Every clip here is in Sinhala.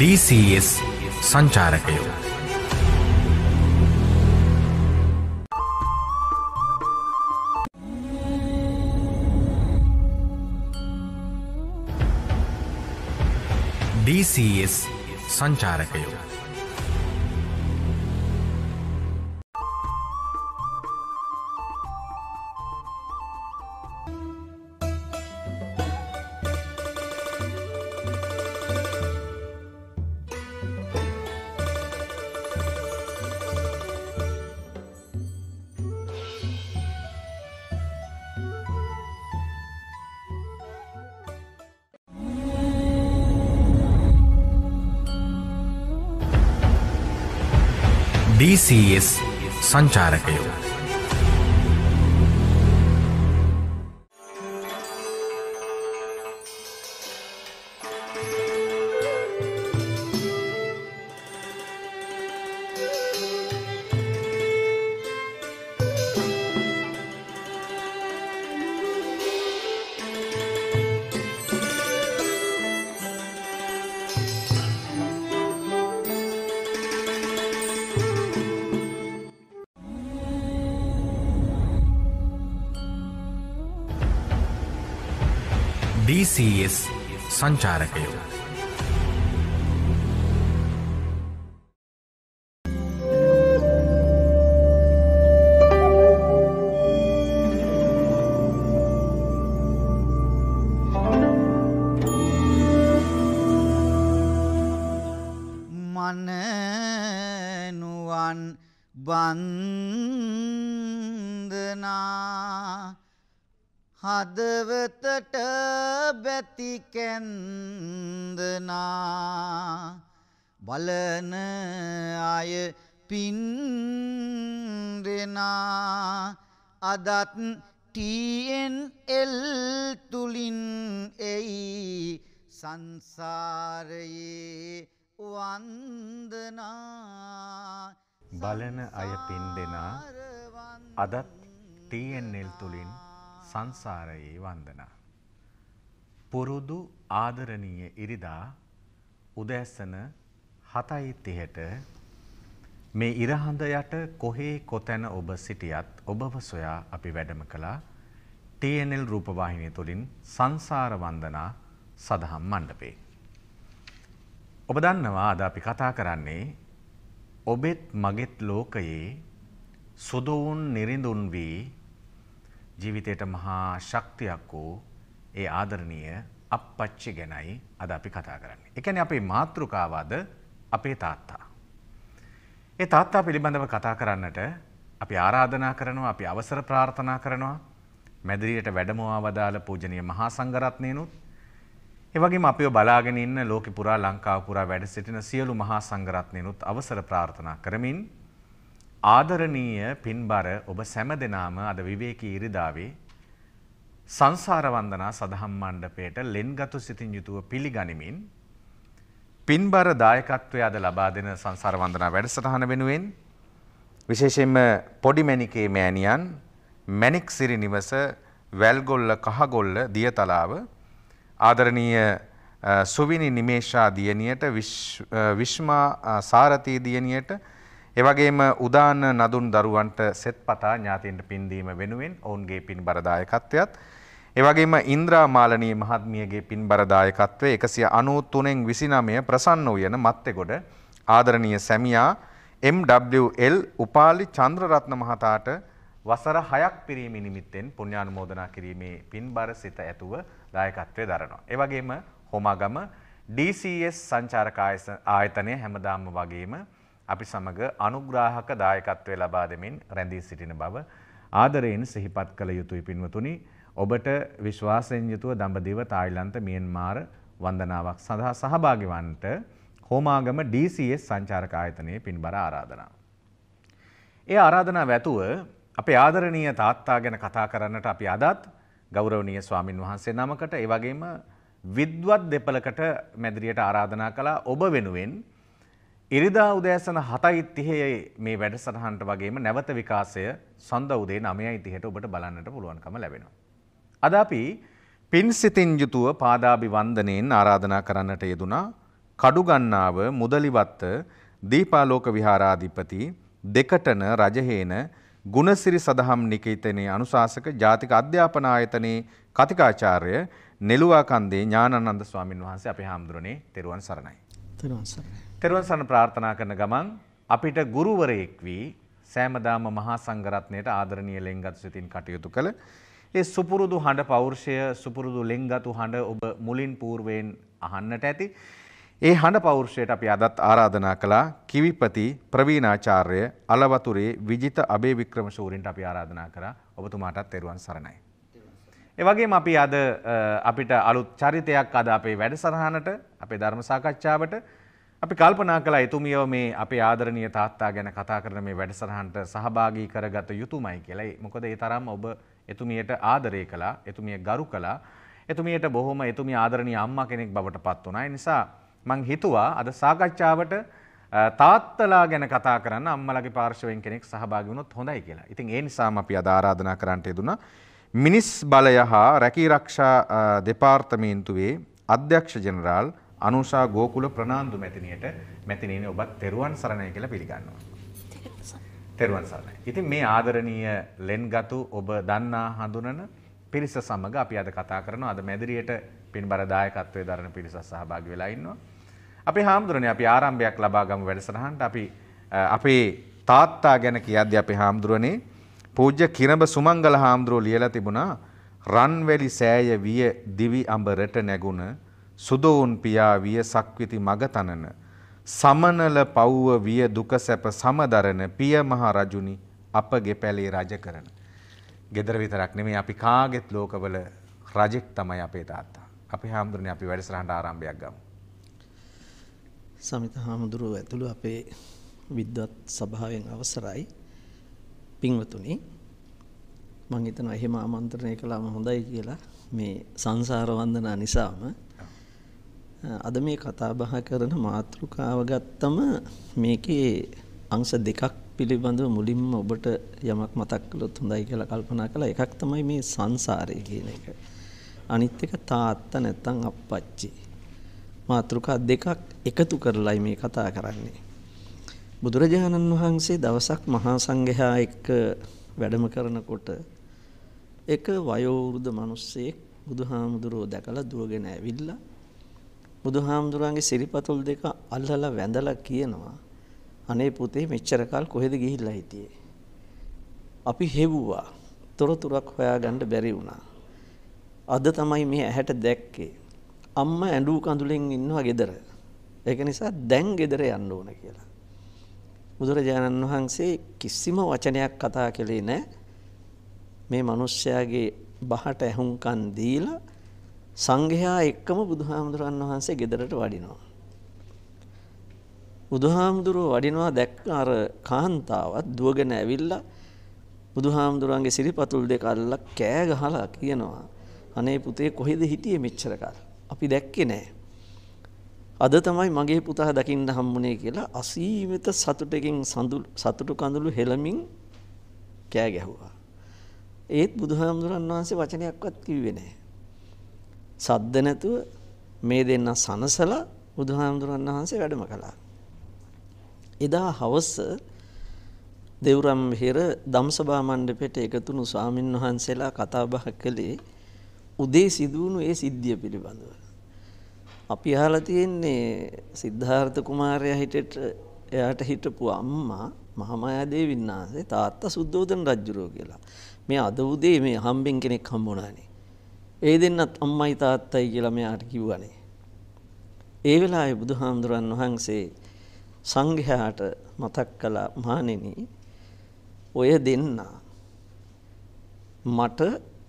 DCS සංචාරකයෝ DCS සංචාරකයෝ DCS සංචාරකයෝ. සංචාරකයෝ. අදත් TNL තුලින් එයි සංසාරයේ වන්දනා බලන අය පින් දෙනා අදත් TNL තුළින් සංසාරයේ වන්දනා. පුරුදු ආදරණීය ඉරිදා හතයි තිහට මේ ඉරහඳ යට කොහේ කොතැන ඔබ සිටියත් ඔබව සොයා අපි වැඩම කළා TNL රූපවාහිනිය තුළින් සංසාර වන්දනා සදහම් මණ්ඩපේ. ඔබ දන්නවා අද අපි කතා කරන්නේ ඔබෙත් මගෙත් ලෝකයේ සුදුවුන් නිරිඳුන් වී ජීවිතයට මහා ශක්තියක් වූ ඒ ආදරණීය අප්පච්චි ගැනයි අද අපි කතා කරන්නේ. ඒ කියන්නේ අපේ මාතෘකාවද අපේ තාත්තා. ඒ තාත්තා පිළිබඳව කතා කරන්නට අපි ආරාධනා කරනවා, අපි අවසර ප්‍රාර්ථනා කරනවා. මැදිරියට වැඩමවා වදාළ පූජනීය මහා සංඝරත්නයනුත් ඒ වගේම අපිව බලාගෙන ඉන්න ලෝකෙ පුරා ලංකාව පුරා වැඩ සිටින සියලු මහා සංඝරත්නයනුත් අවසර ප්‍රාර්ථනා කරමින් ආදරණීය පින්බර ඔබ සැම දෙනාම අද විවේකී ඉරිදාවේ සංසාර වන්දනා සදහම් මණ්ඩපයට ලෙන්ගතු සිතින් යුතුව පිළිගනිමින් පින්බර දායකත්වය අද ලබා දෙන සංසාර වන්දනා වැඩසටහන වෙනුවෙන් විශේෂයෙන්ම පොඩි මැණිකේ මෑණියන් මැණික් සිරි නිවස වැල්ගොල්ල කහගොල්ල දියතලාව ආදරණීය සුවිනි නිමේෂා දියණියට විශ්මා සාරතී දියණියට එවැගේම උදාන නදුන් දරුවන්ට සෙත් පතා ඥාතීන්ට පින්දීම වෙනුවෙන් ඔවුන්ගේ පින්බර දායකත්වයත් එවැගේම ඉන්ද්‍රා මාලනී මහත්මියගේ පින්බර දායකත්වය 193න් 29 ප්‍රසන්න වූයන මත්තේගොඩ ආදරණීය සැමියා MWL උපාලි චන්ද්‍රරත්න මහතාට වසර 6ක් පිරීම නිමිත්තෙන් පුණ්‍යානුමෝදනා කිරීමේ පින්බර සිත ඇතුව දායකත්වය දරනවා. ඒ වගේම හොමාගම DCS සංචාරක ආයතනය හැමදාම වගේම අපි සමග අනුග්‍රාහක දායකත්වය ලබා දෙමින් රැඳී සිටින බව ආදරයෙන් සිහිපත් කළ යුතුයි පින්වතුනි. ඔබට විශ්වාසයෙන් යුතුව දඹදිව තායිලන්ත මියන්මාර වන්දනාවක් සඳහා සහභාගී වන්නට හෝමාගම DCS සංචාරක ආයතනයේ පින්බර ආරාධනාව. ඒ ආරාධනාව ඇතුව අපේ ආදරණීය තාත්තා ගැන කතා කරන්නට අපි අදත් ගෞරවනීය ස්වාමින් වහන්සේ නමකට ඒ වගේම විද්වත් දෙපළකට මැදිරියට ආරාධනා කළා ඔබ වෙනුවෙන් ඉරිදා උදෑසන 7:30 මේ වැඩසටහනට වගේම නැවත විකාශය සඳ උදේ 9:30ට ඔබට බලන්නට පුළුවන්කම ලැබෙනවා. අද අපි පින් සිතින් යුතුව පාදාභි වන්දනයෙන් ආරාධනා කරන්නට යෙදුනා කඩුගන්නාව මුදලිවත්ත දීපාලෝක විහාරාධිපති දෙකටන රජහේන ගුණසිරි සදහම් නිකේතනයේ අනුශාසක ජාතික අධ්‍යාපන ආයතනයේ කතිකාචාර්ය නෙළුවා කන්දේ ඥානানন্দ ස්වාමින් වහන්සේ අපේ හාමුදුරනේ තෙරුවන් සරණයි. තෙරුවන් සරණයි. තෙරුවන් සරණ ප්‍රාර්ථනා කරන ගමන් අපිට ගුරුවරයෙක් වී සෑමදාම මහා සංඝරත්නයට ආදරණීය ලෙන්ගත් සිතින් කටයුතු කළ ඒ සුපුරුදු හඬ පෞරුෂය සුපුරුදු ලෙන්ගතු හඬ ඔබ මුලින් పూర్වයෙන් අහන්නට ඇති. ඒ හඬ පෞරුෂයට අපි අදත් ආරාධනා කළා කිවිපති ප්‍රවීණාචාර්ය අලවතුරේ විජිත අබේ වික්‍රම ශූරින්ට අපි ආරාධනා කරා ඔබතුමාටත් තෙරුවන් සරණයි. ඒ වගේම අපි අද අපිට අලුත් චරිතයක් අද අපේ වැඩසටහනට අපේ ධර්ම සාකච්ඡාවට අපි කල්පනා කළා එතුමියව මේ අපේ ආදරණීය තාත්තා ගැන කතා කරන මේ වැඩසටහනට සහභාගී කරගත යුතුමයි කියලා. මොකද ඒ තරම් ඔබ එතුමියට ආදරය කළා, එතුමිය ගරු කළා. එතුමියට බොහොම එතුමිය ආදරණීය අම්මා කෙනෙක් බවට පත් වුණා. ඒ නිසා මං හිතුවා අද සාකච්ඡාවට තාත්තලා ගැන කතා කරන්න අම්මලගේ පාර්ශවයෙන් කෙනෙක් සහභාගී වුණොත් හොඳයි කියලා. ඉතින් ඒ නිසාම අපි අද ආරාධනා කරන්නට යෙදුණා. මිනිස් බලය හා රැකී රක්ෂා දෙපාර්තමේන්තුවේ අධ්‍යක්ෂ ජෙනරාල් අනුෂා ගෝකුල ප්‍රනාන්දු මැතිනියට මැතිනියනේ ඔබත් තෙරුවන් සරණයි කියලා පිළිගන්නවා. තෙරුවන් සරණයි. ඉතින් මේ ආදරණීය ලෙන්ගතු ඔබ දන්නා හඳුනන පිරිස සමග අපි අද කතා කරනවා. අද මැදිරියට පින්බර දායකත්වයේ දරන පිරිස සහභාගී වෙලා ඉන්නවා. අපි හාමුදුරනේ අපි ආරම්භයක් ලබා ගමු වැඩසටහනට. අපි අපේ තාත්තා ගැන කියද්දී අපේ හාමුදුරනේ පූජ්‍ය කිරඹ සුමංගල හාමුදුරුවෝ ලියලා තිබුණා රන්වැලි සෑය විය දිවි අඹරට නැගුණ සුදෝන් පියා විය සක්විති මගතනන සමනල පව්ව විය දුක සැප සමදරන පිය මහ රජුනි අපගේ පැලේ රජ කරන. ගෙදර විතරක් නෙමේ අපි කාගෙත් ලෝකවල රජෙක් තමයි අපේ තාත්තා. අපි හාමුදුරනේ අපි වැඩසටහනට ආරම්භයක් ගමු. සමිත හාමුදුරුව ඇතුළු අපේ විද්වත් සභාවෙන් අවසරයි පින්වතුනි මං හිතනවා එහෙම ආමන්ත්‍රණය කළාම හොඳයි කියලා මේ සංසාර වන්දනා නිසාම අද මේ කතා බහ කරන මාතෘකාව ගත්තම මේකේ අංශ දෙකක් පිළිබඳව මුලින්ම ඔබට යමක් මතක් කළොත් හොඳයි කියලා කල්පනා කළා. එකක් තමයි මේ සංසාරය කියන එක. අනිත් එක තාත්තා නැත්තම් අප්පච්චි. මාතෘකා දෙකක් එකතු කරලයි මේ කතා කරන්නේ. බුදුරජාණන් වහන්සේ දවසක් මහා සංඝයා එක්ක වැඩම කරනකොට එක වයෝවෘද මිනිස්සෙක් බුදුහාමුදුරුවෝ දැකලා දුවගෙන ඇවිල්ලා බුදුහාමුදුරන්ගේ සිරිපතුල් දෙක අල්ලලා වැඳලා කියනවා අනේ පුතේ මෙච්චර කල් කොහෙද ගිහිල්ලා හිටියේ? අපි හෙව්වා තොරතුරක් හොයාගන්න බැරි වුණා. අද තමයි මේ ඇහැට දැක්කේ. අම්මා ඇඬු කඳුලෙන් ඉන්නවා ගෙදර. ඒක නිසා දැන් ගෙදර යන්න ඕන කියලා. බුදුරජාණන් වහන්සේ කිසිම වචනයක් කතා කළේ නැහැ. මේ මිනිස්යාගේ බහට ඇහුම්කන් දීලා සංඝයා එක්කම බුදුහාමුදුරන් වහන්සේ ගෙදරට වඩිනවා. බුදුහාමුදුරුව වඩිනවා දැක්ක අර කාන්තාවත් දුවගෙන ඇවිල්ලා බුදුහාමුදුරන්ගේ සිරිපතුල් දෙක අල්ලලා කෑ ගහලා කියනවා අනේ පුතේ කොහෙද හිටියේ මෙච්චර කාල? අපි දැක්කේ නෑ. අද තමයි මගේ පුතා දකින්න හම්බුනේ කියලා අසීමිත සතුටකින් සතුටු කඳුළු හෙළමින් කෑ ගැහුවා. ඒත් බුදුහාමුදුරන් වහන්සේ වචනයක්වත් කිව්වේ නෑ. සද්ද නැතුව මේ දෙන්න සනසලා බුදුහාමුදුරන් වහන්සේ වැඩම කළා. එදා හවස දෙව්රම් හිර දම්සභා මණ්ඩපයට එකතුණු ස්වාමින් වහන්සේලා කතා බහ කළේ උදේ සිදුවුණු ඒ සිද්ධිය පිළිබඳව. අපි අහලා තියෙන්නේ සිද්ධාර්ථ කුමාරයා හිටට එයාට හිටපු අම්මා මහාමායා දේවින් වහන්සේ තාත්තා සුද්ධෝදන රජුරෝ කියලා. මේ අද උදේ මේ හම්බෙන් කෙනෙක් හම්බුණානේ. ඒ දෙන්නත් අම්මයි තාත්තයි කියලා මෙයාට කිව්වනේ. ඒ වෙලාවේ බුදුහාමුදුරන් වහන්සේ සංඝයාට මතක් කළා මහණෙනි ඔය දෙන්න මට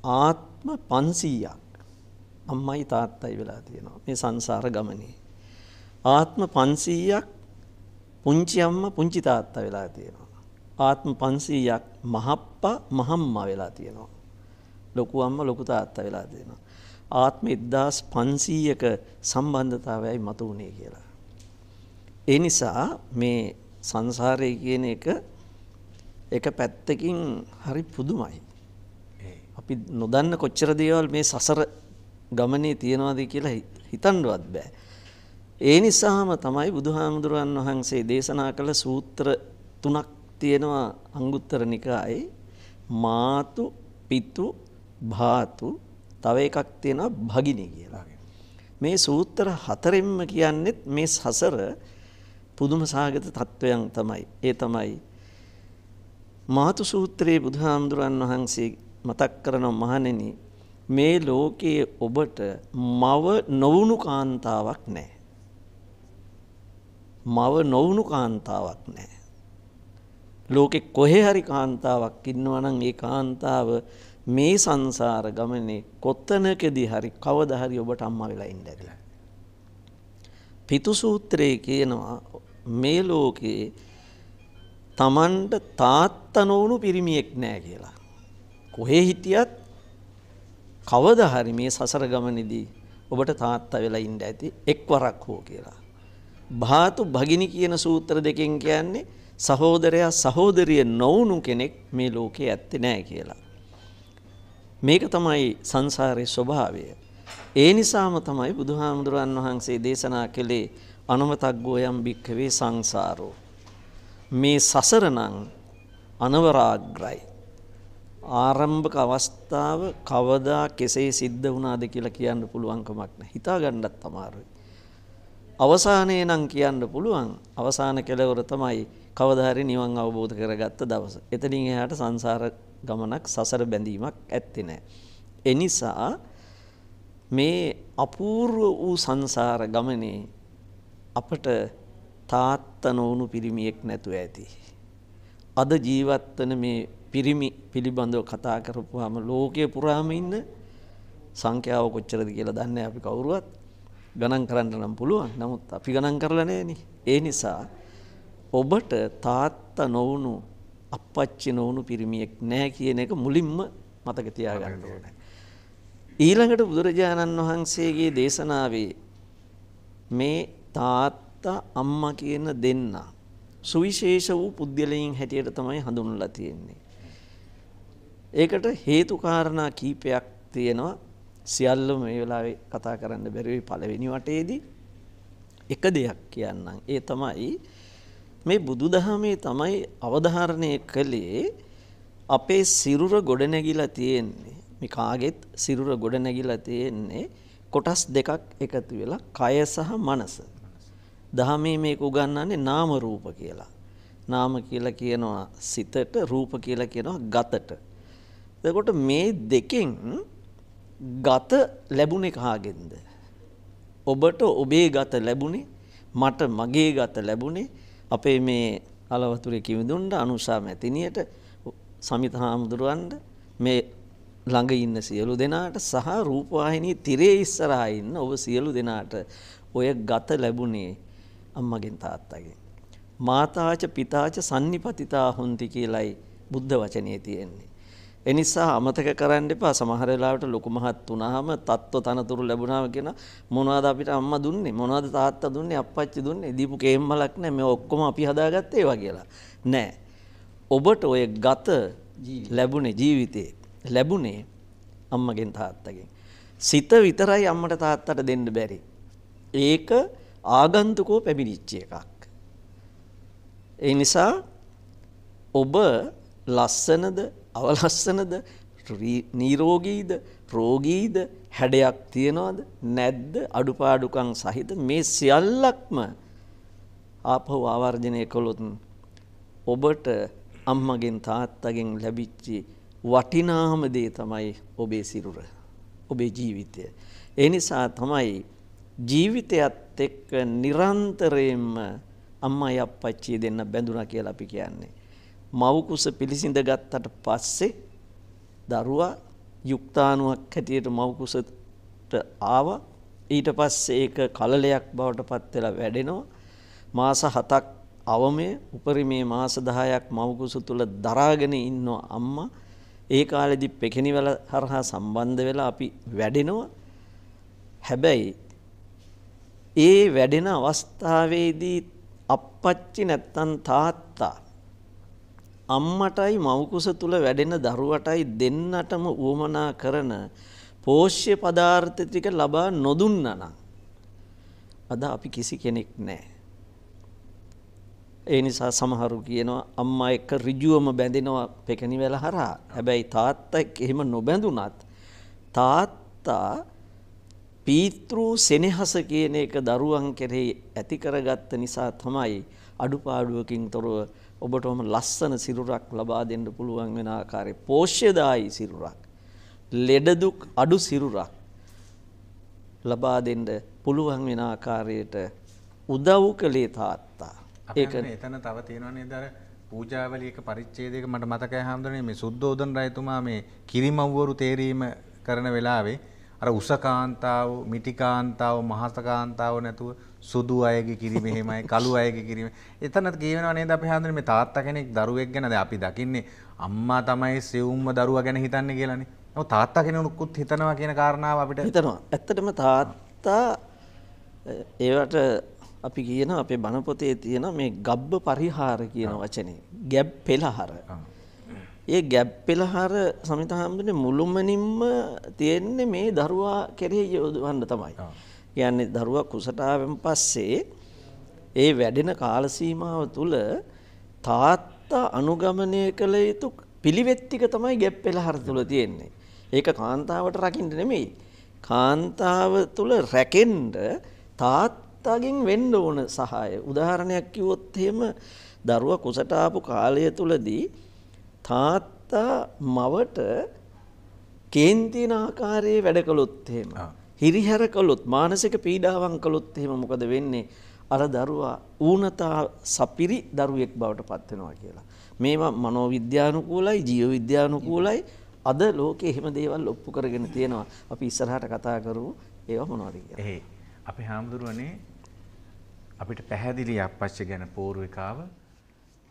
ආත්ම 500ක් අම්මයි තාත්තයි වෙලා තියෙනවා මේ සංසාර ගමනේ. ආත්ම 500ක් පුංචි අම්මා පුංචි තාත්තා වෙලා තියෙනවා. ආත්ම 500ක් මහප්පා මහම්මා වෙලා තියෙනවා. ලොකු අම්ම ලොකු තාත්තා වෙලා දෙනවා. ආත්ම 1500ක සම්බන්ධතාවයයි මතු වුණේ කියලා. ඒ නිසා මේ සංසාරය කියන එක එක පැත්තකින් හරි පුදුමයි. අපි නොදන්න කොච්චර දේවල් මේ සසර ගමනේ තියනවාද කියලා හිතන්නවත් බෑ. ඒ නිසාම තමයි බුදුහාමුදුරන් වහන්සේ දේශනා කළ සූත්‍ර තුනක් තියෙනවා අංගුත්තර නිකායේ මාතු පිතු භාතු තව එකක් තියෙනවා භගිනී කියලා. මේ සූත්‍ර හතරෙන්ම කියන්නෙත් මේ සසර පුදුම සාගත තත්ත්වයන් තමයි. ඒ තමයි මාතු සූත්‍රයේ බුදුහාමුදුරන් වහන්සේ මතක් කරන මහණෙනි මේ ලෝකයේ ඔබට මව නොවුණු කාන්තාවක් නැහැ. මව නොවුණු කාන්තාවක් නැහැ. ලෝකෙ කොහේ හරි කාන්තාවක් ඉන්නවා නම් ඒ කාන්තාව මේ සංසාර ගමනේ කොත්තනකදී හරි කවදා හරි ඔබට අම්මා වෙලා ඉන්න ඇති. පිතු සූත්‍රයේ කියනවා මේ ලෝකේ තමන්ට තාත්තා නොවුණු පිරිමියෙක් නෑ කියලා. කොහේ හිටියත් කවදා හරි මේ සසර ගමනේදී ඔබට තාත්තා වෙලා ඉන්න ඇති එක්වරක් හෝ කියලා. භාතු භගිනි කියන සූත්‍ර දෙකෙන් කියන්නේ සහෝදරයා සහෝදරිය නොවුණු කෙනෙක් මේ ලෝකේ ඇත්තේ නැහැ කියලා. මේක තමයි සංසාරයේ ස්වභාවය. ඒ නිසාම තමයි බුදුහාමුදුරන් වහන්සේ දේශනා කළේ අනවතග්ගෝ යම් භික්ඛවේ සංසාරෝ. මේ සසර නම් අනවරාග්‍රයි. ආරම්භක අවස්ථාව කවදා කෙසේ සිද්ධ වුණාද කියලා කියන්න පුළුවන්කමක් නැහැ. හිතා ගන්නත් අමාරුයි. අවසානයේ නම් කියන්න පුළුවන්. අවසාන කෙලවර තමයි කවදා හරි නිවන් අවබෝධ කරගත්ත දවස. එතනින් එහාට සංසාර ගමනක් සසර බැඳීමක් ඇත්තේ නැහැ. ඒ නිසා මේ අපූර්ව වූ සංසාර ගමනේ අපට තාත්ත නොවුණු පිරිමියෙක් නැතුව ඇති. අද ජීවත්වන මේ පිරිමි පිළිබඳව කතා කරපුවාම ලෝකයේ පුරාම ඉන්න සංඛ්‍යාව කොච්චරද කියලා දන්නේ අපි කවුරුවත් ගණන් කරන්න නම් පුළුවන්. නමුත් අපි ගණන් කරලා නැහෙනි. ඒ නිසා ඔබට තාත්තා නොවුණු අපච්චි නොවුණු පිරිමියෙක් නැහැ කියන එක මුලින්ම මතක තියාගන්න ඕනේ. ඊළඟට බුදුරජාණන් වහන්සේගේ දේශනාවේ මේ තාත්තා අම්මා කියන දෙන්න සුවිශේෂ වූ පුද්ගලයන් හැටියට තමයි හඳුන්වලා තියෙන්නේ. ඒකට හේතු කාරණා කීපයක් තියෙනවා. සියල්ලම මේ වෙලාවේ කතා කරන්න බැරි වෙයි පළවෙනි වටේදී. එක දෙයක් කියන්නම්. ඒ තමයි මේ බුදුදහමේ තමයි අවධාරණය කළේ අපේ සිරුර ගොඩනැගිලා තියෙන්නේ. මේ කාගෙත් සිරුර ගොඩනැගිලා තියෙන්නේ කොටස් දෙකක් එකතු වෙලා කය සහ මනස. දහමේ මේක උගන්වන්නේ නාම රූප කියලා. නාම කියලා කියනවා සිතට රූප කියලා කියනවා ගතට. එතකොට මේ දෙකෙන් ගත ලැබුණේ කාගෙන්ද? ඔබට ඔබේ ගත ලැබුණේ මට මගේ ගත ලැබුණේ අපේ මේ අලවතුරේ කිවිඳුන්ට අනුසා මැතිනියට සමිත හාමුදුරුවන්ට මේ ළඟ ඉන්න සියලු දෙනාට සහ රූපවාහිනී තිරේ ඉස්සරහා ඉන්න ඔබ සියලු දෙනාට ඔය ගත ලැබුණේ අම්මගෙන් තාත්තගෙන්. මාතාච පිතාච සන්නිපතිතා හොන්ති කියලයි බුද්ධ වචනේ තියෙන්නේ. එනිසා අමතක කරන්න එපා. සමහර වෙලාවට ලොකු මහත් වුණාම තත්ත්ව තනතුරු ලැබුණාම කියන මොනවද අපිට අම්මා දුන්නේ? මොනවද තාත්තා දුන්නේ? අප්පච්චි දුන්නේ? දීපු කේම්මලක් නැහැ මේ ඔක්කොම අපි හදාගත්තේ ඒවා කියලා. නෑ. ඔබට ඔය ගත ලැබුණේ ජීවිතේ ලැබුණේ අම්මගෙන් තාත්තගෙන්. සිත විතරයි අම්මට තාත්තට දෙන්න බැරි. ඒක ආගන්තුකෝ පැමිණිච්ච එකක්. ඒ නිසා ඔබ ලස්සනද අවලස්සනද? නීරෝගීද? රෝගීද? හැඩයක් තියනවාද? නැද්ද? අඩුපාඩුකං සහිත මේ සියල්ලක්ම ආපහු ආවර්ජනය කළොත් ඔබට අම්මගෙන් තාත්තගෙන් ලැබිච්චි වටිනාම දේ තමයි ඔබේ සිරුර ඔබේ ජීවිතය. ඒ නිසා තමයි ජීවිතයත් එක්ක නිරන්තරයෙන්ම අම්මයි අප්පච්චිය දෙන්න බැඳුනා කියලා අපි කියන්නේ. මවකුස පිළිසිඳ ගත්තට පස්සේ දරුවා යුක්තානුවක් හැටියට මවකුසට ආව. ඊට පස්සේ ඒක කලලයක් බවට පත්වෙලා වැඩෙනවා. මාස හතක් අවමය උපරිමේ මාස දහයක් මවකුස තුළ දරාගෙන ඉන්න අම්ම ඒ කාලෙදි පෙකෙනිවල හරහා සම්බන්ධ වෙලා අපි වැඩෙනවා. හැබැයි ඒ වැඩෙන අවස්ථාවේදී අපපච්චි නැත්තන් තාත්තා අම්මටයි මවකුස තුළ වැඩෙන දරුවටයි දෙන්නටම උවමනා කරන පෝෂ්‍ය පදාර්ථ ටික ලබා නොදුන්නනම් අද අපි කිසි කෙනෙක් නෑ. ඒ නිසා සමහරු කියනවා අම්මා එක්ක ඍජුවම බැඳෙනවා පෙකණි වෙල හරහා. හැබැයි තාත්තා එක්ක එහෙම නොබැඳුනත් තාත්තා පීතෘ සෙනෙහස කියන එක දරුවන් කෙරෙහි ඇති කරගත්ත නිසා තමයි අඩුපාඩුවකින් තොරව ඔබටම ලස්සන සිරුරක් ලබා දෙන්න පුළුවන් වෙන ආකාරයේ. පෝෂ්‍යදායි සිරුරක්. ලෙඩදුක් අඩු සිරුරක් ලබා දෙන්න පුළුවන් වෙන ආකාරයට උදව් කළේ තාත්තා. ඒක එතන තව තියෙනවනේ දර පූජාවලියක පරිච්ඡේදයක මට මතකයි හාමුදුරනේ මේ සුද්ධෝදන රජතුමා මේ කිරිමව්වරු තේරීම කරන වෙලාවේ අර උස කාන්තාව, මිටි කාන්තාව, මහත කාන්තාව නැතුව සුදු අයගේ කිරි මෙහෙමයි, කළු අයගේ කිරි එතනත් කියවෙනව නේද අපි හාමුදුරනේ මේ තාත්තා කෙනෙක් දරුවෙක් ගැන දැන් අපි දකින්නේ අම්මා තමයි සෙවුම්ම දරුවා ගැන හිතන්නේ කියලානේ. ඔව් තාත්තා කෙනෙකුත් හිතනවා කියන කාරණාව අපිට හිතනවා. ඇත්තටම තාත්තා ඒවට අපි කියන අපේ බණ පොතේ තියෙන මේ ගබ්බ පරිහාර කියන වචනේ. ගැබ් පෙළහර. ඒ ගැබ් පෙළහර සමිත හාමුදුරනේ මුළුමනින්ම තියෙන්නේ මේ දරුවා කෙරෙහි යොදවන්න තමයි. කියන්නේ දරුවා කුසට ආවෙන් පස්සේ ඒ වැඩෙන කාල සීමාව තුල තාත්තා අනුගමනය කළ යුතු පිළිවෙත් ටික තමයි ගැබ් පෙළහර තුල තියෙන්නේ. ඒක කාන්තාවට රකින්න නෙමෙයි. කාන්තාව තුල රැකෙන්න තාත්තාගෙන් වෙන්න ඕන සහාය. උදාහරණයක් කිව්වොත් එහෙම දරුවා කුසට ආපු කාලය තුලදී තාත්තා මවට කේන්තින ආකාරයේ වැඩ කළොත් එහෙම හිරිහැර කළොත් මානසික පීඩාවන් කළොත් එහෙම මොකද වෙන්නේ? අර දරුවා ඌනතා සපිරි දරුවෙක් බවට පත් වෙනවා කියලා. මේවා මනෝවිද්‍යානුකූලයි ජීව විද්‍යානුකූලයි අද ලෝකේ එහෙම දේවල් ඔප්පු කරගෙන තියෙනවා. අපි ඉස්සරහට කතා කරමු. ඒවා මොනවද කියලා. එහේ. අපේ හාමුදුරුවනේ අපිට පැහැදිලි අපච්චි ගැන පෝරුවිකාව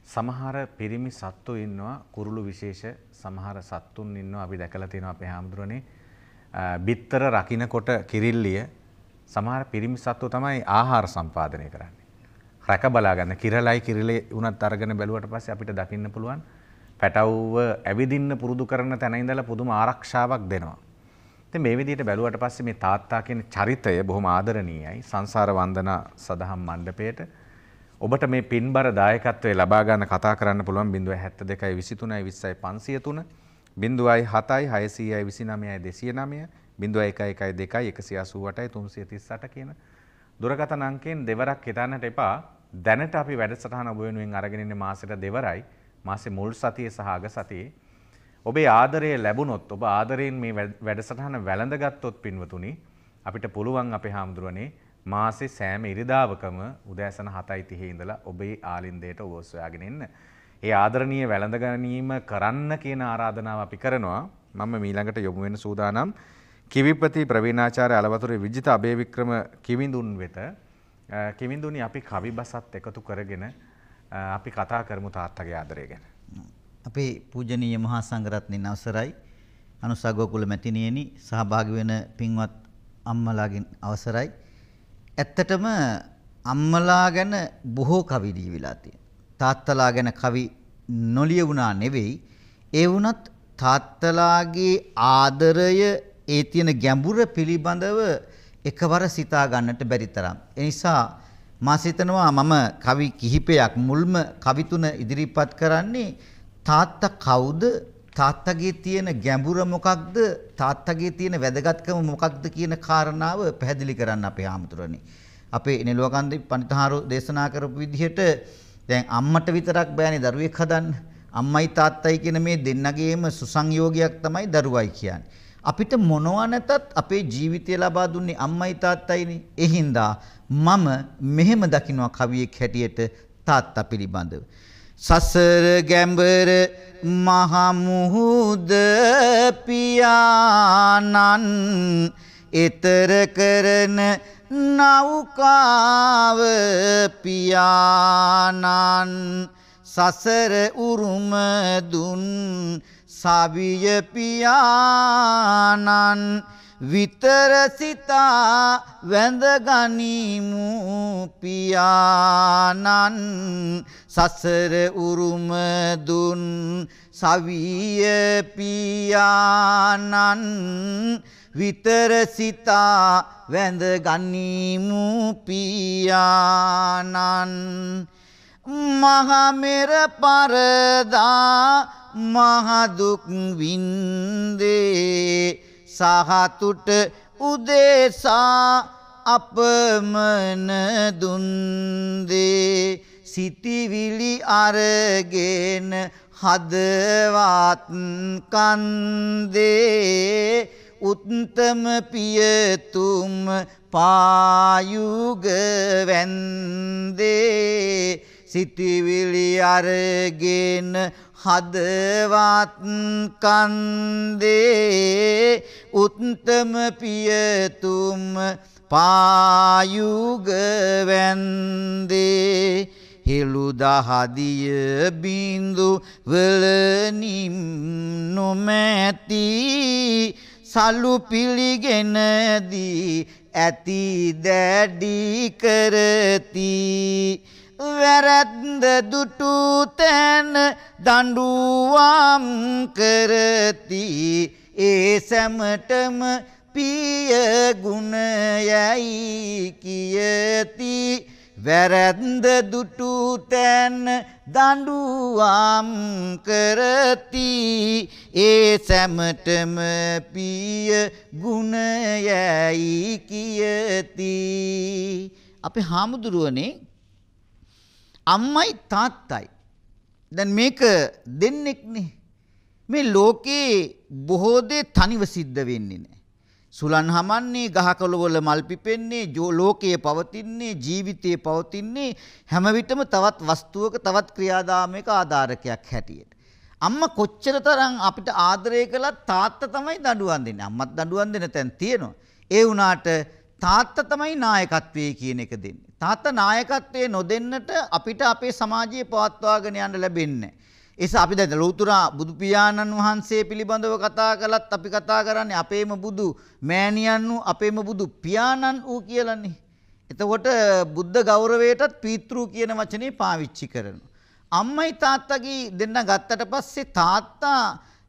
සමහර පිරිමි සත්තු ඉන්නවා. කුරුළු විශේෂ සමහර සත්තුන් ඉන්නවා. අපි දැකලා තියෙනවා අපේ හාමුදුරනේ බිත්තර රකින්නකොට කිරිල්ලිය සමහර පිරිමි සත්තු තමයි ආහාර සම්පාදනය කරන්නේ. රැක බලාගන්න කිරලයි කිරිලේ උනත් අරගෙන බැලුවට පස්සේ අපිට දකින්න පුළුවන් පැටව්ව ඇවිදින්න පුරුදු කරන තැන ඉඳලා පුදුම ආරක්ෂාවක් දෙනවා. ඉතින් මේ විදිහට බැලුවට පස්සේ මේ තාත්තා කියන චරිතය බොහොම ආදරණීයයි සංසාර වන්දනා සදහම් මණ්ඩපයේට ඔබට මේ පින්බර දායකත්වය ලබා ගන්න කතා කරන්න පුළුවන් 072යි 23යි 20යි 503 0යි 7යි 600යි 29යි 209 011යි 2යි 188යි 338 කියන දුරකථන අංකයෙන් දෙවරක් හිතන්නට එපා. දැනට අපි වැඩසටහන ඔබ වෙනුවෙන් අරගෙන ඉන්නේ මාසෙට දෙවරයි. මාසේ මුල් සතියේ සහ අග සතියේ. ඔබේ ආදරය ලැබුණොත් ඔබ ආදරයෙන් මේ වැඩසටහන වැළඳගත්තොත් පින්වතුනි අපිට පුළුවන් අපේ හාමුදුරනේ මාසේ සෑම ඉරිදාවකම උදෑසන 7:30 ඉඳලා ඔබේ ආලින්දයට ඔබ සොයාගෙන එන්න. ඒ ආදරණීය වැළඳ ගැනීම කරන්න කියන ආරාධනාව අපි කරනවා. මම මීළඟට යොමු වෙන සූදානම් කිවිපති ප්‍රවීණාචාර්ය අලවතුරේ විජිත අබේවික්‍රම කිවිඳුන් වෙත කිවිඳුනි අපි කවි බසත් එකතු කරගෙන අපි කතා කරමු තාත්තගේ ආදරය ගැන. අපේ පූජනීය මහා සංඝරත්නයන් අවසරයි අනුසගෝකුල මැතිණියනි සහභාගී වෙන පින්වත් අම්මලාගෙන් අවසරයි ඇත්තටම අම්මලා ගැන බොහෝ කවි ලියවිලා තියෙනවා. තාත්තලා ගැන කවි නොලියුණා නෙවෙයි. ඒ වුණත් තාත්තලාගේ ආදරය ඒ තියෙන ගැඹුර පිළිබඳව එකවර සිතා ගන්නට බැරි තරම්. ඒ නිසා මා සිතනවා මම කවි කිහිපයක් මුල්ම කවි තුන ඉදිරිපත් කරන්නේ තාත්තා කවුද තාත්තගේ තියෙන ගැඹුර මොකක්ද තාත්තගේ තියෙන වැදගත්කම මොකක්ද කියන කාරණාව පැහැදිලි කරන්න අපේ ආමතුරනේ. අපේ නෙළුවකන්දේ පණිතහාරු දේශනා කරපු විදිහට දැන් අම්මට විතරක් බෑනේ දරුවෙක් හදන්න. අම්මයි තාත්තයි කියන මේ දෙන්නගේම සුසංයෝගයක් තමයි දරුවයි කියන්නේ. අපිට මොනවා නැතත් අපේ ජීවිතය ලබා දුන්නේ අම්මයි තාත්තයිනේ. ඒ හින්දා මම මෙහෙම දකින්නවා කවියෙක් හැටියට තාත්තා පිළිබඳව. සසර ගැඹර මහමුහුද පියානන් එතර කරන නෞකාව පියානන් සසර උරුම දුන් සවිය පියානන් විතර සිතා වැඳගනිමු පියානන් සසර උරුම දුන් සවිය පියානන් විතර සිතා වැඳ ගනිමු පියාණන්. මහමෙර පරදා මහදුක් වින්දේ. සහතුට උදේසා අපමන දුන්දේ. සිතිවිලි අරගෙන හදවත් කන්දේ උත්තම පියතුම් පායුග වැන්දේ සිතිවිලි අරගෙන හදවත් කන්දේ උත්තම පියතුම් පායුග වැන්දේ හෙළු දහදිය බින්දු වලනිම් නොමැති සලු පිළිගෙනදී ඇති දැඩි කරති. වැරැද්ද දුටු තැන දඬුවම් කරති. ඒ සැමටම පිය ගුණයයි කියති. වැරැද්ද දුටු තැන් දඬුවම් කරති. ඒ සැමටම පිය ගුණයයි කියති. අපේ හාමුදුරුවනේ අම්මයි තාත්තයි. දැන් මේක දෙන්නෙක්නේ. මේ ලෝකේ බොහෝ දේ තනිව සිද්ධ වෙන්නේ නැහැ සුලන් හමන්නේ ගහකොළවල මල් පිපෙන්නේ ජෝ ලෝකයේ පවතින්නේ ජීවිතයේ පවතින්නේ හැම විටම තවත් වස්තුවක තවත් ක්‍රියාදාමයක ආධාරකයක් හැටියට. අම්මා කොච්චර තරම් අපිට ආදරය කළත් තාත්තා තමයි දඬුවම් දෙන්නේ. අම්මත් දඬුවම් දෙන තැන් තියෙනවා. ඒ වුණාට තාත්තා තමයි නායකත්වයේ කියන එක දෙන්නේ. තාත්තා නායකත්වයේ නොදෙන්නට අපිට අපේ සමාජයේ පවත්වාගෙන යන්න ලැබෙන්නේ නැහැ. එස අපි දැන් ලෞතුරා බුදු පියාණන් වහන්සේ පිළිබඳව කතා කළත් අපි කතා කරන්නේ අපේම බුදු මෑණියන් වූ අපේම බුදු පියාණන් වූ කියලානේ. එතකොට බුද්ධ ගෞරවයටත් පීතෘ කියන වචනේ පාවිච්චි කරනවා. අම්මයි තාත්තගේ දෙන්න ගත්තට පස්සේ තාත්තා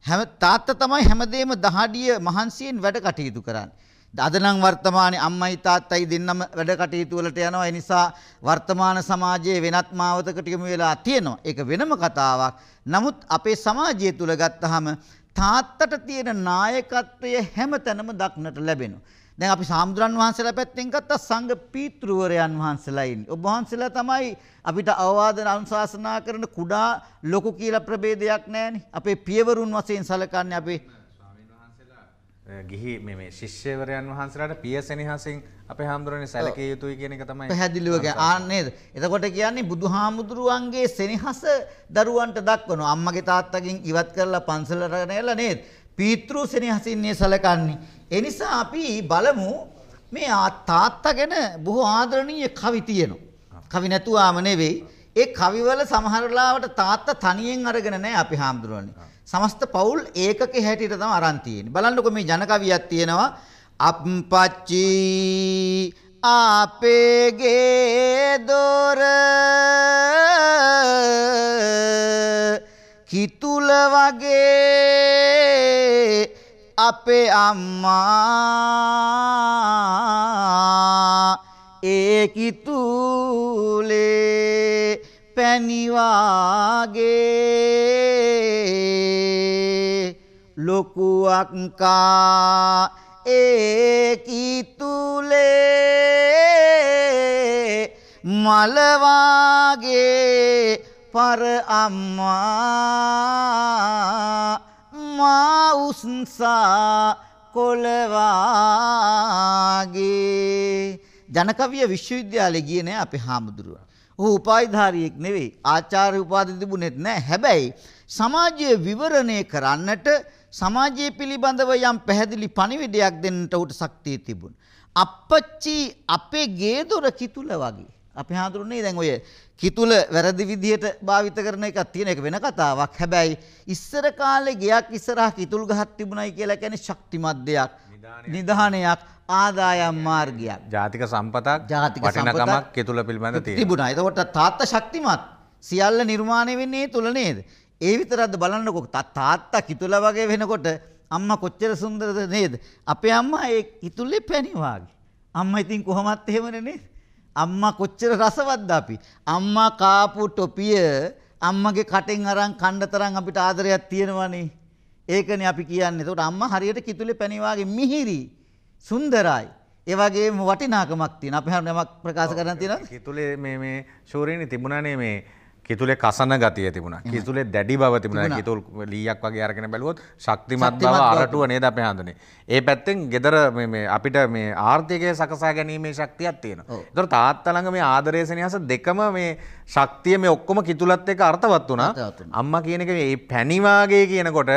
හැම තාත්තා තමයි හැමදේම දහඩිය මහන්සියෙන් වැඩ කටයුතු කරන්නේ. අද නම් වර්තමානයේ අම්මයි තාත්තයි දෙන්නම වැඩ කටයුතු වලට යනවා. ඒ නිසා වර්තමාන සමාජයේ වෙනත් මාවතකට යමු වෙලා තියෙනවා. ඒක වෙනම කතාවක්. නමුත් අපේ සමාජය තුල ගත්තාම තාත්තට තියෙන නායකත්වය හැමතැනම දක්නට ලැබෙනවා. දැන් අපි සාමුදුරන් වහන්සේලා පැත්තෙන් ගත්තා සංඝ පීතෘවරයන් වහන්සේලා ඉන්නේ. ඔබ වහන්සේලා තමයි අපිට අවවාද අනුශාසනා කරන කුඩා ලොකු කියලා ප්‍රභේදයක් නැහැනේ. අපේ පියවරුන් වශයෙන් සැලකන්නේ අපේ ගිහි මේ ශිෂ්‍යවරයන් වහන්සේලාට පිය සෙනෙහසින් අපේ හාමුදුරනේ සැලකිය යුතුයි කියන එක තමයි පැහැදිලිව ආන්නේද. එතකොට කියන්නේ බුදුහාමුදුරුවන්ගේ සෙනෙහස දරුවන්ට දක්වනවා. අම්මගේ තාත්තගෙන් ඉවත් කරලා පන්සලට නෙලා නේද? පීතෘ සෙනෙහසින්නේ සැලකන්නේ. ඒ නිසා අපි බලමු මේ තාත්තා ගැන බොහෝ ආදරණීය කවි තියෙනවා. කවි නැතුවාම නෙවෙයි. ඒ කවිවල සමහර වෙලාවට තාත්තා තනියෙන් අරගෙන නැහැ අපි හාමුදුරනේ. සමස්ත පවුල් ඒකක හැටියට තමයි අරන් තියෙන්නේ. බලන්නකො මේ ජන කවියක් තියෙනවා. අප්පච්චි අපේගේ දොර කිතුල වගේ අපේ අම්මා ඒ කිතුලේ පැනිවාගේ ලොකුවක්කා ඒකිතුලේ මලවාගේ පර අම්මා මවුස්සා කොළවාගේ ජනකවිය විශ්වවිද්‍යාලය ගිය නෑ අපේ හාමුදුරුවන්. ඔහු උපාධාරියෙක් නෙවෙයි ආචාර්ය උපාධි තිබුණෙත් නෑ. හැබැයි සමාජය විවරණය කරන්නට සමාජය පිළිබඳව යම් පැහැදිලි පණිවිඩයක් දෙන්නට උට ශක්තිය තිබුණ. අපච්චි අපේ ගේ දොර කිතුල වගේ. අපි හාදුරුන්නේ දැන් ඔය කිතුල වැරදි විදිහට භාවිත කරන එකක් තියෙන එක වෙන කතාවක්. හැබැයි ඉස්සර කාලේ ගයක් ඉස්සරහා කිතුල් ගහක් තිබුණයි කියලා කියන්නේ ශක්තිමත් දෙයක්. නිධානයක් ආදායම් මාර්ගයක්. ජාතික සම්පතක් ජාතික වටිනකමක් කෙතුල පිළිබඳ. තිබුණා. එතකොට තාත්තා ශක්තිමත්. සියල්ල නිර්මාණය වෙන්නේ ඒ තුල නේද? ඒ විතරක්ද බලන්නකො තාත්තා කිතුල වගේ වෙනකොට අම්මා කොච්චර සුන්දරද නේද? අපේ අම්මා ඒ කිතුල්ලේ පැණි වාගේ. අම්මා ඉතින් කොහොමත් එහෙමනේ නේද? අම්මා කොච්චර රසවත්ද අපි. අම්මා කාපු ටොපිය අම්මගේ කටෙන් අරන් කණ්ඩ තරම් අපිට ආදරයක් තියෙනවනේ. ඒකනේ අපි කියන්නේ. ඒකට අම්මා හරියට කිතුලේ පැණි වාගේ මිහිරි, සුන්දරයි. ඒ වගේම වටිනාකමක් තියෙන. අපි හැමෝම ප්‍රකාශ කරන්න තියෙනවද? කිතුලේ මේ මේ ශූරීනි තිබුණනේ මේ කිතුලේ කසන ගතිය තිබුණා. කිතුලේ දැඩි බව තිබුණා. කිතුල් ලීයක් වගේ අරගෙන බැලුවොත් ශක්තිමත් බව අරටුව නේද අපේ හඳුනේ. ඒ පැත්තෙන් gedara මේ මේ අපිට මේ ආර්ථිකය සකසා ගැනීමේ ශක්තියක් තියෙනවා. ඒතර තාත්තා ළඟ මේ ආදරය සෙනෙහස දෙකම මේ ශක්තිය මේ ඔක්කොම කිතුලත් එක්ක අර්ථවත් වුණා. අම්මා කියන එක මේ පැණි වාගේ කියනකොට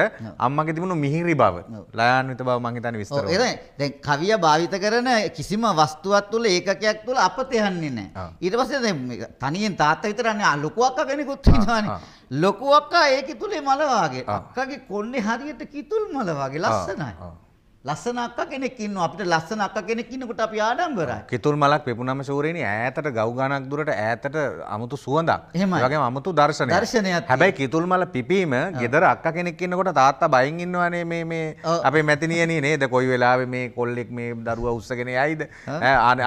අම්මගේ තිබුණු මිහිරි බව, ලයාන්විත බව මං හිතන්නේ විස්තර. එතන දැන් කවිය භාවිත කරන කිසිම වස්තුවක් තුළ ඒකකයක් තුළ අපත යන්නේ නැහැ. ඊට පස්සේ දැන් තනියෙන් තාත්තා විතරන්නේ ලොකු අක්කා කෙනෙකුත් ඉන්නවානේ. ලොකු අක්කා ඒ කිතුලේ මල වාගේ. අක්කාගේ කොණ්ඩේ හරියට කිතුල් මල වාගේ ලස්සනයි. ලස්සන අක්කා කෙනෙක් ඉන්නවා. අපිට ලස්සන අක්කා කෙනෙක් ඉන්නකොට අපි ආඩම්බරයි. කිතුල් මලක් පෙපුනම ශූරේනි ඈතට ගව් ගානක් දුරට ඈතට අමුතු සුවඳක්. එහෙමයි. ඒ වගේම අමුතු දර්ශනයක්. දර්ශනයක් තියෙනවා. හැබැයි කිතුල් මල පිපීම ගෙදර අක්කා කෙනෙක් ඉන්නකොට තාත්තා බයෙන් ඉන්නවනේ මේ මේ. අපේ මැතිනියනේ නේද කොයි වෙලාවෙ මේ කොල්ලෙක් මේ දරුවා උස්සගෙන යයිද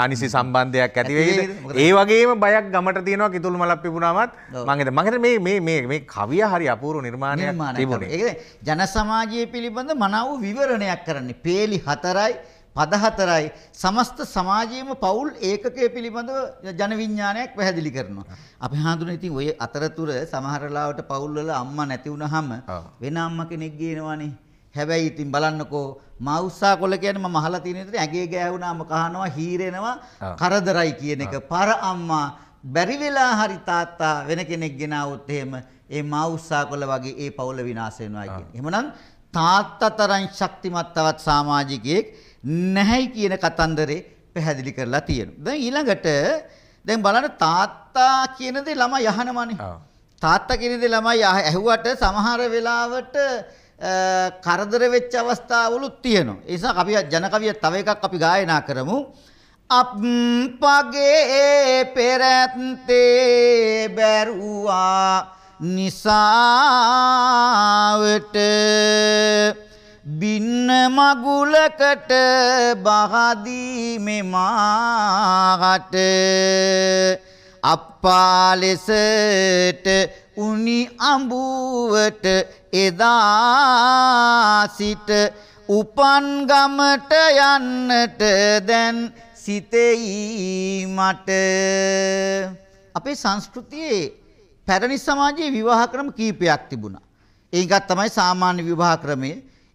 අනිසි සම්බන්ධයක් ඇති වෙයිද ඒ වගේම බයක් ගමට තියෙනවා කිතුල් මලක් පිපුණාමත් ඔව්. මම හිතන්නේ මම හිතන්නේ මේ මේ මේ කවිය හරි අපූර්ව නිර්මාණයක් තිබුණේ. ඒක ජන සමාජය පිළිබඳ මනාව විවරණයක් කරන්නේ. පේලි හතරයි පද හතරයි සමස්ත සමාජයේම පවුල් ඒකකය පිළිබඳව ජන විඥානයක් පැහැදිලි කරනවා. අපි හඳුනන ඉතින් ඔය අතරතුර සමහර ලාවට පවුල් වල අම්මා නැති වුනහම. වෙන අම්මා කෙනෙක් ගේනවනේ. හැබැයි ඉතින් බලන්නකෝ මවුසා කොළ කියන්නේ මම අහලා තියෙන විදිහට ඇගේ ගෑවුනාම කහනවා හීරෙනවා. කරදරයි කියන එක. පර අම්මා බැරි වෙලා හරි තාත්තා වෙන කෙනෙක් ගෙනාවොත් එහෙම ඒ මවුසා කොළ වගේ ඒ පවුල විනාශ වෙනවා කියන්නේ. එහෙමනම් තාත්තා තරම් ශක්තිමත් තවත් සමාජිකයෙක් නැහැයි කියන කතන්දරේ පැහැදිලි කරලා තියෙනවා. දැන් ඊළඟට දැන් බලන්න තාත්තා කියන දේ ළමයි අහනවනේ. තාත්තා කියන දේ ළමයි ඇහුවට සමහර වෙලාවට කරදර වෙච්ච අවස්ථාවලුත් තියෙනවා. ඒ නිසා කවිය ජන කවිය තව එකක් අපි ගායනා කරමු. අප්පගේ පෙරැත්තේ බැරුවා නිසාවට බින්න මගුලකට බහදී මෙමාහට අප්පා ලෙසට උනි අඹුවට එදා සිට උපන් ගමට යන්නට දැන් සිතෙයි මට. අපේ සංස්කෘතියේ පැරණි සමාජයේ විවාහ ක්‍රම කීපයක් තිබුණා. ඒකත් තමයි සාමාන්‍ය විවාහ ක්‍රමය.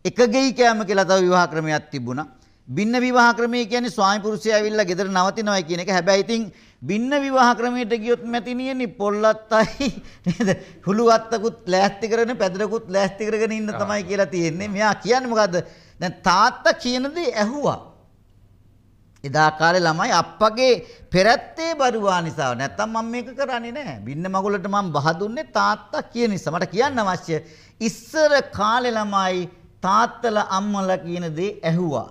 එක ගෙයි කෑම කියලා තව විවාහ ක්‍රමයක් තිබුණා. බින්න විවාහ ක්‍රමය කියන්නේ ස්වාමි පුරුෂයා ඇවිල්ලා ගෙදර නවතිනවා කියන එක. හැබැයි ඉතින් බින්න විවාහ ක්‍රමයට ගියොත් මැතිනියනි පොල්ලත්තයි නේද? හුළු අත්තකුත් ලෑස්ති කරගෙන පැදරකුත් ලෑස්ති කරගෙන ඉන්න තමයි කියලා තියෙන්නේ. මෙයා කියන්නේ මොකද්ද? දැන් තාත්තා කියන දේ ඇහුවා. එදා කාලේ ළමයි අප්පගේ පෙරැත්තේ බරුවා නිසා නැත්තම් මම මේක කරන්නේ නැහැ. බින්න මගුලට මම බහ දුන්නේ තාත්තා කියන නිසා. මට කියන්න අවශ්‍ය ඉස්සර කාලේ ළමයි තාත්තලා අම්මලා කියන දේ ඇහුවා.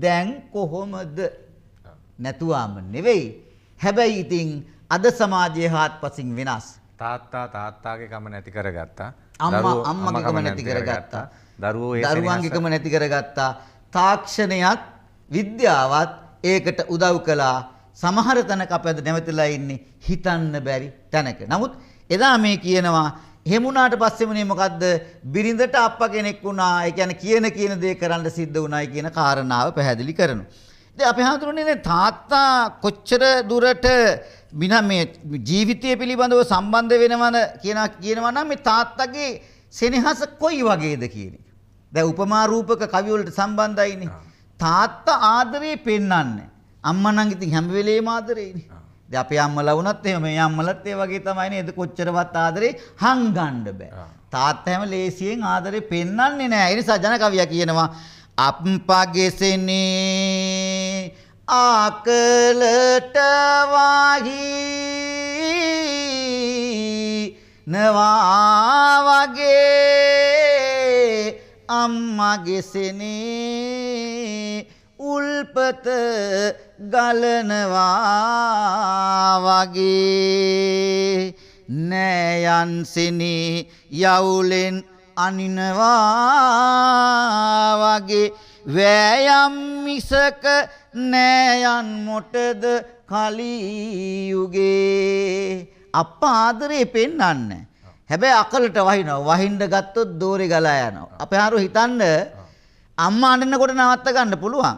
දැන් කොහොමද? නැතුවම නෙවෙයි. හැබැයි ඉතින් අද සමාජයේ හාත්පසින් වෙනස්. තාත්තා තාත්තාගේ කම නැති කරගත්තා. අම්මා දරුවෝ අම්මගේකම නැති කරගත්තා. දරුවෝ ඒ සෙනෙහස- දරුවන්ගේකම නැති කරගත්තා. තාක්ෂණයත් විද්‍යාවත් ඒකට උදව් කළා. සමහර තැනක අපි අද නැවතිලා ඉන්නේ හිතන්න බැරි තැනක. නමුත් එදා මේ කියනවා එහෙම වුණාට පස්සේ මුනේ මොකද්ද? බිරිඳට අප්පා කෙනෙක් වුණා. ඒ කියන්නේ කියන කියන දේ කරන්න සිද්ධ වුණායි කියන කාරණාව පැහැදිලි කරනවා. ඉතින් අපි හඳුනන්නේ තාත්තා කොච්චර දුරට විනා මේ ජීවිතය පිළිබඳව සම්බන්ධ වෙනවන කියන කියනවා නම් මේ තාත්තගේ සෙනෙහස කොයි වගේද කියන එක. දැන් උපමා රූපක කවි වලට සම්බන්ධයිනේ. තාත්තා ආදරේ පෙන්වන්නේ. අම්මා නම් ඉතින් හැම වෙලේම ආදරේනේ. දැන් අපේ අම්මලා වුණත් එහෙම මේ අම්මලත් ඒ වගේ තමයි නේද කොච්චරවත් ආදරේ හංගන්න බෑ. තාත්තා හැම ලේසියෙන් ආදරේ පෙන්වන්නේ නෑ. ඒ නිසා ජන කවියා කියනවා අප්පගෙසෙනේ ආකලට වාහි නවා වගේ අම්මගෙසෙනේ උල්පත ගලනවා වගේ. නෑයන්සිනි යවුලෙන් අනිනවා වගේ. වෑයම් මිසක නෑයන් මොටද කලියුගේ. අප ආදරේ පෙන්නන්න. හැබැයි අකලට වහින වහින්ඩ ගත්තොත් දෝරෙ ගලා යනවා. අප හරු හිතන්ඩ අම්ම අඩන්නකොට නවත්ත ගන්න පුළුවන්.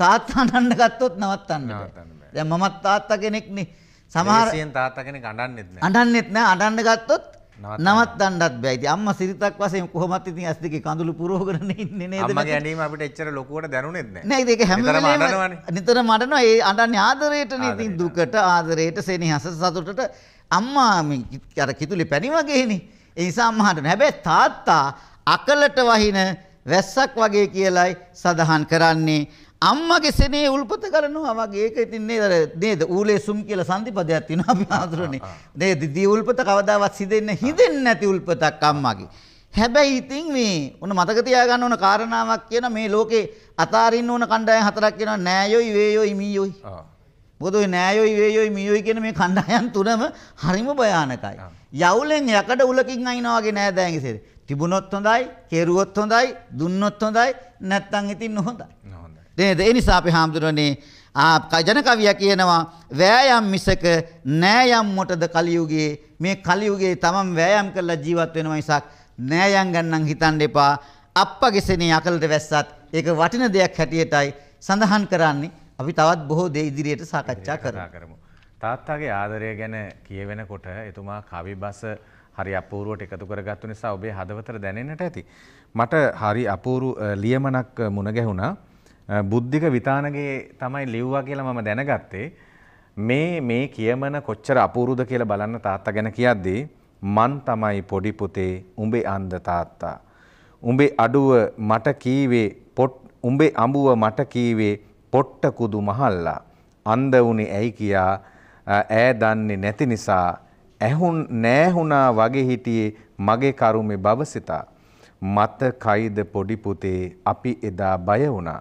තාත්තා අනන්න ගත්තොත් නවත්තන්න බෑ. දැන් මමත් තාත්තා කෙනෙක්නේ. සමහර සමහර තාත්තා කෙනෙක් අඬන්නෙත් නෑ. අඬන්නෙත් නෑ අඬන්න ගත්තොත් නවත්තන්න. නවත්තන්නත් බෑ. ඉතින් අම්මා සිරිතක් වශයෙන් කොහොමත් ඉතින් ඇස් දෙකේ කඳුළු පුරවගෙන ඉන්නේ නේද? අම්මගේ ඇඬීම අපිට එච්චර ලොකුවට දැනුනෙත් නෑ. නෑ ඒක හැම වෙලේම. නිතරම අඬනවා. ඒ අඬන්නේ ආදරයටනේ. ඉතින් ආදරයට. දුකට ආදරයට සෙනෙහස සතුටට අම්මා මේ අර කිතුලේ පැණි වගේනේ. ඒ නිසා අම්මා අඬනවා. හැබැයි තාත්තා අකලට වහින වැස්සක් වගේ කියලයි සඳහන් කරන්නේ. අම්මගේ සෙනේ උල්පත කරනවා වගේ ඒක ඉතින් නේද අර නේද ඌලේ සුම් කියලා සංදිපදයක් තියෙනවා අපි ආදරනේ. නේද දී උල්පත කවදාවත් හිදෙන්න හිදෙන්නේ නැති උල්පතක් අම්මගේ. හැබැයි ඉතින් මේ ඔන්න මතක තියාගන්න ඕන කාරණාවක් කියන මේ ලෝකේ අතාරින්න ඕන කණ්ඩායම් හතරක් කියනවා නෑයොයි වේයොයි මීයොයි. මොකද ඔය නෑයොයි වේයොයි මීයොයි කියන මේ කණ්ඩායම් තුනම හරිම භයානකයි. යවුලෙන් යකඩ උලකින් අයිනවා වගේ නෑ දෑන්ගේ තිබුණොත් හොඳයි, කෙරුවොත් හොඳයි, දුන්නොත් හොඳයි, නැත්තම් ඉතින් නොහොඳයි. හොඳයි. නේද? ඒ නිසා අපි හාමුදුරනේ ආ ජන කවියා කියනවා වෑයම් මිසක නෑයම් මොටද කලියුගේ මේ කලියුගේ තමන් වෑයම් කරලා ජීවත් වෙනවා මිසක් නෑයම් ගන්නම් හිතන්න එපා. අප්පගේ සෙනේ අකලට වැස්සත් ඒක වටින දෙයක් හැටියටයි සඳහන් කරන්නේ. අපි තවත් බොහෝ දේ ඉදිරියට සාකච්ඡා කරමු. තාත්තාගේ ආදරය ගැන කියවෙනකොට එතුමා කවි බස හරි අපූරුවට එකතු කරගත්තු නිසා ඔබේ හදවතට දැනෙන්නට ඇති. මට හරි අපූරු ලියමනක් මුණ ගැහුණා. බුද්ධික විතානගේ තමයි ලිව්වා කියලා මම දැනගත්තේ. මේ මේ කියමන කොච්චර අපූරුද කියලා බලන්න තාත්තා ගැන කියද්දී මන් තමයි පොඩි පුතේ උඹේ අන්ද තාත්තා. උඹේ අඩුව මට කීවේ පොට් උඹේ අඹුව මට කීවේ පොට්ට කුදු මහල්ලා. අන්ද වුණේ ඇයි කියා අ, ඈ දන්නේ නැති නිසා ඇහුන් නෑහුණා වගේ හිටියේ මගේ කරුමේ බවසිතා. මත කයිද පොඩි පුතේ අපි එදා බය වුණා.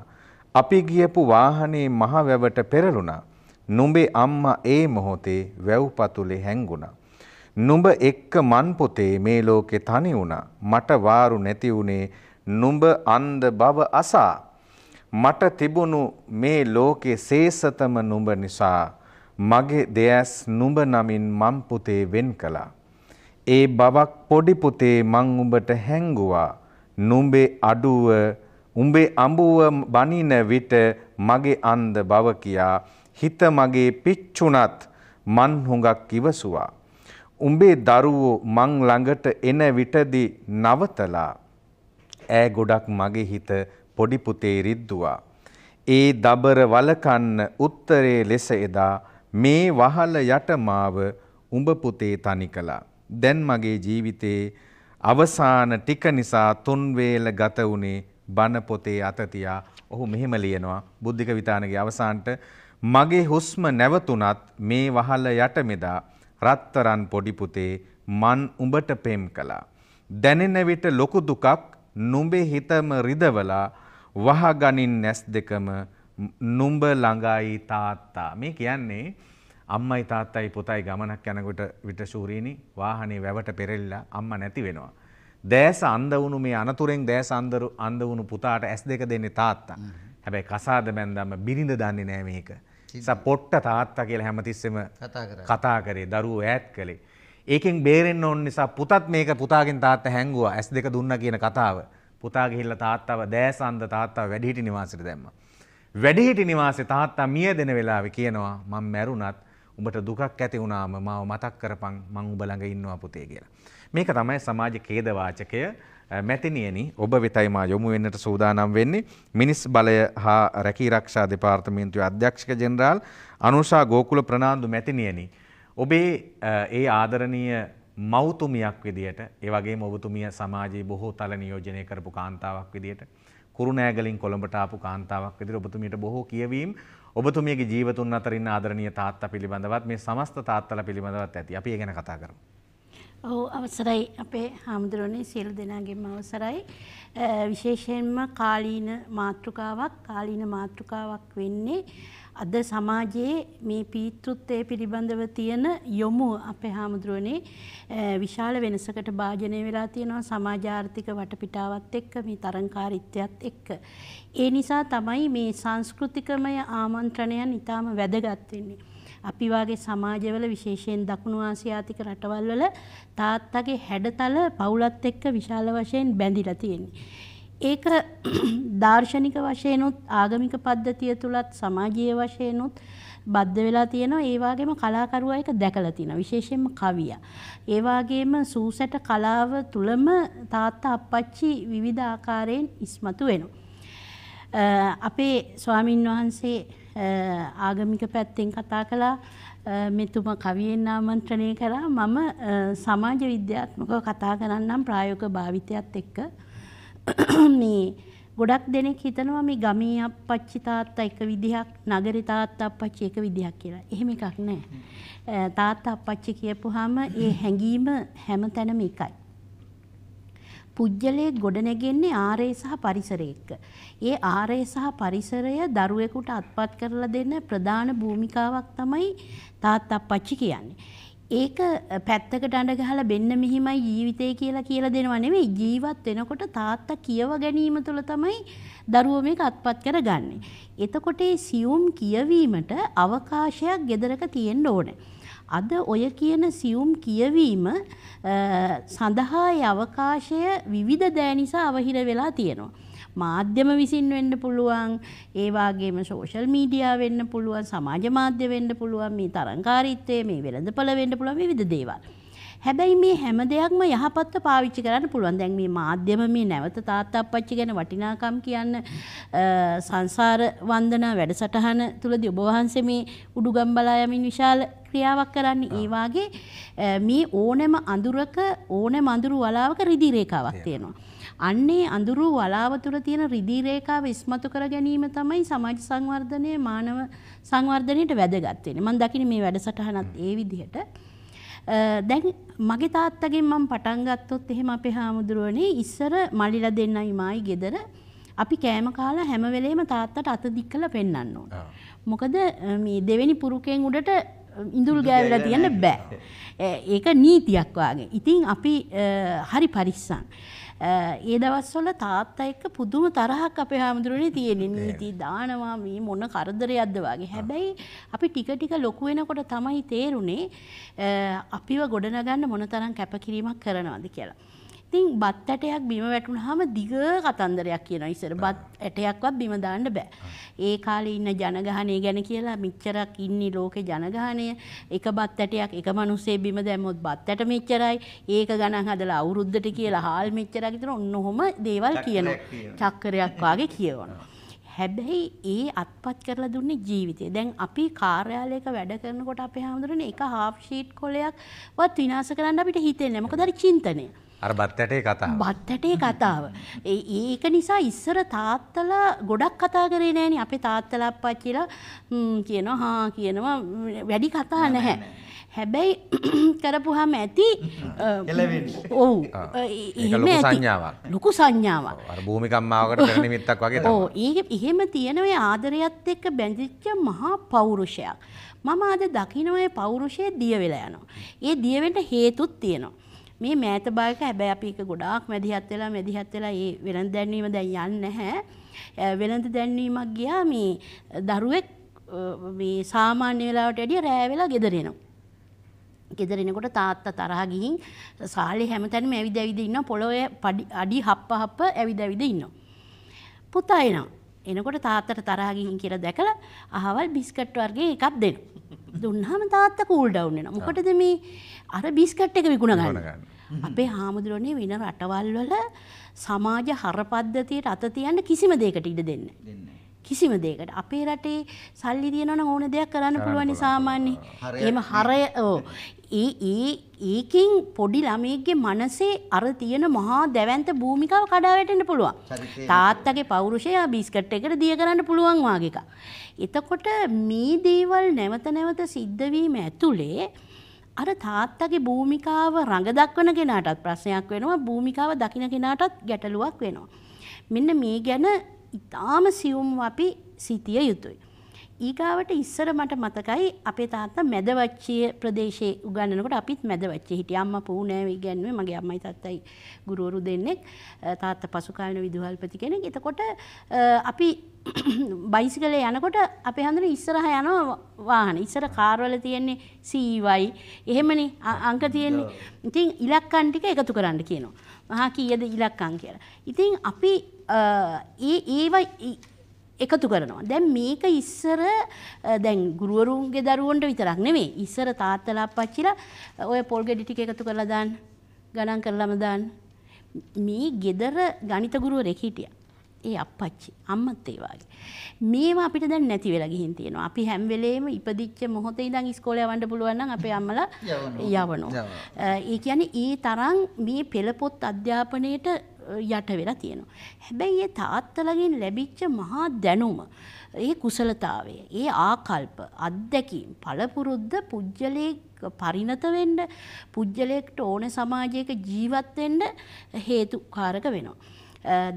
අපි ගියපු වාහනේ මහ වැවට පෙරළුණා. නුඹේ අම්මා ඒ මොහොතේ වැව් පතුලේ හැංගුණා. නුඹ එක්ක මන් පොතේ මේ ලෝකේ තනි වුණා. මට වාරු නැති වුණේ නුඹ අන්ධ බව අසා. මට තිබුණු මේ ලෝකේ සේසතම නුඹ නිසා මගේ දෙයස් නුඹ නමින් මම් පුතේ වෙන් කළා. ඒ බවක් පොඩි පුතේ මං උඹට හැංගුවා. නුඹේ අඩුව උඹේ අඹුව බනින විට මගේ අන්ධ බව කියා හිත මගේ පිච්චුණත් මන් හුඟක් ඉවසුවා. උඹේ දරුවෝ මං ළඟට එන විටදී නවතලා ඈ ගොඩක් මගේ හිත පොඩි පුතේ රිද්දුවා. ඒ දබර වලකන්න උත්තරේ ලෙස එදා මේ වහල යට මාව උඹ පුතේ තනි කළා. දැන් මගේ ජීවිතේ අවසාන ටික නිසා තුන් වේල ගත වුණේ බණ පොතේ අත තියා. ඔහු මෙහෙම ලියනවා බුද්ධික විතානගේ අවසානට මගේ හුස්ම නැවතුණත් මේ වහල යට මෙදා රත්තරන් පොඩි පුතේ මන් උඹට පෙම් කළා. දැනෙන විට ලොකු දුකක් නුඹේ හිතම රිදවලා වහගනින් නැස් දෙකම නුඹ ළඟයි තාත්තා. මේ කියන්නේ අම්මයි තාත්තයි පුතයි ගමනක් යනකොට විට ශූරීනි වාහනේ වැවට පෙරෙල්ලා අම්මා නැති වෙනවා. දෑස අන්ධ වුණු මේ අනතුරෙන් දෑස අන්දරු අන්ධ වුණු පුතාට ඇස් දෙක දෙන්නේ තාත්තා. හැබැයි කසාද බැන්දම බිරිඳ දන්නේ නෑ මේක. පොට්ට තාත්තා කියලා හැමතිස්සෙම කතා කරා. කතා කරේ දරුවෝ ඈත් කළේ. ඒකෙන් බේරෙන්න ඕන නිසා පුතත් මේක පුතාගෙන් තාත්තා හැංගුවා ඇස් දෙක දුන්නා කියන කතාව. පුතා ගිහිල්ලා තාත්තව දෑසන්ද තාත්තාව වැඩිහිටි නිවාසෙට දැම්මා. වැඩිහිටි නිවාසේ තාත්තා මිය දෙන වෙලාවේ කියනවා මම මැරුණත් උඹට දුකක් ඇති වුණාම මාව මතක් කරපන් මං උඹ ළඟ ඉන්නවා පුතේ කියලා. මේක තමයි සමාජ ඛේදවාචකය අ, මැතිනියනි ඔබ වෙතයි මා යොමු වෙන්නට සූදානම් වෙන්නේ මිනිස් බලය හා රැකී රක්ෂා දෙපාර්තමේන්තුවේ අධ්‍යක්ෂක ජෙනරාල් අනුෂා ගෝකුල ප්‍රනාන්දු මැතිනියනි ඔබේ අ, ඒ ආදරණීය මෞතුමියක් විදියට ඒ වගේම ඔබතුමිය සමාජයේ බොහෝ තල නියෝජනය කරපු කාන්තාවක් විදියට කුරුණෑගලින් කොළඹට ආපු කාන්තාවක් විදිහට ඔබතුමියට බොහෝ කියවීම් ඔබතුමියගේ ජීවතුන් අතර ඉන්න ආදරණීය තාත්තා පිළිබඳවත් මේ සමස්ත තාත්තලා පිළිබඳවත් ඇති. අපි ඒ ගැන කතා කරමු. ඔහු අවසරයි අපේ හාමුදුරුවනේ සියලු දෙනාගෙන්ම අවසරයි. අ, විශේෂයෙන්ම කාලීන මාතෘකාවක් කාලීන මාතෘකාවක් වෙන්නේ අද සමාජයේ මේ පීතෘත්වය පිළිබඳව තියෙන යොමු අපේ හාමුදුරුවනේ අ, විශාල වෙනසකට භාජනය වෙලා තියෙනවා සමාජාර්ථික වටපිටාවත් එක්ක මේ තරංකාරිත්වයත් එක්ක. ඒ නිසා තමයි මේ සංස්කෘතිකමය ආමන්ත්‍රණයන් ඉතාම වැදගත් වෙන්නේ. අපි වගේ සමාජවල විශේෂයෙන් දකුණු ආසියාතික රටවල් වල තාත්තගේ හැඩතල පවුලත් එක්ක විශාල වශයෙන් බැඳිලා තියෙන්නේ. ඒක දාර්ශනික වශයෙන්ුත් ආගමික පද්ධතිය තුලත් සමාජීය වශයෙන්ුත් බද්ධ වෙලා තියෙනවා. ඒ වගේම කලාකරුවා එක දැකලා තියෙනවා. විශේෂයෙන්ම කවියා. ඒ වගේම සූසැට කලාව තුලම තාත්තා අප්පච්චි විවිධ ආකාරයෙන් ඉස්මතු වෙනවා. අ, අපේ ස්වාමින් වහන්සේ අ, ආගමික පැත්තෙන් කතා කළා. අ, මෙතුම කවියෙන් ආමන්ත්‍රණය කරා මම අ, සමාජ විද්‍යාත්මකව කතා කරන්නම් ප්‍රායෝගික භාවිතයත් එක්ක. මේ ගොඩක් දෙනෙක් හිතනවා මේ ගමේ අප්පච්චි තාත්තා එක විදිහක් නගරේ තාත්තා අප්පච්චි එක විදිහක් කියලා. එහෙම එකක් නැහැ. අ, තාත්තා අප්පච්චි කියපුවාම ඒ හැඟීම හැම තැනම එකයි. පුජ්‍යලයේ ගොඩනැගෙන්නේ ආරය සහ පරිසරය එක්ක. ඒ ආරය සහ පරිසරය දරුවෙකුට අත්පත් කරලා දෙන්න ප්‍රධාන භූමිකාවක් තමයි තාත්තා අප්පච්චි කියන්නේ. ඒක පැත්තකට අඬ ගහලා බෙන්න මෙහිමයි ජීවිතය කියලා කියලා දෙනවා නෙවෙයි ජීවත් වෙනකොට තාත්තා කියව ගැනීම තුළ තමයි දරුවෝ මේක අත්පත් කරගන්නේ. එතකොට ඒ සියුම් කියවීමට අවකාශයක් ගෙදරක තියෙන්න ඕනේ. අද ඔය කියන සියුම් කියවීම අ, සඳහා ඒ අවකාශය විවිධ දෑ නිසා අවහිර වෙලා තියෙනවා. මාධ්‍යම විසින් වෙන්න පුළුවන් ඒ වගේම සෝෂල් මීඩියා වෙන්න පුළුවන් සමාජ මාධ්‍ය වෙන්න පුළුවන් මේ තරංකාරීත්වය මේ වෙළඳපොළ වෙන්න පුළුවන් විවිධ දේවල්. හැබැයි මේ හැම දෙයක්ම යහපත්ව පාවිච්චි කරන්න පුළුවන්. දැන් මේ මාධ්‍යම මේ නැවත තාත්තා අප්පච්චි ගැන වටිනාකම් කියන්න සංසාර වන්දනා වැඩසටහන තුලදී ඔබ වහන්සේ මේ උඩුගම් බලා යමින් විශාල ක්‍රියාවක් කරන්නේ. ඒ වාගේ මේ ඕනෑම අඳුරක ඕනෑම අඳුරු වලාවක රිදී රේඛාවක් තියෙනවා. අන්නේ අඳුරු වලාව තුළ තියෙන රිදී රේඛාව ඉස්මතු කර ගැනීම තමයි සමාජ සංවර්ධනය මානව සංවර්ධනයට වැදගත් වෙන්නේ. මම දකින්නේ මේ වැඩසටහනත් ඒ විදිහට. දැන් මගේ තාත්තගෙන් මම පටන් ගත්තොත් එහෙම අපේ හාමුදුරුවනේ ඉස්සර මල්ලිලා දෙන්නයි මායි ගෙදර අපි කෑම කාලා හැම වෙලේම තාත්තට අත දික් කරලා පෙන්වන්න ඕන. මොකද මේ දෙවෙනි පුරුකෙන් උඩට ඉඳුල් ගෑවිලා තියන්න බෑ. ඒක නීතියක් වාගේ. ඉතින් අපි හරි පරිස්සම්. ඒ දවස්වල තාත්තා එක්ක පුදුම තරහක් අපේ හාමුදුරනේ තියෙන නීති දානවා මේ මොන කරදරයක්ද වගේ. හැබැයි අපි ටික ටික ලොකු වෙනකොට තමයි තේරුනේ අපිව ගොඩනගන්න මොන තරම් කැපකිරීමක් කරනවද කියලා. ඉතින් බත් ඇටයක් බිම වැටුනහම දිග කතන්දරයක් කියනවා ඉස්සර බත් ඇටයක්වත් බිම දාන්න බෑ. ඒ කාලේ ඉන්න ජනගහනය ගැන කියලා මෙච්චරක් ඉන්නේ ලෝකේ ජනගහනය එක බත් ඇටයක් එක මිනිස්සේ බිම දැම්මොත් බත් ඇට මෙච්චරයි ඒක ගණන් හදලා අවුරුද්දට කියලා හාල් මෙච්චරක් විතර ඔන්න ඔහොම දේවල් කියනවා. චක්කරයක් වාගේ කියවනවා. හැබැයි ඒ අත්පත් කරලා දුන්නේ ජීවිතය. දැන් අපි කාර්යාලයක වැඩ කරනකොට අපේ හැමදෙරේ එක හාෆ් ෂීට් කොලයක්වත් විනාශ කරන්න අපිට හිතෙන්නේ නැහැ. මොකද අර චින්තනය. අර බත් ඇටේ කතාව. බත් ඇටේ කතාව. ඒ- ඒක නිසා ඉස්සර තාත්තලා ගොඩක් කතා කරේ නෑනේ අපේ තාත්තලා අප්පච්චිලා කියනවා හා කියනවා වැඩි කතා නැහැ. හැබැයි කරපුහම ඇති ඔව්. සංඥාවක්. ලොකු සංඥාවක්. අර භූමිකම්මාවකට පෙර නිමිත්තක් වගේ ඕ. ඒ එහෙම තියෙන ඔය ආදරයත් එක්ක බැඳිච්ච මහා පෞරුෂයක්. මම අද දකින්න ඔය පෞරුෂය දිය වෙලා යනවා. ඒ දිය වෙන්න හේතුත් තියෙනවා. මේ මෑත භාගයක හැබැයි අපි එක ගොඩාක් මැදිහත් වෙලා මැදිහත් වෙලා ඒ වෙළඳ දැන්වීම දැන් යන්නේ නැහැ. අ, වෙළඳ දැන්වීමක් ගියා මේ දරුවෙක් අ, මේ සාමාන්‍ය වෙලාවට වැඩිය රෑ වෙලා ගෙදර එනවා. ගෙදර එනකොට තාත්තා තරහා ගිහින් සාලේ හැමතැනම ඇවිද ඇවිද ඉන්නවා පොළොවේ පඩි අඩි හප්ප හප්ප ඇවිද ඇවිද ඉන්නවා. පුතා එනවා. එනකොට තාත්තට තරහා ගිහින් කියලා දැකලා අහවල් බිස්කට් වර්ගේ එකක් දෙනවා. දුන්නාම තාත්තා කූල් ඩවුන් වෙනවා. මොකටද මේ අර බිස්කට් එක විකුණ ගන්න. අපේ හාමුදුරනේ වෙන රටවල් වල සමාජ හර පද්ධතියට අත තියන්න කිසිම දෙයකට ඉඩ දෙන්නේ. කිසිම දෙයකට අපේ රටේ සල්ලි තියෙනවා නම් ඕන දෙයක් කරන්න පුළුවන් සාමාන්‍ය. එහෙම හරය ඔව්. ඒකෙන් පොඩි ළමයෙක්ගේ මනසේ අර තියෙන මහා දැවැන්ත භූමිකාව කඩා වැටෙන්න පුළුවන්. තාත්තගේ පෞරුෂය බිස්කට් එකට දිය කරන්න පුළුවන් වාගේ එකක්. එතකොට මේ දේවල් නැවත නැවත සිද්ධ වීම ඇතුලේ අර තාත්තගේ භූමිකාව රඟ දක්වන කෙනාටත් ප්‍රශ්නයක් වෙනවා භූමිකාව දකින කෙනාටත් ගැටලුවක් වෙනවා. මෙන්න මේ ගැන ඉතාම සියුම් අපි සිතිය යුතුයි. ඊගාවට ඉස්සර මට මතකයි අපේ තාත්තා මැදවච්චිය ප්‍රදේශයේ උගන්නනකොට අපිත් මැදවච්චේ හිටිය අම්මා පූනෑවේ ඉගැන්නුවේ මගේ අම්මයි තාත්තයි ගුරුවරු දෙන්නෙක් තාත්තා පසු කාලීන විදුහල්පති කෙනෙක්. එතකොට අපි බයිසිකලේ යනකොට අපේ හඳුන ඉස්සරහ යනවා වාහන. ඉස්සර කාර්වල තියෙන්නේ සීවයි. එහෙමනේ අංක තියෙන්නේ. ඉතින් ඉලක්කම් ටික එකතු කරන්න කියනවා. මහා කීයද ඉලක්කම් කියලා. ඉතින් අපි ඒ ඒවයි එකතු කරනවා. දැන් මේක ඉස්සර දැන් ගුරුවරුන්ගේ දරුවන්ට විතරක් නෙමෙයි. ඉස්සර තාත්තලා අප්පච්චිලා ඔය පොල් ගෙඩි ටික එකතු කරලා දාන්න. ගණන් කරලාම දාන්න. මේ gedara ගණිත ගුරුවරෙක් හිටියා. ඒ අප්පච්චි අම්මත් ඒ වගේ. මේවා අපිට දැන් නැති වෙලා ගිහින් තියෙනවා. අපි හැම වෙලේම ඉපදිච්ච මොහොතේ ඉඳන් ඉස්කෝලේ යවන්න පුළුවන් නම් අපේ අම්මලා යවනවා. ඒ කියන්නේ ඒ තරම් මේ පෙළපොත් අධ්‍යාපනයේට යට වෙලා තියෙනවා. හැබැයි ඒ තාත්තලගෙන් ලැබිච්ච මහා දැනුම ඒ කුසලතාවය, ඒ ආකල්ප, අත්දැකීම්, පළපුරුද්ද පුජ්‍යලේ පරිණත වෙන්න, පුජ්‍යලයකට ඕන සමාජයක ජීවත් වෙන්න හේතුකාරක වෙනවා.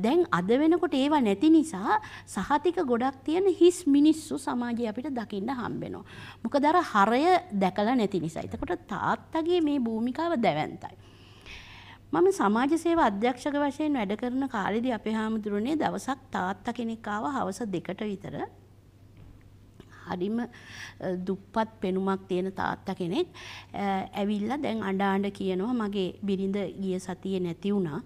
දැන් අද වෙනකොට ඒවා නැති නිසා සහතික ගොඩක් තියෙන හිස් මිනිස්සු සමාජය අපිට දකින්න හම්බෙනවා. මොකද අර හරය දැකලා නැති නිසා. එතකොට තාත්තගේ මේ භූමිකාව දැවැන්තයි. මම සමාජ සේව අධ්‍යක්ෂක වශයෙන් වැඩ කරන කාලෙදී අපේ හාමුදුරනේ දවසක් තාත්තා කෙනෙක් ආව හවස දෙකට විතර හරිම දුප්පත් පෙනුමක් තියෙන තාත්තා කෙනෙක් ඇවිල්ලා දැන් අඬ අඬ කියනවා මගේ බිරිඳ ගිය සතියේ නැති වුණා.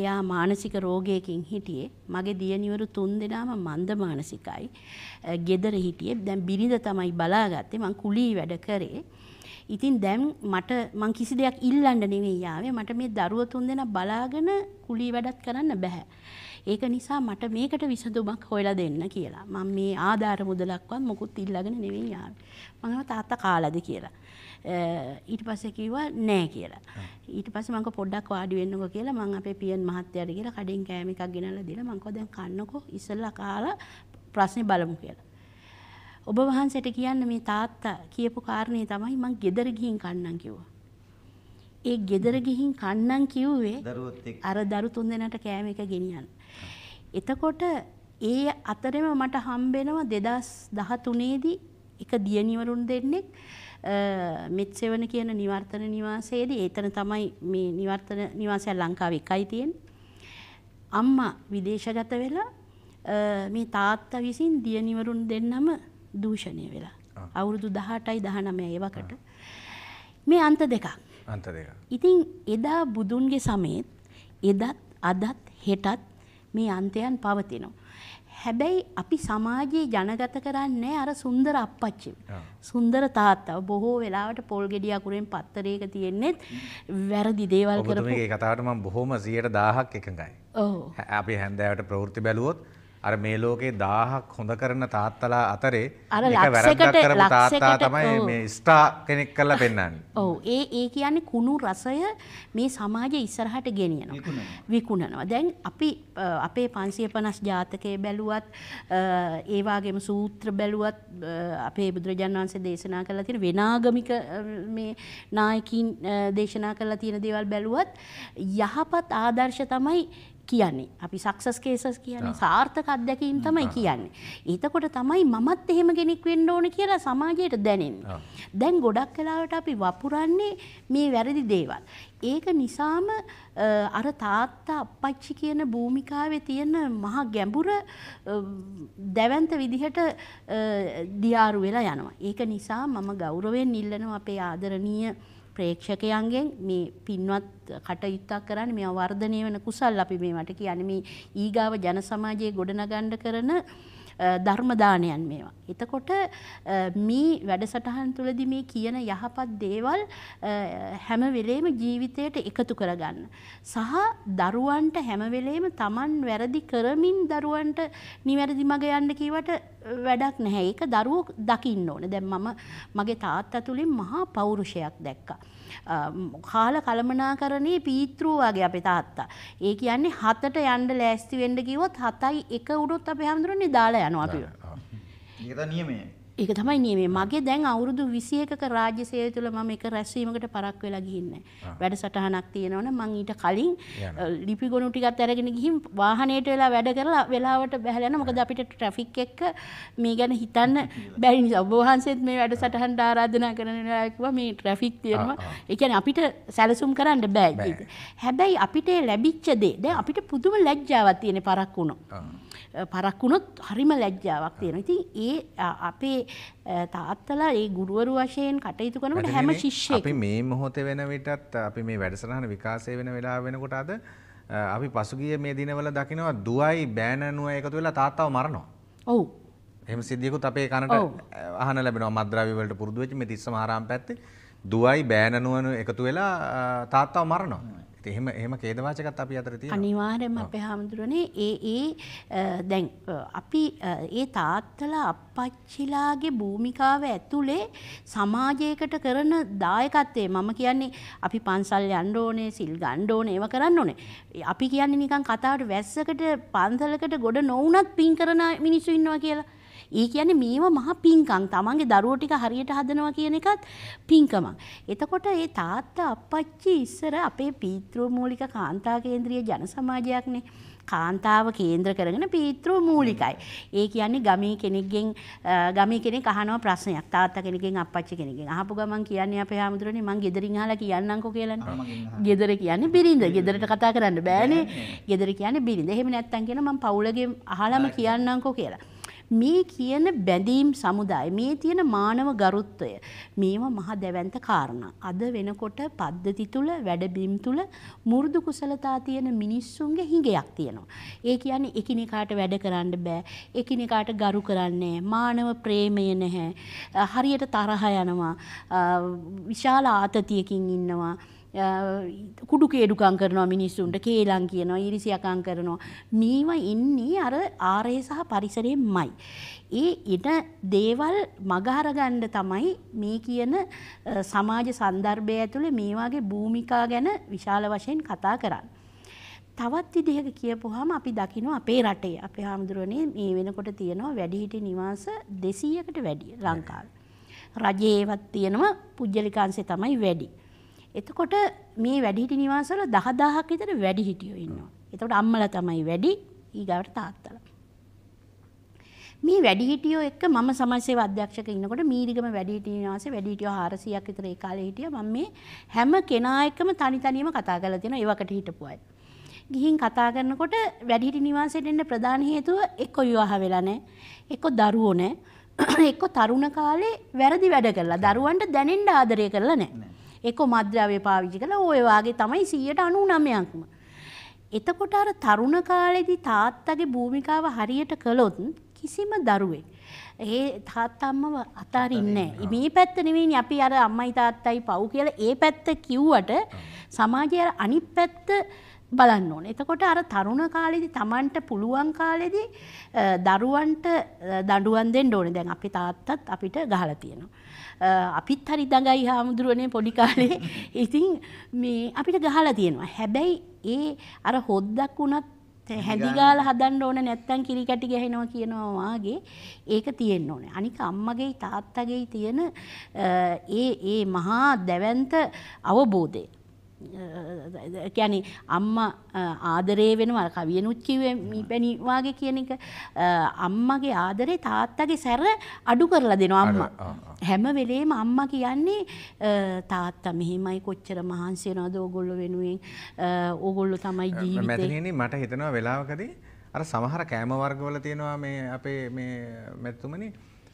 එයා මානසික රෝගයකින් හිටියේ. මගේ දියණිවරු තුන් දෙනාම මන්ද මානසිකයි. ගෙදර හිටියේ. දැන් බිරිඳ තමයි බලාගත්තේ. මං කුලී වැඩ කරේ. ඉතින් දැන් මට මං කිසි දෙයක් ඉල්ලන්න නෙවෙයි ආවේ. මට මේ දරුවෝ තුන්දෙනා බලාගෙන කුලී වැඩක් කරන්න බෑ. ඒක නිසා මට මේකට විසඳුමක් හොයලා දෙන්න කියලා. මම මේ ආධාර මුදලක්වත් මොකුත් ඉල්ලගෙන නෙවෙයි ආවේ. මම තාත්තා කාලාද කියලා. ඊට පස්සේ කිව්වා නෑ කියලා. ඊට පස්සේ මම පොඩ්ඩක් වාඩි වෙන්නකෝ කියලා මම අපේ පියන් මහත්තයාට කියලා කඩෙන් කෑම එකක් ගෙනල්ලා දීලා මම කිව්වා දැන් කන්නකෝ ඉස්සෙල්ලා කාලා ප්‍රශ්නේ බලමු කියලා. ඔබ වහන්සේට කියන්න මේ තාත්තා කියපු කාරණේ තමයි මං ගෙදර ගිහින් කන්නම් කිව්වා. ඒ ගෙදර ගිහින් කන්නම් කිව්වේ අර දරු තුන්දෙනාට කෑම එක ගෙනියන්න. එතකොට ඒ අතරෙම මට හම්බෙනවා 2013 දී එක දියණිවරුන් දෙන්නෙක් මෙත්සෙවන කියන නිවර්තන නිවාසයේදී ඒතන තමයි මේ නිවර්තන නිවාසය ලංකාවේ එකයි තියෙන්නේ. අම්මා විදේශගත වෙලා මේ තාත්තා විසින් දියණිවරුන් දෙන්නම දූෂණය වෙලා. අවුරුදු 18යි 19යි ඒ වකට. මේ අන්ත දෙකක්. ඉතින් එදා බුදුන්ගේ සමයේත් එදත් අදත් හෙටත් මේ අන්තයන් පවතිනවා. හැබැයි අපි සමාජයේ ජනගත කරන්නේ අර සුන්දර අප්පච්චි. සුන්දර තාත්තා බොහෝ වෙලාවට පොල් ගෙඩි අකුරෙන් පත්තරයක තියෙන්නේත් වැරදි දේවල් කරපු. ඔබතුමීගේ කතාවට මම බොහොම 110ක් එකඟයි. ඔව්. අපි හැන්දෑවට ප්‍රවෘත්ති බැලුවොත් අර මේ ලෝකේ 1000ක් හොඳ කරන තාත්තලා අතරේ එක වැරද්දක් කරපු තාත්තා තමයි. මේ ස්ටා කෙනෙක් කරලා පෙන්වන්නේ. ඔව් ඒ ඒ කියන්නේ කුණු රසය මේ සමාජය ඉස්සරහට ගෙනියනවා. විකුණනවා. දැන් අපි අපේ 550 ජාතකයේ බැලුවත් ඒ වගේම සූත්‍ර බැලුවත් අපේ බුදුරජාණන් වහන්සේ දේශනා කරලා තියෙන වෙනාගමික මේ නායකින් දේශනා කරලා තියෙන දේවල් බැලුවත් යහපත් ආදර්ශ තමයි කියන්නේ අපි සක්සස් කේසස් කියන්නේ සාර්ථක අත්දැකීම් තමයි කියන්නේ. එතකොට තමයි මමත් එහෙම කෙනෙක් වෙන්න ඕන කියලා සමාජයට දැනෙන්නේ. දැන් ගොඩක් වෙලාවට අපි වපුරන්නේ මේ වැරදි දේවල්. ඒක නිසාම අර තාත්තා අප්පච්චි කියන භූමිකාවේ තියෙන මහා ගැඹුර දැවැන්ත විදිහට දියාරු වෙලා යනවා. ඒක නිසා මම ගෞරවයෙන් ඉල්ලනවා අපේ ආදරණීය ප්‍රේක්ෂකයන්ගෙන් මේ පින්වත් කටයුත්තක් කරන්න මේ වර්ධනය වෙන කුසල් අපි මේවට කියන්නේ. මේ ඊගාව ජන සමාජයේ ගොඩනගන්න කරන ධර්ම දානයන් මේවා. එතකොට මේ වැඩසටහන් තුළදී මේ කියන යහපත් දේවල් හැම වෙලේම ජීවිතයට එකතු කරගන්න. සහ දරුවන්ට හැම වෙලේම Taman වැරදි කරමින් දරුවන්ට නිවැරදි මඟ යන්න කීවට වැඩක් නැහැ. ඒක දරුවෝ දකින්න ඕනේ. දැන් මම මගේ තාත්තා තුලින් මහා පෞරුෂයක් දැක්කා. කාල කළමනාකරණයේ පීතෘ වගේ අපේ තාත්තා. ඒ කියන්නේ හතට යන්න ලෑස්ති වෙන්න කිව්වොත් හතයි එක උඩොත් අපේ හැමදෙරෝනේ දාලා යනවා අපි. ඒක නියමය. ඒක තමයි නියමේ මගේ දැන් අවුරුදු 21ක රාජ්‍ය සේවය තුළ මම එක රැස්වීමකට පරක් වෙලා ගිහින්නේ. වැඩසටහනක් තියෙනවනේ මං ඊට කලින් ලිපි ගොනු ටිකත් අරගෙන ගිහින් වාහනේට වෙලා වැඩ කරලා වෙලාවට බැහැලා යනවා. මොකද අපිට ට්‍රැෆික් එක්ක මේ ගැන හිතන්න බැරි නිසා ඔබ වහන්සේත් මේ වැඩසටහනට ආරාධනා කරන වෙලාව කිව්වා මේ ට්‍රැෆික් තියෙනවා. ඒ කියන්නේ අපිට සැලසුම් කරන්න බෑ. හැබැයි අපිට ලැබිච්ච දේ දැන් අපිට පුදුම ලැජ්ජාවක් තියෙන පරක් වුණා. පරක් වුණොත් හරිම ලැජ්ජාවක් තියෙනවා. ඉතින් ඒ අපේ තාත්තලා ඒ ගුරුවරු වශයෙන් කටයුතු කරනකොට හැම ශිෂ්‍යයෙක් අපි මේ මොහොතේ වෙන විටත් අපි මේ වැඩසටහන විකාශය වෙන වෙලාව වෙනකොට අද අපි පසුගිය මේ දිනවල දකිනවා දුවයි බෑනනුව එකතු වෙලා තාත්තව මරනවා. ඔව් එහෙම සිද්ධියකුත් අපේ කනට. අහන ලැබෙනවා මද්‍රව්‍ය වලට පුරුදු වෙච්ච මේ තිස්ස මහරාම් පැත්තේ දුවයි බෑනනුවන එකතු වෙලා තාත්තව මරනවා. එහෙම එහෙම ඛේදවාචකත් අපි අතර තියෙනවා. අනිවාර්යයෙන්ම අපේ හාමුදුරනේ ඒ ඒ දැන් අපි ඒ තාත්තලා අපච්චිලාගේ භූමිකාව ඇතුලේ සමාජයකට කරන දායකත්වය මම කියන්නේ අපි පන්සල් යන්න ඕනේ සිල් ගන්න ඕනේ ඒව කරන්න ඕනේ. අපි කියන්නේ නිකන් කතාවට වැස්සකට පන්සලකට ගොඩ නොවුනත් පින් කරන මිනිස්සු ඉන්නවා කියලා. ඒ කියන්නේ මේව මහ පින්කම් තමන්ගේ දරුවෝ ටික හරියට හදනවා කියන එකත් පින්කමක්. එතකොට ඒ තාත්තා අප්පච්චි ඉස්සර අපේ පීතෘ මූලික කාන්තා කේන්ද්‍රීය ජන සමාජයක්නේ. කාන්තාව කේන්ද්‍ර කරගෙන පීතෘ මූලිකයි. ඒ කියන්නේ ගමේ කෙනෙක්ගෙන් ගමේ කෙනෙක් අහනවා ප්‍රශ්නයක්. තාත්තා කෙනෙක්ගෙන් අප්පච්චි කෙනෙක්ගෙන්. අහපු ගමන් කියන්නේ අපේ හැමදෙරෝනේ මං ගෙදරින් අහලා කියන්නම්කෝ කියලානේ. ගෙදර කියන්නේ බිරිඳ. ගෙදරට කතා කරන්න බෑනේ. ගෙදර කියන්නේ බිරිඳ. එහෙම නැත්තම් කියන මං පවුලගේ අහලම කියන්නම්කෝ කියලා. මේ කියන බැඳීම් සමුදාය මේ තියෙන මානව ගරුත්වය මේවා මහ දැවන්ත කාරණා. අද වෙනකොට පද්ධති තුළ වැඩබිම් තුළ මුරුදු කුසලතා තියෙන මිනිස්සුන්ගේ හිඟයක් තියෙනවා. ඒ කියන්නේ එකිනෙකාට වැඩ කරන්න බෑ. එකිනෙකාට ගරු කරන්නේ මානව ප්‍රේමය නැහැ. අ, හරියට තරහ යනවා. අ, විශාල ආතතියකින් ඉන්නවා. අ, කුඩු කේඩුකම් කරනවා මිනිස්සුන්ට කේලම් කියනවා ඉරිසියකම් කරනවා මේවා ඉන්නේ අර ආරය සහ පරිසරයෙන්මයි. ඒ ඉට දේවල් මගහරගන්න තමයි මේ කියන අ, සමාජ සන්දර්භය ඇතුළේ මේවාගේ භූමිකා ගැන විශාල වශයෙන් කතා කරන්න. තවත් විදිහක කියපුහම අපි දකිනවා අපේ රටේ අපේ හාමුදුරුවනේ මේ වෙනකොට තියෙනවා වැඩිහිටි නිවාස දෙසීයකට වැඩිය ලංකාව. රජයේවත් තියෙනවා පුද්ගලිකාන්සේ තමයි වැඩි. එතකොට මේ වැඩිහිටි නිවාසවල දහදාහක් විතර වැඩිහිටියෝ ඉන්නවා. එතකොට අම්මලා තමයි වැඩි ඊගාවට තාත්තලා. මේ වැඩිහිටියෝ එක්ක මම සමාජසේව අධ්‍යක්ෂක ඉන්නකොට මීරිගම වැඩිහිටි නිවාසේ වැඩිහිටියෝ 400ක් විතර ඒ කාලේ හිටියා. මම මේ හැම කෙනා එක්කම තනි තනියම කතා කරලා තියෙනවා ඒවකට හිටපු අය. ගිහින් කතා කරනකොට වැඩිහිටි නිවාසයට එන්න ප්‍රධාන හේතුව එක්ක විවාහ වෙලා නැහැ. එක්ක දරුවෝ නැහැ. එක්ක තරුණ කාලේ වැරදි වැඩ කරලා දරුවන්ට දැනෙන්න ආදරය කරලා නැහැ. එක්ක මද්ද්‍රව්‍ය පාවිච්චි කරලා ওই වාගේ තමයි 199ක්ම. එතකොට අර තරුණ කාලෙදි තාත්තගේ භූමිකාව හරියට කළොත් කිසිම දරුවෙක් ඒ තාත්තම්මව අතාරින්නේ. මේ පැත්ත නෙවෙයිනේ අපි අර අම්මයි තාත්තයි පව් කියලා ඒ පැත්ත කිව්වට සමාජයේ අර අනිත් පැත්ත බලන්න ඕනේ. එතකොට අර තරුණ කාලෙදි Tamanට පුළුවන් කාලෙදි දරුවන්ට දඬුවම් දෙන්න ඕනේ. දැන් අපි තාත්තත් අපිට ගහලා තියෙනවා. අපිත් හරි දඟයි හාමුදුරුවනේ පොඩි කාලේ. ඉතින් මේ අපිට ගහලා තියෙනවා. හැබැයි ඒ අර හොද්දක් වුණත් හැදිගාල හදන්න ඕන නැත්තම් කිරි කැටි ගහනවා කියනවා වාගේ ඒක තියෙන්න ඕනේ. අනික අම්මගේ තාත්තගේ තියෙන ඒ ඒ මහා දැවැන්ත අවබෝධය. කියන්නේ අම්මා ආදරේ වෙනවා. කවියනුත් කිව්වේ මීපැණි වාගේ කියන එක. අම්මගේ ආදරේ තාත්තගේ සැර අඩු කරලා දෙනවා අම්මා. හැම වෙලේම අම්මා කියන්නේ තාත්තා මෙහෙමයි කොච්චර මහන්සි වෙනවද ඕගොල්ලෝ වෙනුවෙන්. ඕගොල්ලෝ තමයි ජීවිතේ. මැතිනියනි මට හිතනවා වෙලාවකදී අර සමහර කෑම වර්ගවල තියෙනවා මේ අපේ මේ මෙතුමනි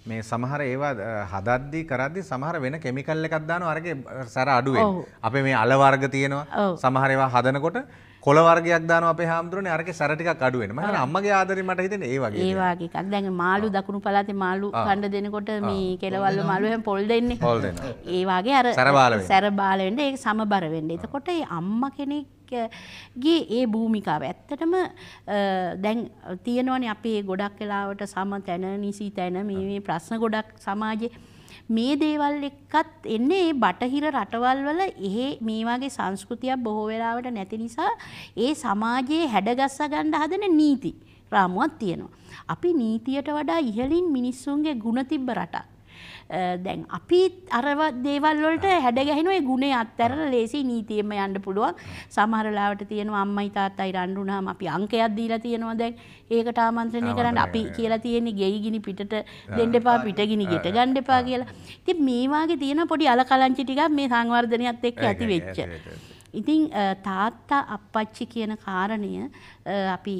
මේ සමහර ඒවා හදද්දී කරද්දී සමහර වෙන කෙමිකල් එකක් දානවා අරගේ සැර අඩුවෙන්. අපේ මේ අල වර්ග තියෙනවා. සමහර ඒවා හදනකොට කොළ වර්ගයක් දානවා අපේ හාමුදුරනේ අරගේ සැර ටිකක් අඩු වෙන. මම හිතන්නේ අම්මගේ ආදරේ මට හිතෙන්නේ ඒ වගේ. ඒ වගේ එකක්. දැන් මාළු දකුණු පළාතේ මාළු කණ්ඩ දෙනකොට මේ කෙලවල්ල මාළු එහෙම පොල් දෙන්නේ. පොල් දෙනවා. ඒ වගේ අර සැර බාල වෙන්න. සැර බාල වෙන්න ඒක සමබර වෙන්න. එතකොට ඒ අම්මා කෙනෙක්ගේ ඒ භූමිකාව ඇත්තටම අ, දැන් තියෙනවනේ අපේ ගොඩක් වෙලාවට සම තැන නිසි තැන මේ මේ ප්‍රශ්න ගොඩක් සමාජයේ මේ දේවල් එක්කත් එන්නේ ඒ බටහිර රටවල් වල එහෙ මේ වගේ සංස්කෘතියක් බොහෝ වෙලාවට නැති නිසා ඒ සමාජයේ හැඩගස්ස ගන්න හදන නීති රාමුවක් තියෙනවා. අපි නීතියට වඩා ඉහළින් මිනිස්සුන්ගේ ಗುಣ තිබ්බ රටක්. දැන් අපි අරව දේවල්වලට හැඩගැහෙන ඒ ගුණේ අත්තරල ලේසි නීතියෙන්ම යන්න පුළුවන්. සමහරලාවට තියෙනවා අම්මයි තාත්තයි රණ්ඩුනාම අපි අංකයක් දීලා තියෙනවා දැන්. ඒකට ආමන්ත්‍රණය කරන්න අපි කියලා තියෙන්නේ ගෙයි ගිනි පිටට දෙන්න එපා පිට ගිනි ගෙට ගන්න එපා කියලා. ඉතින් මේ වාගේ තියෙන පොඩි අලකලංචි ටිකක් මේ සංවර්ධනයත් එක්ක ඇති වෙච්ච. ඉතින් තාත්තා අප්පච්චි කියන කාරණය අපි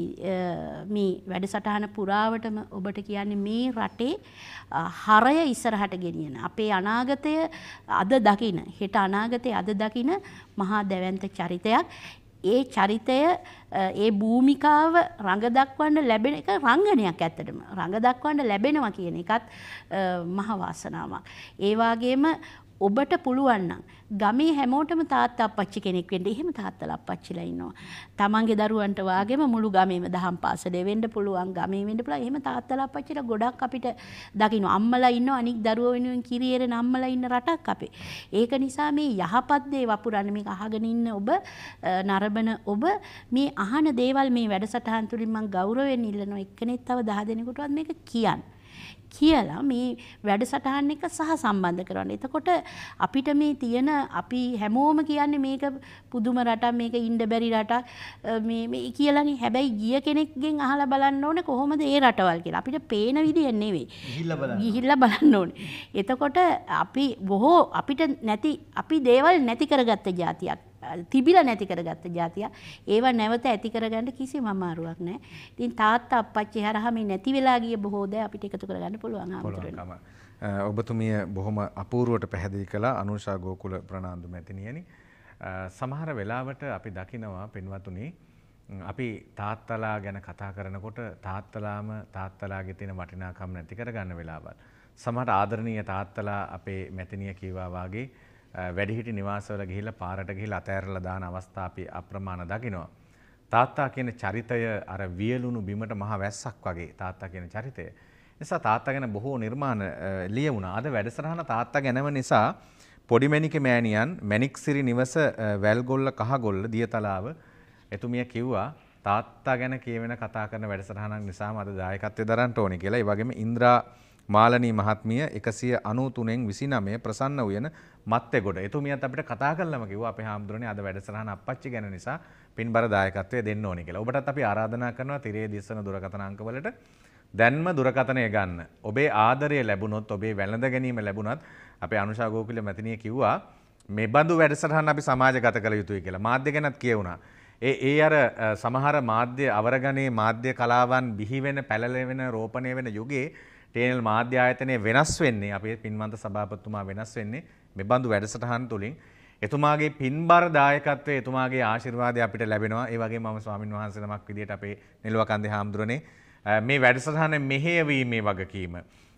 මේ වැඩසටහන පුරාවටම ඔබට කියන්නේ මේ රටේ හරය ඉස්සරහට ගෙනියන. අපේ අනාගතය අද දකින හෙට අනාගතය අද දකින මහා දැවන්ත චරිතයක්. ඒ චරිතය ඒ භූමිකාව රඟ දක්වන්න ලැබෙන එක රංගනයක් ඇත්තටම රඟ දක්වන්න ලැබෙනවා කියන එකත් මහ වාසනාවක්. ඒ වගේම ඔබට පුළුවන්නම් ගමේ හැමෝටම තාත්තා අපච්චි කෙනෙක් වෙන්න එහෙම තාත්තලා අපච්චිලා ඉන්නවා. තමන්ගේ දරුවන්ට වාගේම මුළු ගමේම දහම් පාසලේ වෙන්න පුළුවන් ගමේ වෙන්න පුළුවන්. එහෙම තාත්තලා අපච්චිලා ගොඩක් අපිට දකින්න අම්මලා ඉන්නවා අනික් දරුවෝ වෙනුවෙන් කිරියෙරෙන අම්මලා ඉන්න රටක් අපේ. ඒක නිසා මේ යහපත් දේ වපුරන්න මේක අහගෙන ඉන්න ඔබ නරඹන ඔබ මේ අහන දේවල් මේ වැඩසටහන් තුලින් මම ගෞරවයෙන් ඉල්ලනවා එක්කෙනෙක් තව 10 දෙනෙකුටවත් මේක කියන්න. කියලා මේ වැඩසටහන් එක සහ සම්බන්ධ කරන්න. එතකොට අපිට මේ තියෙන අපි හැමෝම කියන්නේ මේක පුදුම රටක් මේක ඉන්න බැරි රටක් මේ මේ කියලානේ. හැබැයි ගිය කෙනෙක්ගෙන් අහලා බලන්න ඕනේ කොහොමද ඒ රටවල් කියලා. අපිට පේන විදිය නෙවෙයි. ගිහිල්ලා බලන්න. ගිහිල්ලා බලන්න ඕනේ. එතකොට අපි බොහෝ අපිට නැති අපි දේවල් නැති කරගත්ත જાතියක්. තිබිලා නැති කරගත්ත ජාතිය ඒවා නැවත ඇති කරගන්න කිසිම අමාරුවක් නැහැ. ඉතින් තාත්තා අප්පච්චි හරහා මේ නැති වෙලා ගිය බොහෝ දේ අපිට එකතු කරගන්න පුළුවන් පුළුවන්කම. ඔබතුමිය බොහොම අපූර්වට පැහැදිලි කළා අනුෂා ගෝකුල ප්‍රනාන්දු මැතිනියනි. සමහර වෙලාවට අපි දකිනවා පින්වතුනි අපි තාත්තලා ගැන කතා කරනකොට තාත්තලාම තාත්තලාගේ තියෙන වටිනාකම් නැති කරගන්න වෙලාවල්. සමහර ආදරණීය තාත්තලා අපේ මැතිනිය කිව්වා වාගේ වැඩිහිටි නිවාසවල ගිහිල්ලා පාරට ගිහිල්ලා අතෑරලා දාන අවස්ථා අපි අප්‍රමාණ දකිනවා. තාත්තා කියන චරිතය අර වියලුණු බිමට මහ වැස්සක් වගේ තාත්තා කියන චරිතය. නිසා තාත්තා ගැන බොහෝ නිර්මාණ ලියවුණා. අද වැඩසටහන තාත්තා ගැනම නිසා පොඩිමැණික මෑණියන් මැණික්සිරි නිවස වැල්ගොල්ල කහගොල්ල දියතලාව එතුමිය කිව්වා තාත්තා ගැන කියවෙන කතා කරන වැඩසටහනක් නිසාම අද දායකත්වය දරන්න ඕනේ කියලා. ඒ වගේම ඉන්ද්‍රා මාලනී මහත්මිය 193න් 29 ප්‍රසන්න උයන මත්තෙගොඩ එතුමියත් අපිට කතා කළම කිව්වා අපේ හාමුදුරනේ අද වැඩසටහන අප්පච්චි ගැන නිසා පින්බර දායකත්වය දෙන්න ඕනේ කියලා. ඔබටත් අපි ආරාධනා කරනවා තිරේ දිස්සන දුරකථන අංකවලට දැන්ම දුරකථනය ගන්න. ඔබේ ආදරය ලැබුණොත් ඔබේ වැළඳ ගැනීම ලැබුණත් අපේ අනුෂා ගෝකුල මැතිනිය කිව්වා මේ බඳු වැඩසටහන අපි සමාජගත කළ යුතුයි කියලා. මාධ්‍ය ගැනත් කියවුණා. ඒ ඒ අර සමහර මාධ්‍ය අවරගණයේ මාධ්‍ය කලාවන් බිහි වෙන පැලලෙවෙන රෝපණය වෙන යුගයේ ටේනල් මාධ්‍ය ආයතනය වෙනස් වෙන්නේ අපේ පින්වන්ත සභාපතිතුමා වෙනස් වෙන්නේ මෙබඳු වැඩසටහන් තුළින්. එතුමාගේ පින්බර දායකත්වය එතුමාගේ ආශිර්වාදය අපිට ලැබෙනවා. ඒ වගේ මම ස්වාමින් වහන්සේ නමක් විදිහට අපේ නිල්වකන්දේ හාමුදුරනේ මේ වැඩසටහන මෙහෙයවීමේ වගකීම.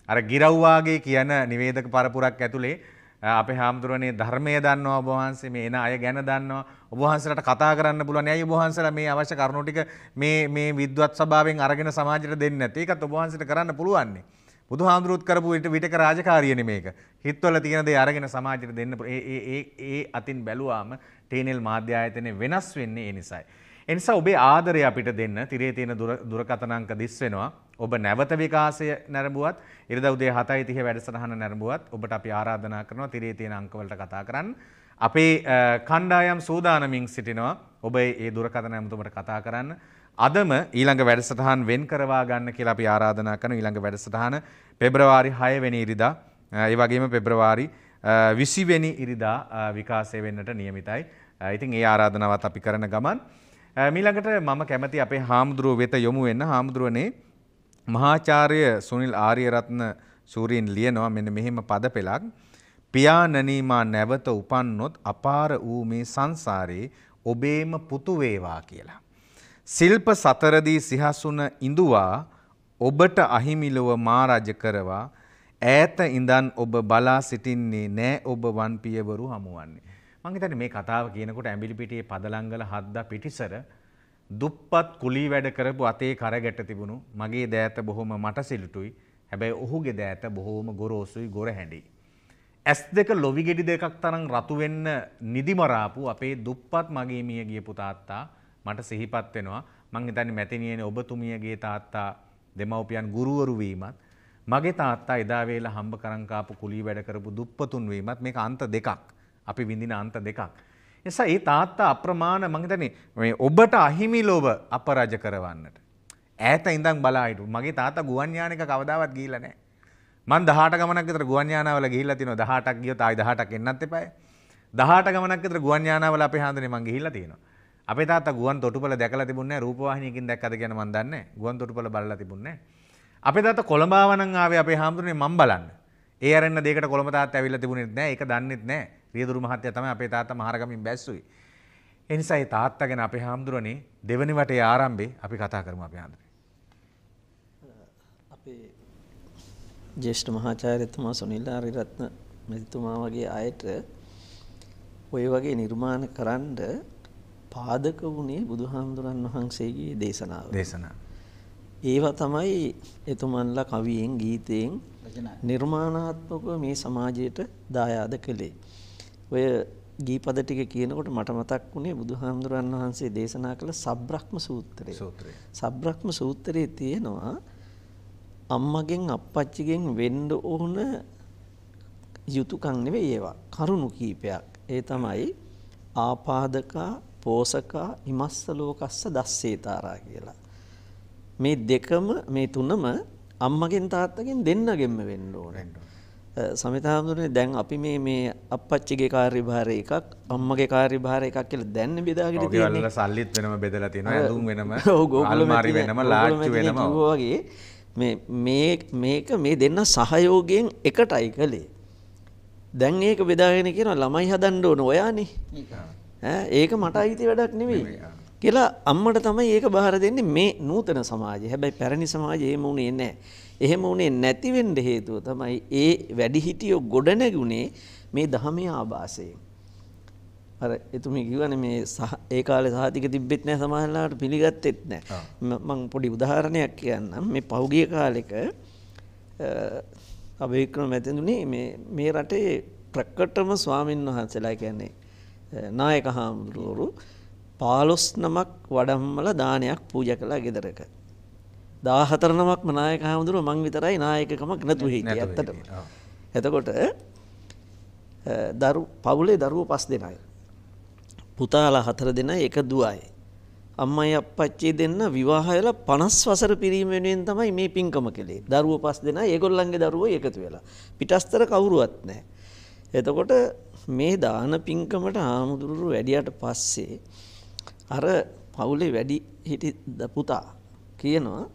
අර ගිරව්වාගේ කියන නිවේදක පරපුරක් ඇතුලේ අපේ හාමුදුරනේ ධර්මය දන්නවා ඔබ වහන්සේ මේ එන අය ගැන දන්නවා. ඔබ වහන්සේලාට කතා කරන්න පුළුවන්. ඇයි ඔබ වහන්සේලා මේ අවශ්‍ය කරුණු ටික මේ මේ විද්වත් සභාවෙන් අරගෙන සමාජයට දෙන්නේ නැත්තේ? ඒකත් ඔබ වහන්සේට කරන්න පුළුවන්නේ. බුදුහාමුදුරුවොත් කරපු විට විටක රාජකාරියනේ මේක. හිතවල තියෙන දේ අරගෙන සමාජයට දෙන්න ඒ ඒ ඒ අතින් බැලුවාම ටේනෙල් මාධ්‍ය ආයතනය වෙනස් වෙන්නේ ඒ නිසායි. ඒ නිසා ඔබේ ආදරය අපිට දෙන්න තිරේ තියෙන දුරකථන අංක දිස් වෙනවා. ඔබ නැවත විකාශය නැරඹුවත් ඉරිදා උදේ 7:30 වැඩසටහන නැරඹුවත් ඔබට අපි ආරාධනා කරනවා තිරේ තියෙන අංකවලට කතා කරන්න. අපේ කණ්ඩායම් සූදානමින් සිටිනවා. ඔබ ඒ දුරකථන ඇමතුමට කතා කරන්න. අදම ඊළඟ වැඩසටහන් වෙන් කරවා ගන්න කියලා අපි ආරාධනා කරන ඊළඟ වැඩසටහන පෙබ්‍රවාරි 6 වෙනි ඉරිදා ඒ වගේම පෙබ්‍රවාරි 20 වෙනි ඉරිදා විකාශය වෙන්නට නියමිතයි. ඉතින් ඒ ආරාධනාවත් අපි කරන ගමන් මීළඟට මම කැමති අපේ හාමුදුරුව වෙත යොමු වෙන්න හාමුදුරුවනේ මහාචාර්ය සුනිල් ආරියරත්න සූරීන් ලියනවා මෙන්න මෙහෙම පද පෙළක් පියාණනී මා නැවත උපන්නොත් අපාර වූ මේ සංසාරේ ඔබේම පුතු වේවා කියලා. සිල්ප සතරදී සිහසුන ඉඳුවා ඔබට අහිමිලොව මාරජ කරවා ඈත ඉඳන් ඔබ බලා සිටින්නේ නෑ ඔබ වන් පියවරු හමුවන්නේ. මං හිතන්නේ මේ කතාව කියනකොට ඇඹිලිපිටියේ පදලංගල හද්දා පිටිසර දුප්පත් කුලී වැඩ කරපු අතේ කරගැට තිබුණු මගේ දෑත බොහොම මට සිලුටුයි. හැබැයි ඔහුගේ දෑත බොහෝම ගොරෝසුයි ගොර හැඬි. ඇස් දෙක ලොවි ගෙඩි දෙකක් තරම් රතු වෙන්න නිදිමරාපු අපේ දුප්පත් මගේ මිය ගියපු තාත්තා මට සිහිපත් වෙනවා මං හිතන්නේ මැතිනියනේ ඔබතුමියගේ තාත්තා දෙමව්පියන් ගුරුවරු වීමත් මගේ තාත්තා එදා වේලා හම්බ කරන් කාපු කුලී වැඩ කරපු දුප්පතුන් වීමත් මේක අන්ත දෙකක්. අපි විඳින අන්ත දෙකක්. එසා ඒ තාත්තා අප්‍රමාණ මං හිතන්නේ මේ ඔබට අහිමි ලෝභ අපරාජ කරවන්නට. ඈත ඉඳන් බලා හිටු. මගේ තාත්තා ගුවන් යානයක කවදාවත් ගිහිල්ලා නැහැ. මං 18 ගමනක් විතර ගුවන් යානාවල ගිහිල්ලා තිනවා 18ක් ගියොත් ආයි 18ක් එන්නත් එපායි. 18 ගමනක් විතර ගුවන් යානාවල අපේ හාන්දනේ මං ගිහිල්ලා තියෙනවා. අපේ තාත්තා ගුවන් තොටුපළ දැකලා තිබුණේ නැහැ රූපවාහිනියකින් දැක්කද කියන මන් දන්නේ නැහැ. ගුවන් තොටුපළ බලලා තිබුණේ නැහැ. අපේ තාත්තා කොළඹාවනම් ආවේ අපේ හාමුදුරනේ මම බලන්න. ඒ අරන්න දෙයකට කොළඹ තාත්තා ඇවිල්ලා තිබුණෙත් නැහැ. ඒක දන්නෙත් නැහැ. රියදුරු මහත්තයා තමයි අපේ තාත්තා මහරගමින් බැස්සුවේ. ඒ නිසා ඒ තාත්තා ගැන අපේ හාමුදුරනේ දෙවනි වටේ ආරම්භේ අපි කතා කරමු අපේ හාමුදුරනේ. අපේ ජේෂ්ඨ මහාචාර්යතුමා සුනිල් ආරියරත්න මෙතුමා වගේ අයට ඔය වගේ නිර්මාණ කරන්න පාදක වුණේ බුදුහාමුදුරන් වහන්සේගේ දේශනාව. දේශනා. ඒවා තමයි එතුමන්ලා කවියෙන් ගීතයෙන් නිර්මාණාත්මකව මේ සමාජයට දායාද කළේ. ඔය ගීපද ටික කියනකොට මට මතක් වුණේ බුදුහාමුදුරන් වහන්සේ දේශනා කළ සබ්‍රහ්ම සූත්‍රය. සූත්‍රය. සබ්‍රහ්ම සූත්‍රයේ තියෙනවා අම්මගෙන් අප්පච්චිගෙන් වෙන්න ඕන යුතුයකම් නෙවෙයි ඒවා. කරුණු කීපයක්. ඒ තමයි ආපාදකා පෝසකා ඉමස්ස ලෝකස්ස දස්සේතාරා කියලා. මේ දෙකම මේ තුනම අම්මගෙන් තාත්තගෙන් දෙන්නගෙන්ම වෙන්න ඕනේ. සමිතාහඳුනේ දැන් අපි මේ මේ අප්පච්චිගේ කාර්යභාරය එකක් අම්මගේ කාර්යභාරය එකක් කියලා දැන් බෙදාගෙන ඔගේ වල සල්ලිත් වෙනම බෙදලා තියෙනවා ඇඳුම් වෙනම අල්මාරි වෙනම ලාච්චු වෙනම වගේ මේ මේ මේක මේ දෙන්න සහයෝගයෙන් එකටයි කළේ. දැන් ඒක බෙදාගෙන කියනවා ළමයි හදන්න ඕන ඔයානේ. ඒක මට අයිති වැඩක් නෙවෙයි. කියලා අම්මට තමයි ඒක බාර දෙන්නේ මේ නූතන සමාජය. හැබැයි පැරණි සමාජය එහෙම වුණේ නැහැ. එහෙම වුණේ නැති වෙන්න හේතුව තමයි ඒ වැඩිහිටියෝ ගොඩනැගුණේ මේ ධර්මයේ ආభాසයෙන්. අර එතුමි කිව්වනේ මේ ඒ කාලේ සහතික තිබෙත් නැහැ සමහරලාට පිළිගත්තෙත් නැහැ. මම පොඩි උදාහරණයක් කියන්නම්. මේ පහුගිය කාලෙක අභික්‍රම මැතිතුනේ මේ මේ රටේ ප්‍රකටම ස්වාමින් වහන්සේලා කියන්නේ නායක හාමුදුරුවරු 15 නමක් වඩම්මල දානයක් පූජා කළා ගෙදරක. 14 නමක්ම නායක හාමුදුරුවෝ මං විතරයි නායකකමක් නැතුව හිටියේ ඇත්තටම. එතකොට පවුලේ දරුවෝ පස් දෙනයි. පුතාලා හතර දෙනයි එක දුවයි. අම්මයි අප්පච්චි දෙන්න විවාහ වෙලා 50 වසර පිරීම වෙනුවෙන් තමයි මේ පින්කම කළේ. දරුවෝ පස් දෙනයි ඒගොල්ලන්ගේ දරුවෝ එකතු වෙලා. පිටස්තර කවුරුවත් නැහැ. එතකොට මේ දාන පින්කමට ආමුදුරු වැඩියට පස්සේ අර පවුලේ වැඩි හිටි ද- පුතා කියනවා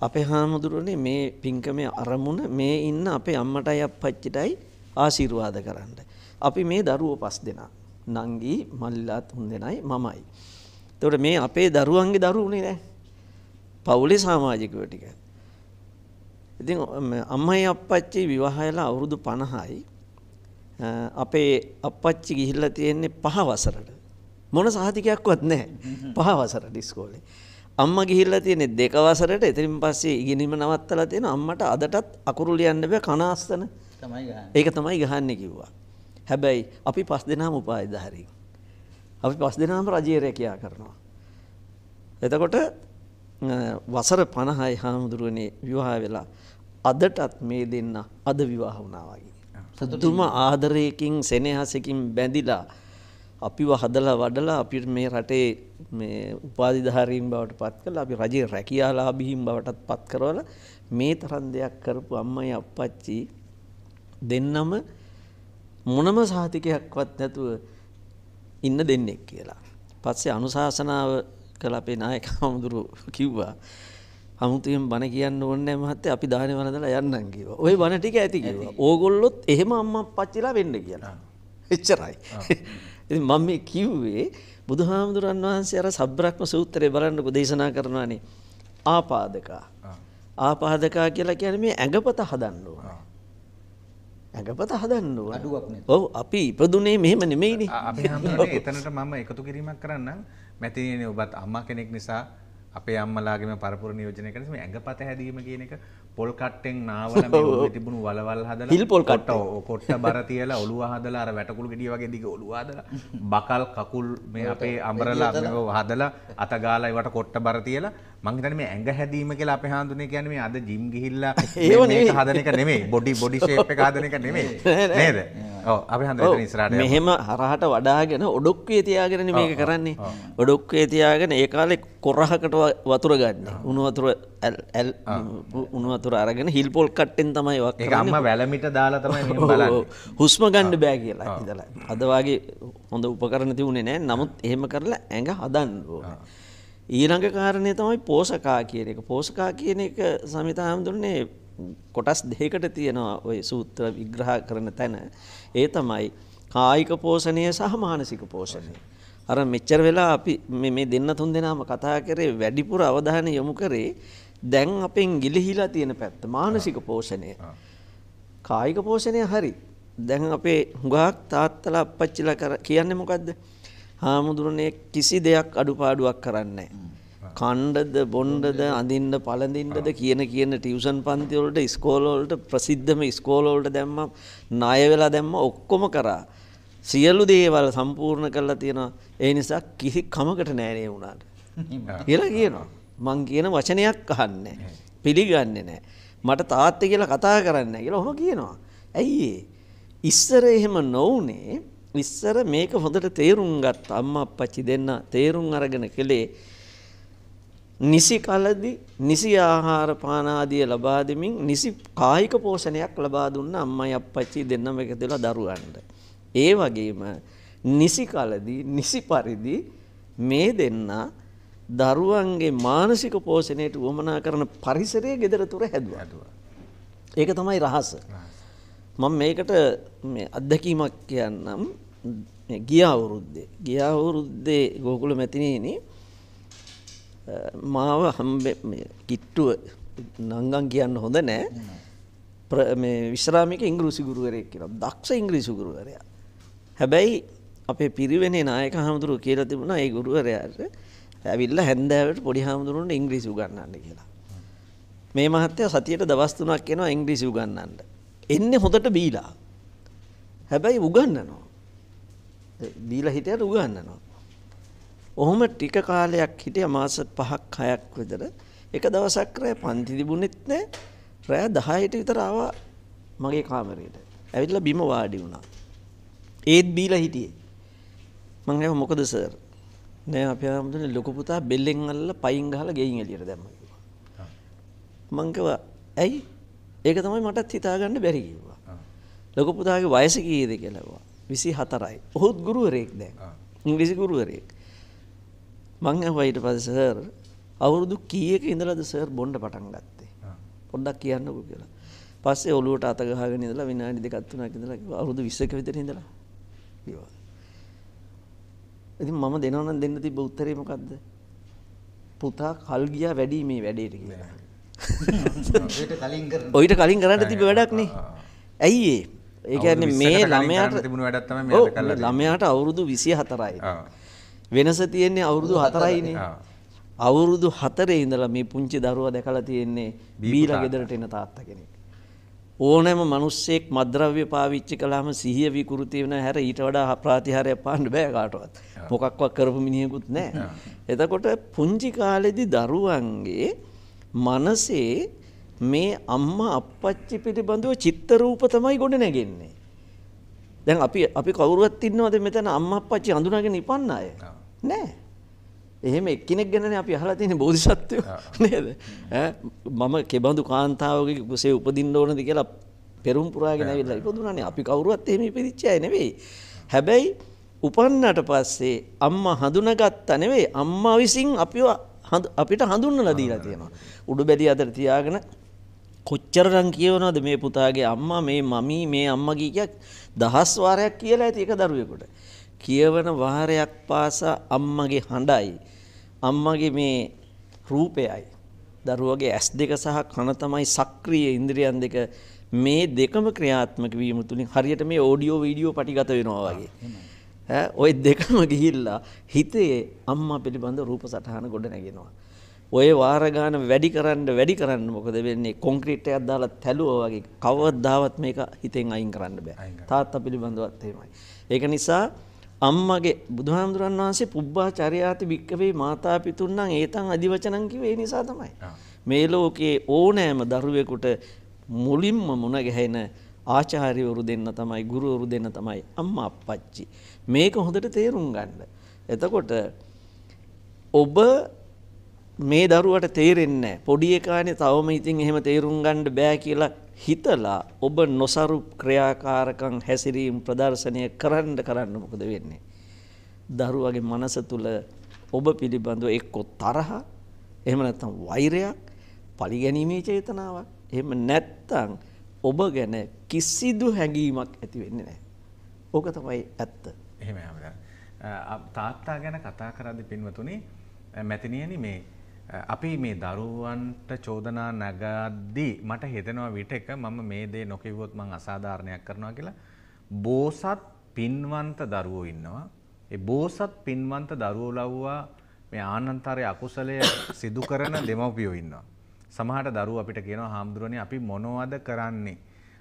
අපේ හාමුදුරුවනේ මේ පින්කමේ අරමුණ මේ ඉන්න අපේ අම්මටයි අප්පච්චිටයි ආශිර්වාද කරන්න. අපි මේ දරුවෝ පස් දෙනා. නංගි මල්ලිලා තුන් දෙනයි මමයි. එතකොට මේ අපේ දරුවන්ගේ දරුවනේ නෑ. පවුලේ සමාජිකයෝ ටික. ඉතින් ම- අම්මයි අප්පච්චි විවාහ වෙලා අවුරුදු 50යි. අපේ අප්පච්චි ගිහිල්ලා තියෙන්නේ පහ වසරට. මොන සහතිකයක්වත් නැහැ. පහ වසරට ඉස්කෝලේ. අම්මා ගිහිල්ලා තියෙන්නේ දෙක වසරට. එතනින් පස්සේ ඉගෙනීම නවත්තලා තියෙන අම්මට අදටත් අකුරු ලියන්න බෑ කන අස්සන. තමයි ගහන්නේ. ඒක තමයි ගහන්නේ කිව්වා. හැබැයි අපි පස් දෙනාම උපායධාරීන්. අපි පස් දෙනාම රජයේ රැකියා කරනවා. එතකොට වසර 50යි හාමුදුරුවනේ විවාහ වෙලා අදටත් මේ දෙන්න අද විවාහ වුණා වගේ. සතුටුම ආදරයකින් සෙනෙහසකින් බැඳිලා අපිව හදලා වඩලා අපිට මේ රටේ මේ උපාධිධාරීන් බවට පත් කළා අපි රජයේ රැකියාලාභීන් බවටත් පත් කරවලා මේ තරම් දෙයක් කරපු අම්මයි අප්පච්චි දෙන්නම මොනම සහතිකයක්වත් නැතුව ඉන්න දෙන්නෙක් කියලා. පස්සේ අනුශාසනාව කළ අපේ නායක හමුදුරු කිව්වා අමුතුවෙන් බණ කියන්න ඕනේ නැහැ මහත්තයා අපි දානේ වළඳලා යන්නම් කිව්වා. ওই බණ ටික ඇති කිව්වා. ඕගොල්ලොත් එහෙම අම්මා අප්පච්චිලා වෙන්න කියලා. එච්චරයි. මම මේ කිව්වේ බුදුහාමුදුරන් වහන්සේ අර සබ්‍රක්ම සූත්‍රය බලන්නකො දේශනා කරනවානේ ආපාදකා. ආපාදකා කියලා කියන්නේ මේ ඇඟපත හදන්න ඕන. ඇඟපත හදන්න. අඩුවක්. ඔව් අපි ඉපදුනේ මෙහෙම නෙමෙයිනේ. අපි හඳුනන්නේ එතනට මම එකතු කිරීමක් කරන්නම් මැතිනේ ඔබත් අම්මා කෙනෙක් නිසා අපේ අම්මලාගේම පරපුර නියෝජනය කරන මේ ඇඟපත හැදීම කියන එක පොල් කට්ටෙන් නාවල මේ තිබුණු වලවල් හදලා හිල් පොල් කට්ට. කොට්ට බර තියලා ඔළුව හදලා අර වැටකුළු ගෙඩිය වගේ දිග ඔළුව හදලා බකල් කකුල් මේ අපේ අඹරලා මේව හදලා අත ගාලා ඒවට කොට්ට බර තියලා මංහිතන මේ ඇඟ හැදීම කියලා අප හාදුනේ කියන මේ අද ජිම් ගිහිල්ලා මේක. හදන එක නෙමෙයි බොඩි බොඩි ෂේප් එක හදන එක නෙමෙයි නේද? ඔව් අපි හඳ ඔව්, ඉස්සරහට. මෙහෙම හරහට වඩාගෙන ඔඩොක්වේ තියාගෙන මේක කරන්නේ. ඔඩොක්වේ තියාගෙන ඒ කාලෙ කොරහකට වතුර ගන්න. උණු වතුර ඇල් උණු වතුර අරගෙන හිල් පොල් කට්ටෙන් තමයි වක් ඒක. අම්මා වැලමිට දාලා තමයි ඔව්, බලන්නේ. හුස්ම ගණ්ඩ බෑ කියලා හිතලා අදවාගේ හොඳ උපකරණ තිවුණේ නෑ. නමුත් එහෙම කරලා ඇඟ හදන්න ඕන ඊළඟ කාරණය තමයි පෝසකා කියන එක. පෝසකා කියන එක සමිතාහම් දුන්නේ කොටස් දෙකට තියෙනවා ඔය සූත්‍ර විග්‍රහ කරන තැන. ඒ තමයි කායික පෝෂණය සහ මානසික පෝෂණය. අර මෙච්චර වෙලා අපි මේ- දෙන්න තුන් දෙනාම කතා කරේ වැඩිපුර අවධානය යොමු කරේ දැන් අපෙන් ගිලිහිලා තියෙන පැත්ත මානසික පෝෂණය. කායික පෝෂණය හරි. දැන් අපේ හුඟක් තාත්තලා අපච්චිලා කියන්නේ මොකද්ද හාමුදුරනේ කිසි දෙයක් අඩුපාඩුවක් කරන්නේ කණ්ඩද බොන්්ඩද අඳින්න පළඳින්ඩද කියන කියන ටියවසන් පන්තිවලට ස්කෝලෝල්ට ප්‍රසිද්ධම ස්කෝලෝල්ට දැම්ම ණය වෙලා දැම්ම ඔක්කොම කරා. සියලු දේවල් සම්පූර්ණ කරලා තියෙනවා. ඒ නිසා කිසි කමකට නෑනේ වුණාට. කියලා කියනවා. මං කියන වචනයක් අහන්නේ පිළිගන්නේ නෑ. මට තාත්තේ කියලා කතා කරන්න කියලා ඔහොම කියනවා. ඇයි? ඉස්සර එහෙම නොවුනේ ඉස්සර මේක හොඳට තේරුම් ගත් අම්මා අප්පච්චි දෙන්න තේරුම් අරගෙන කළේ නිසි කලදි නිසි ආහාර පානාදිය ලබා දෙමින් නිසි කායික පෝෂණයක් ලබා දුන්න අම්මයි අප්පච්චි දෙන්නම එකතු වෙලා දරුවන්ට. ඒ වගේම නිසි කලදී නිසි පරිදි මේ දෙන්න දරුවන්ගේ මානසික පෝෂණයට උවමනා කරන පරිසරය ගෙදර තුර හැදුවා. ඒක තමයි රහස. මම මේකට අත්දැකීමක් කියන්නම් ගිය අවුරුද්දේ. ගිය අවුරුද්දේ ගෝකුල මැතිනේනේ මාව හම්බ කිට්ටුව නංගන් කියන්න හොඳ නෑ ප්‍ර- මේ විශ්‍රාමික ඉංග්‍රීසි ගුරුවරයෙක් කියලා දක්ෂ ඉංග්‍රීසි ගුරුවරයා. හැබැයි අපේ පිරිවෙනේ නායක හාමුදුරුව කියලා තිබුණා ඒ ගුරුවරයාට ඇවිල්ල හැන්දෑවට පොඩි හාමුදුරුවන්ට ඉංග්‍රීසි උගන්නන්න කියලා. මේ මහත්තය සතියට දවස් තුනක් එනවා ඉංග්‍රීසි උගන්නන්න. එන්නේ හොඳට බීලා. හැබැයි උගන්නනවා. බීලා හිටියට උගන්නනවා. ඔහොම ටික කාලයක් හිටිය මාස පහක් හයක් විතර එක දවසක් රෑ පන්ති තිබුණෙත් නෑ රෑ දහයට විතර ආවා මගේ කාමරයට. ඇවිල්ලා බිම වාඩි වුණා. ඒත් බීලා හිටියේ. මං ඇහුවා මොකද සර්? නෑ අපේ ආම්දුනේ ලොකු පුතා බෙල්ලෙන් අල්ලලා පයින් ගහලා ගෙයින් එළියට දැම්මා කිව්වා. මං කිව්වා ඇයි? ඒක තමයි මටත් හිතාගන්න බැරි කිව්වා. ලොකු පුතාගේ වයස කීයද කියලා ඇහුවා. 24යි. ඔහුත් ගුරුවරයෙක් දැන්. ඉංග්‍රීසි ගුරුවරයෙක්. මං ඇහුවා ඊට පස්සේ සර් අවුරුදු කීයක ඉඳලාද සර් බොන්න පටන් ගත්තේ? පොඩ්ඩක් කියන්නකෝ කියලා. පස්සේ ඔළුවට අත ගහගෙන ඉඳලා විනාඩි දෙකක් තුනක් ඉඳලා කිව්වා අවුරුදු 20ක විතර ඉඳලා කිව්වා. ඉතින් මම දෙනවා නම් දෙන්න තිබ්බ උත්තරේ මොකද්ද? පුතා කල් ගියා වැඩි මේ වැඩේට කියලා. ඊට කලින් කරන ඔයිට කලින් කරන්න තිබ්බ වැඩක් නේ. ඇයි ඒ? ඒ කියන්නේ අවුරුදු මේ 20කට කලින් ළමයාට ළමයාට අවුරුදු 24යි. ඔව්. වෙනස තියෙන්නේ අවුරුදු 4යිනේ. ඔව්. අවුරුදු 4 ඉඳලා මේ පුංචි දරුවා දැකලා තියෙන්නේ බීලා. ගෙදරට එන තාත්තා කෙනෙක්. ඕනෑම මිනිස්සෙක් මද්ද්‍රව්‍ය පාවිච්චි කළාම සිහිය විකෘති වෙන හැර ඊට වඩා ප්‍රාතිහාරයක් පාන්න බෑ කාටවත්. මොකක්වත් කරපු මිනිහෙකුත් නැහැ. එතකොට පුංචි කාලෙදි දරුවන්ගේ මනසේ මේ අම්මා අප්පච්චි පිළිබඳව චිත්ත රූප තමයි ගොඩ නැගෙන්නේ. දැන් අපි අපි කවුරුවත් ඉන්නවද මෙතන අම්මා අප්පච්චි හඳුනාගෙන ඉපන්න අය? නෑ. එහෙම එක්කෙනෙක් ගැනනේ අපි අහලා තියෙන්නේ බෝධිසත්වයෝ නේද? ඈ මම කෙබඳු කාන්තාවගේ කුසේ උපදින්න ඕනද කියලා පෙරම් පුරාගෙන ඇවිල්ලා ඉපදුනානේ. අපි කවුරුවත් එහෙම ඉපදිච්ච අය නෙවෙයි. හැබැයි උපන්නට පස්සේ අම්මා හඳුනාගත්තා නෙවෙයි අම්මා විසින් අපිව අපිට හඳුන්වලා දීලා තියෙනවා. උඩු බැලි අතර තියාගෙන කොච්චරනම් කියවනවද මේ පුතාගේ අම්මා මේ මමී මේ අම්මගේ කියක් දහස් වාරයක් කියලා ඇති එක දරුවෙකුට. කියවන වාරයක් පාසා අම්මගේ හඬයි. අම්මගේ මේ රූපයයි. දරුවගේ ඇස් දෙක සහ කන තමයි සක්‍රිය ඉන්ද්‍රියන් දෙක මේ දෙකම ක්‍රියාත්මක වීම තුළින් හරියට මේ ඕඩියෝ වීඩියෝ පටිගත වෙනවා වගේ. ඔය දෙකම ගිහිල්ලා හිතේ අම්මා පිළිබඳ රූප සටහන ගොඩ නැගෙනවා. ඔය වාර ගාන වැඩි කරන්න වැඩි කරන්න මොකද වෙන්නේ කොන්ක්‍රීට් එකක් දාලා තැළුවා වගේ කවදාවත් මේක හිතෙන් අයින් කරන්න බෑ. තාත්තා පිළිබඳවත් එහෙමයි. ඒක නිසා අම්මගේ බුදුහාමුදුරන් වහන්සේ පුබ්බා චරයාති භික්කවේ මාතා පිතුන්නම් ඒතන් අධිවචනන් කිව්වේ ඒ නිසා තමයි. මේ ලෝකයේ ඕනෑම දරුවෙකුට මුලින්ම මුණ ගැහෙන ආචාර්යවරු දෙන්න තමයි ගුරුවරු දෙන්න තමයි අම්මා අප්පච්චි. මේක හොඳට තේරුම් ගන්න. එතකොට ඔබ මේ දරුවට තේරෙන්නේ පොඩි එකානේ තවම ඉතින් එහෙම තේරුම් ගන්න බෑ කියලා හිතලා ඔබ නොසරු ක්‍රියාකාරකම් හැසිරීම් ප්‍රදර්ශනය කරන්න කරන්න මොකද වෙන්නේ. දරුවගේ මනස තුළ ඔබ පිළිබඳව එක්කො තරහ එහෙම නැත්නම් වෛරයක් පරිගැනීමේ චේතනාවක් එහෙම නැත්තම් ඔබ ගැන කිසිදු හැඟීමක් ඇති වෙන්නේ නැහැ. ඕක තමයි ඇත්ත. එහෙම හැමදාම. තාත්තා ගැන කතා කරද්දී පින්වතුනි මැතිනියනි මේ අපි මේ දරුවන්ට චෝදනා නැගද්දී මට හිතෙනවා විටක මම මේ දේ නොකිව්වොත් මං අසාධාරණයක් කරනවා කියලා බෝසත් පින්වන්ත දරුවෝ ඉන්නවා. ඒ බෝසත් පින්වන්ත දරුවෝ ලව්වා මේ ආනන්තරයේ අකුසලය සිදු කරන දෙමව්පියෝ ඉන්නවා. සමහරට දරුවෝ අපිට කියනවා හාමුදුරනේ අපි මොනවද කරන්නේ?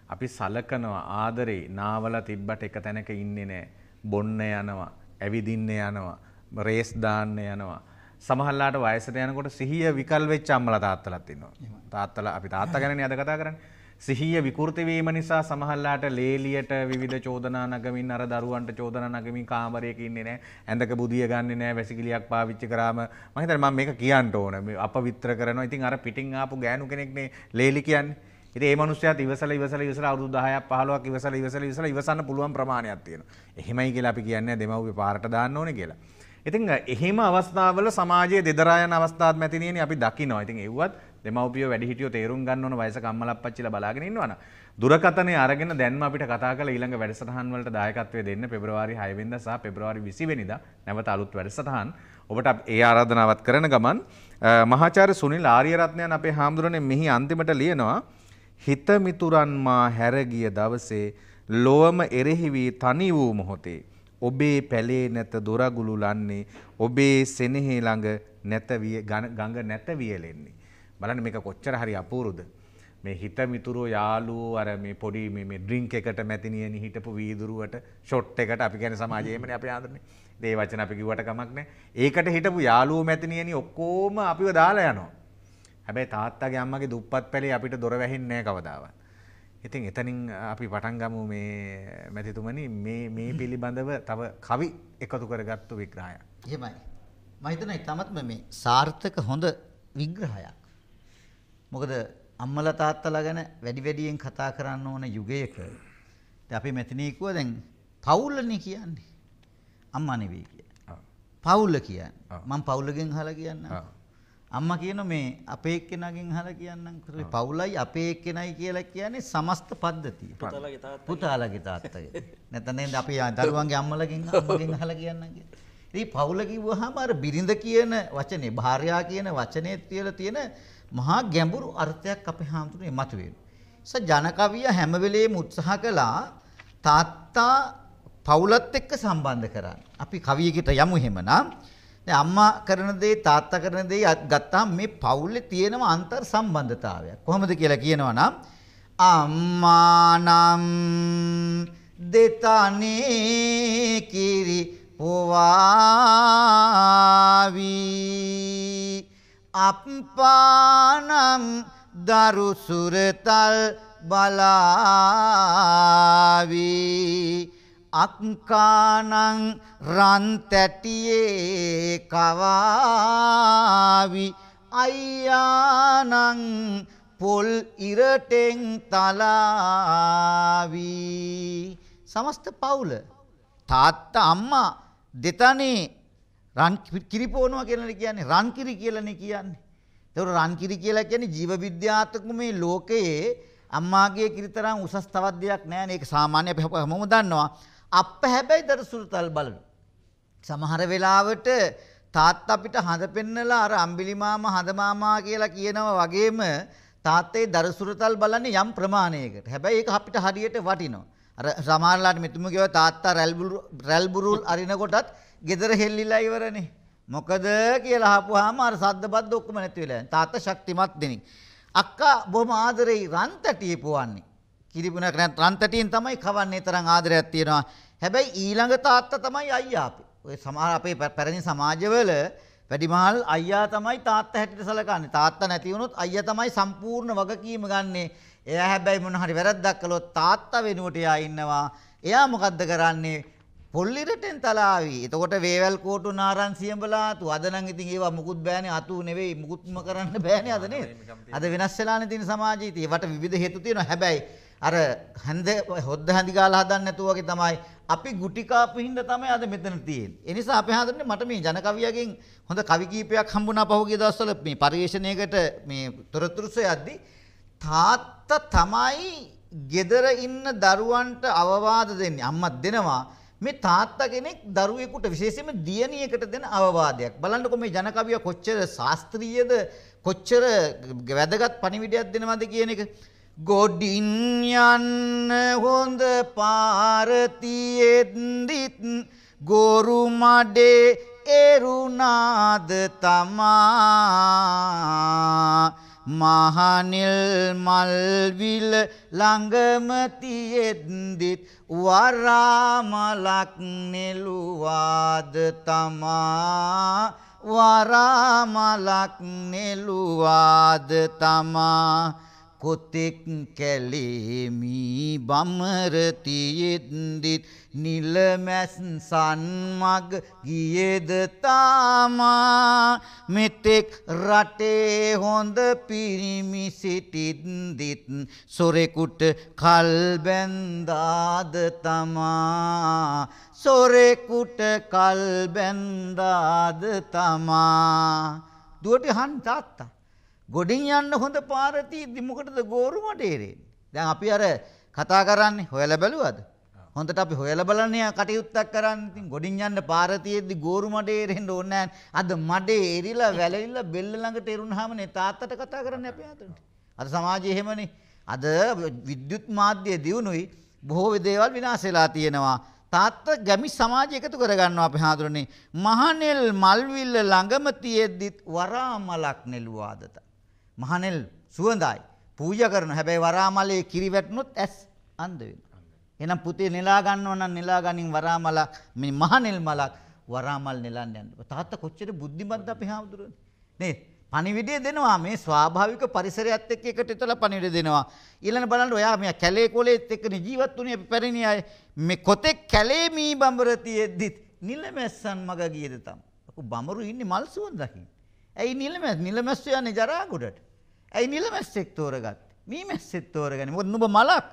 අපි සලකනවා ආදරේ නාවල තිබ්බට එක තැනක ඉන්නේ නැහැ. බොන්න යනවා, ඇවිදින්න යනවා, රේස් දාන්න යනවා. සමහරලාට වයසට යනකොට සිහිය විකල් වෙච්ච අම්මලා තාත්තලාත් ඉන්නවා. තාත්තලා අපි තාත්තා ගැනනේ අද කතා කරන්නේ. සිහිය විකෘති වීම නිසා සමහරලාට ලේලියට විවිධ චෝදනා නගමින් අර දරුවන්ට චෝදනා නගමින් කාමරයක ඉන්නේ නැහැ. ඇඳක බුදිය ගන්නෙ නැහැ. වැසිකිලියක් පාවිච්චි කරාම මම හිතන්නේ මම මේක කියන්න ඕන. මේ අපවිත්‍ර කරනවා. ඉතින් අර පිටින් ආපු ගෑනු කෙනෙක්නේ ලේලි කියන්නේ. ඉතින් ඒ මනුස්සයාත් ඉවසලා ඉවසලා ඉවසලා අවුරුදු 10ක් 15ක් ඉවසලා ඉවසලා ඉවසලා ඉවසන්න පුළුවන් ප්‍රමාණයක් තියෙනවා. එහෙමයි කියලා අපි කියන්නේ දෙමව්පිය පාරට දාන්න ඕනේ කියලා. ඉතින් එහෙම අවස්ථාවල සමාජයේ දෙදරා යන අවස්ථාත් මැතිනියනි අපි දකිනවා. ඉතින් එව්වත් දෙමව්පියෝ වැඩිහිටියෝ තේරුම් ගන්න ඕන වයසක අම්මලා අප්පච්චිලා බලාගෙන ඉන්නවනම් දුරකථනය අරගෙන දැන්ම අපිට කතා කරලා ඊළඟ වැඩසටහන් වලට දායකත්වය දෙන්න පෙබරවාරි 6 වෙනිදා සහ පෙබරවාරි 20 වෙනිදා නැවත අලුත් වැඩසටහන් ඔබට ඒ ආරාධනාවත් කරන ගමන් මහාචාර්ය සුනිල් ආරියරත්නයන් අපේ හාමුදුරනේ මෙහි අන්තිමට ලියනවා හිත මිතුරන් මා හැරගිය දවසේ ලොවම එරෙහි වී තනි වූ මොහොතේ ඔබේ පැලේ නැත දොරගුළු ලන්නේ ඔබේ සෙනෙහි ළඟ නැත ගඟ නැත වියලෙන්නේ. බලන්න මේක කොච්චර හරි අපූරුද. මේ හිත මිතුරෝ යාළුවෝ අර මේ පොඩි මේ ඩ්‍රින්ක් එකට මැතිනියනි හිටපු වීදුරුවට ෂොට් එකට අපි කියන්නේ සමාජයේමනේ අපි ආදරනේ. ඒ වචන අපි කිව්වට කමක් නැහැ. ඒකට හිටපු යාළුවෝ මැතිනියනි ඔක්කොම අපිව දාලා යනවා. හැබැයි තාත්තගේ අම්මගේ දුප්පත් පැලේ අපිට දොර වැහින්නේ නැහැ කවදාවත්. ඉතින් එතනින් අපි පටන් ගමු මේ මැතිතුමනි මේ පිළිබඳව තව කවි එකතු කරගත්තු විග්‍රහයක්. එහෙමයි. මම හිතනවා ඊටමත්ම මේ සාර්ථක හොඳ විග්‍රහයක්. මොකද අම්මලා තාත්තලා ගැන වැඩි වැඩියෙන් කතා කරන්න ඕන යුගයක දැන් අපි මෙතනී කිව්ව දැන් පවුලනේ කියන්නේ. අම්මා නෙවෙයි කියන්නේ. පවුල කියන්නේ. මම පවුලගෙන් අහලා කියන්නම්. අම්මා කියන මේ අපේ එක්කෙනාගෙන් අහලා කියන්නම් කරේ පවුලයි අපේ එක්කෙනයි කියලා කියන්නේ සමස්ත පද්ධතිය. පුතාලගේ තාත්තගේ. පුතාලගේ තාත්තගේ. නැත්නම් නේද අපි දරුවන්ගේ අම්මලගෙන් අම්මගෙන් අහලා කියන්නම් කියන්නේ. ඉතින් පවුල කිව්වහම අර බිරිඳ කියන වචනේ භාර්යා කියන වචනේ තියලා තියෙන මහා ගැඹුරු අර්ථයක් අපේ හාමුදුරනේ මතුවෙනවා. ස ජනකවිය හැම වෙලේම උත්සාහ කළා තාත්තා පවුලත් එක්ක සම්බන්ධ කරන්න. අපි කවියකට යමු එහෙමනම්. දැන් අම්මා කරන දේ තාත්තා කරන දේ ගත්තාම මේ පවුලේ තියෙනම අන්තර් සම්බන්ධතාවයක්. කොහොමද කියලා කියනවා නම් අම්මා නම් දෙතනේ කිරි පොවාවි අප්පානම් දරු සුරතල් බලාවි අක්කානං රන් තැටියේ කවාවි අයියානං පොල් ඉරටෙන් තලාවි සමස්ත පවුල තාත්තා අම්මා දෙතනේ රන් කිරිපෝනවා කියලා කියන්නේ රන් කිරි කියලානේ කියන්නේ. ඒතකොට රන් කිරි කියලා කියන්නේ ජීව විද්‍යාත්මක මේ ලෝකයේ අම්මාගේ කිරිතරම් උසස් තවත් දෙයක් නැහැ නේ. ඒක සාමාන්‍ය අපි හැමෝම දන්නවා. අප්ප හැබැයි දරසුරුතල් බලන. සමහර වෙලාවට තාත්තා අපිට හඳ පෙන්නලා අර අම්බිලි මාමා හඳ මාමා කියලා කියනවා වගේම තාත්තේ දරසුරුතල් බලන්නේ යම් ප්‍රමාණයකට. හැබැයි ඒක අපිට හරියට වටිනවා. අර සමහරලාට මෙතුම කියව තාත්තා රැල් බුරුල් අරිනකොටත් gedara හෙල්ලිලා ඉවරනේ. මොකද කියලා අහපුවාම අර සද්ද බද්ද ඔක්කොම නැති වෙලා යනවා. තාත්තා ශක්තිමත් දෙනින්. අක්කා බොහොම ආදරෙයි රන් තැටියේ පොවන්නේ. කිරිපුණක් නැත් රන් තැටියෙන් තමයි කවන්නේ තරම් ආදරයක් තියෙනවා. හැබැයි ඊළඟ තාත්තා තමයි අයියා අපේ. ඔය සමහර අපේ පැරණි සමාජවල වැඩිමහල් අයියා තමයි තාත්තා හැටියට සැලකන්නේ. තාත්තා නැති වුණොත් අයියා තමයි සම්පූර්ණ වගකීම ගන්නෙ. එයා හැබැයි මොන හරි වැරද්දක් කළොත් තාත්තා වෙනුවට එයා ඉන්නවා. එයා මොකද්ද කරන්නේ? පොල්ලිරටෙන් තලාවි. එතකොට වේවැල් කෝටු නාරන් සියඹලාතු අද නම් ඉතින් ඒවා මුකුත් බෑනේ අතු නෙවෙයි මුකුත්ම කරන්න බෑනේ අද නේද? අද වෙනස් වෙලානේ තියෙන සමාජයේ ඒවට විවිධ හේතු තියෙනවා. හැබැයි අර හැන්ද හොද්ද හැඳි ගාලා හදන්න නැතුව වගේ තමයි අපි ගුටි කාපු හින්දා තමයි අද මෙතන තියෙන්නේ. ඒ නිසා අපි හදන්නේ මට මේ ජන කවියගෙන් හොඳ කවි කීපයක් හම්බුණා පහුගිය දවස්වල මේ පරිශ්‍රණයකට මේ තොරතුරු සොයද්දි තාත්තා තමයි gedara ඉන්න දරුවන්ට අවවාද දෙන්නේ. අම්මත් දෙනවා. මේ තාත්තා කෙනෙක් දරුවෙකුට විශේෂයෙන්ම දියණියකට දෙන අවවාදයක්. බලන්නකො මේ ජන කවිය කොච්චර ශාස්ත්‍රීයද කොච්චර වැදගත් පණිවිඩයක් දෙනවද කියන එක. ගොඩින් යන්න හොඳ පාරතියෙද්දිත් ගෝරු මඩේ එරුණාද තමා. මහනිල් මල්විල ළඟම තියෙද්දිත් වරාමලක් නෙළුවාද තමා. වරාමලක් නෙළුවාද තමා. කොතෙක් කැලේමී බමරතියෙද්දිත් නිලමැස් සන්මග ගියද තාමා. මෙතෙක් රටේ හොඳ පිරිමි සිටිද්දිත් සොරෙකුට කල් බැන්දාද තමා. සොරෙකුට කල් බැන්දාද තමා. දුවට හන් තාත්තා. ගොඩින් යන්න හොඳ පාරතියද්දි මොකටද ගෝරු මඩේරේ. දැන් අපි අර කතා කරන්නේ හොයලා බැලුවද? හොඳට අපි හොයලා බලන්නේ කටයුත්තක් කරන්නේ. ඉතින් ගොඩින් යන්න පාරතියෙද්දි ගෝරු මඩේරෙන්න ඕනේ අද මඩේ එරිලා වැලවිලා බෙල්ල ළඟට එරුණාමනේ තාත්තට කතා කරන්නේ අපේ අතට. අද සමාජයේ එහෙමනේ. අද විද්‍යුත් මාධ්‍ය දියුණුයි බොහෝ දේවල් විනාශ වෙලා තියෙනවා. තාත්ත ගැමි සමාජය එකතු කරගන්නවා අපි හාදුරනේ මහනෙල් මල්විල්ල ළඟම තියෙද්දිත් වරාමලක් නෙළුවාදත. මහනෙල් සුවඳයි පූජ කරන හැබැයි වරාමලේ කිරි වැටුනොත් ඇස් අන්ද වෙන. එනම් පුතේ නෙලා ගන්නව නම් නෙලා ගනින් වරාමලක් මේ මහනෙල් මලක් වරාමල් නෙලන්න යන්න. තාත්තා කොච්චර බුද්ධිමත්ද අපි හාමුදුරනේ. නේද? පණිවිඩය දෙනවා මේ ස්වාභාවික පරිසරයත් එක්ක එකට ඉතලා පණිවිඩ දෙනවා. ඊළඟ බලන්න ඔයා මේ කැලේ කොලේත් එක්ක ජීවත් වුණේ අපි පැරණි අය. මේ කොතෙක් කැලේ මී බඹර තියෙද්දිත් නිලමැස්සන් මග ගියද තම. අකු බඹරු ඉන්නේ මල් සුවඳකින්. ඇයි නිලමැස් නිලමැස්සු යන්නේ ජරා ගොඩට. ඇයි නිලමැස්සෙක් තෝරගත්තේ? මීමැස්සෙක් තෝරගන්නේ. මොකද නුඹ මලක්.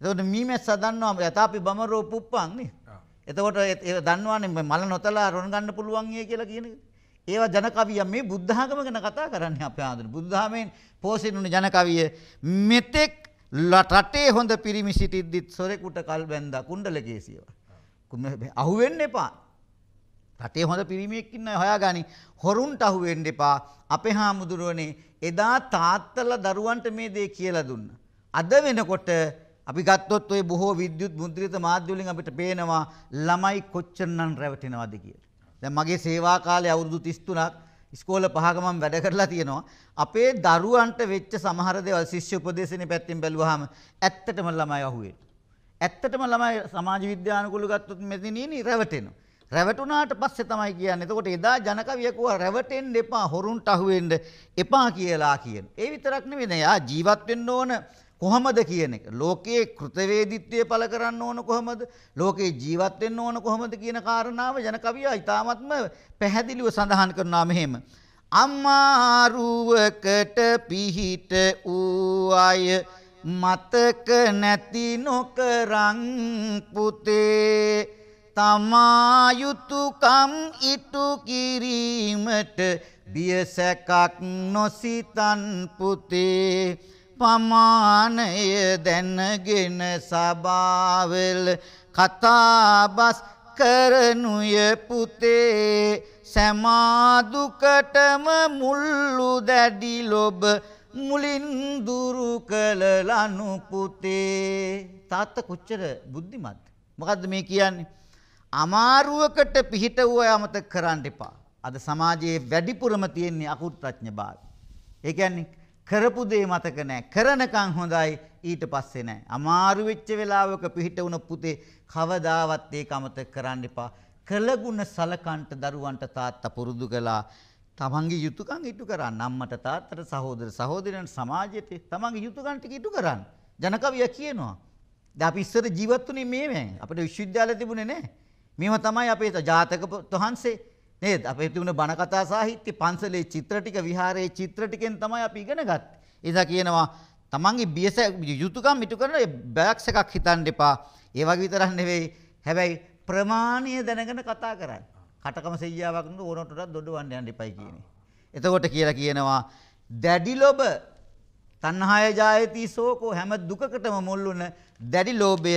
එතකොට මීමැස්ස දන්නවා යථා අපි බමරෝ පුප්පන් නේ. එතකොට ඒ දන්නවනේ මල නොතලා රොන් ගන්න පුළුවන් ය කියලා කියන එක. ඒවා ජන කවිය මේ බුද්ධාගම ගැන කතා කරන්නේ අපේ ආන්දර. බුද්ධාගමෙන් පෝෂිනුනේ ජන කවිය මෙතෙක් රටේ හොඳ පිරිමි සිටිද්දිත් සොරෙකුට කල් බැන්දා කුණ්ඩලකේසියව. අහුවෙන්න එපා. රටේ හොඳ පිරිමියෙක් ඉන්න හොයාගනි හොරුන්ට අහුවෙන්න එපා. අපේ හාමුදුරුවනේ එදා තාත්තලා දරුවන්ට මේ දේ කියලා දුන්න. අද වෙනකොට අපි ගත්තොත් ඔය බොහෝ විද්‍යුත් මුද්‍රිත මාධ්‍ය වලින් අපිට පේනවා ළමයි කොච්චරනම් රැවටෙනවද කියලා. දැන් මගේ සේවා කාලේ අවුරුදු 33ක් ඉස්කෝල පහක මම වැඩ කරලා තියෙනවා. අපේ දරුවන්ට වෙච්ච සමහර දේවල් ශිෂ්‍ය උපදේශනේ පැත්තෙන් බැලුවාම ඇත්තටම ළමයි අහුවෙන්නේ. ඇත්තටම ළමයි සමාජ විද්‍යානුකූල ගත්තොත් මෙතනින් රැවටෙනවා. රැවටුණාට පස්සේ තමයි කියන්නේ. එතකොට එදා ජනකවිය කිව්වා රැවටෙන්න එපා, හොරුන්ට අහු වෙන්න එපා කියලා කියන. ඒ විතරක් නෙවෙයි නෑ. යා ජීවත් වෙන්න ඕන කොහොමද කියන එක. ලෝකයේ කෘතවේදීත්වය පළ කරන්න ඕන කොහොමද? ලෝකේ ජීවත් වෙන්න ඕන කොහොමද කියන කාරණාව ජනකවිය ඊ타මත්ම පැහැදිලිව සඳහන් කරනවා මෙහෙම. අමාරුවකට පිහිට වූ අය මතක නැති නොකරං පුතේ තමා යුතුයකම් ඉටු කිරීමට බියසැකක් නොසිතන් පුතේ පමානය දැනගෙන සභාවල කතාබස් කරනුය පුතේ සැමාදුකටම මුල්ලු දැඩි ලොබ මුලින් දුරු කළ ලනු පුතේ. තාත්ත කොච්චර බුද්ධිමත් මොකද්ද මේ කියන්නේ? අමාරුවකට පිහිට වූ අය අමතක කරන්න එපා. අද සමාජයේ වැඩිපුරම තියෙන්නේ අකුත්‍රඥ භාවය. ඒ කියන්නේ කරපු දේ මතක නැහැ. කරනකම් හොඳයි ඊට පස්සේ නැහැ. අමාරු වෙච්ච වෙලාවක පිහිට වුණ පුතේ කවදාවත් ඒක අමතක කරන්න එපා. කළගුණ සලකන්ට දරුවන්ට තාත්තා පුරුදු කළා. තමන්ගේ යුතුයකම් ඉටු කරන්න. අම්මට තාත්තට සහෝදර සහෝදරයන් සමාජයට තමන්ගේ යුතුයකම් ටික ඉටු කරන්න. ජනකවිය කියනවා. දැන් අපි ඉස්සර ජීවත් වුණේ මේවෙන්. අපිට විශ්වවිද්‍යාල තිබුණේ නැහැ. මේව තමයි අපේ ජාතක තොහන්සේ නේද? අපේ තිබුණ බණ කතා සාහිත්‍ය පන්සලේ චිත්‍ර ටික විහාරයේ චිත්‍ර ටිකෙන් තමයි අපි ඉගෙන ගත්තේ. ඒසා කියනවා තමන්ගේ බියස යුතුයකම් ඉටු කරන බෑග්ස් එකක් හිතන්න එපා. ඒ වගේ විතරක් නෙවෙයි. හැබැයි ප්‍රමාණය දැනගෙන කතා කරන්න. කටකම සෙයියාවක් නෙවෙයි ඕනටට දොඩවන්න යන්න එපයි කියන්නේ. එතකොට කියලා කියනවා දැඩි ලොබ තණ්හාය ජායති සෝකෝ හැම දුකකටම මුල් වුණ දැඩි ලෝභය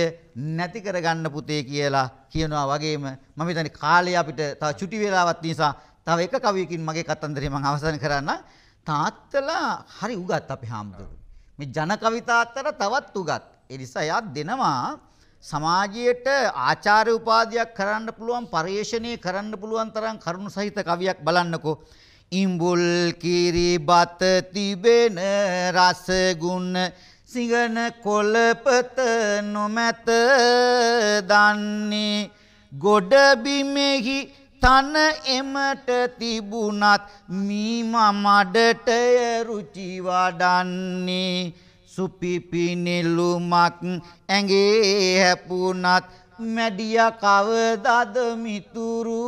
නැති කරගන්න පුතේ කියලා කියනවා වගේම මම හිතන්නේ කාලය අපිට තව චුටි වෙලාවක් නිසා තව එක කවියකින් මගේ කතන්දරේ මම අවසන් කරන්න. තාත්තලා හරි උගත් අපි හාමුදුරුවෝ. මේ ජන කවිතා අතර තවත් උගත්. ඒ නිසා යා දෙනවා සමාජයට ආචාර්ය උපාධියක් කරන්න පුළුවන් පරිශ්‍රණය කරන්න පුළුවන් තරම් කරුණු සහිත කවියක් බලන්නකෝ. ඉම්බුල් කිරිබත තිබෙන රසගුණ සිගන කොළපත නොමැත දන්නේ. ගොඩබිමෙහි තන එමට තිබුණත් මීම මඩටය රුචි වඩන්නේ. සුපිපිනිල්ලුමක් ඇගේ හැපුනත් මැඩිය කවදද මිතුරු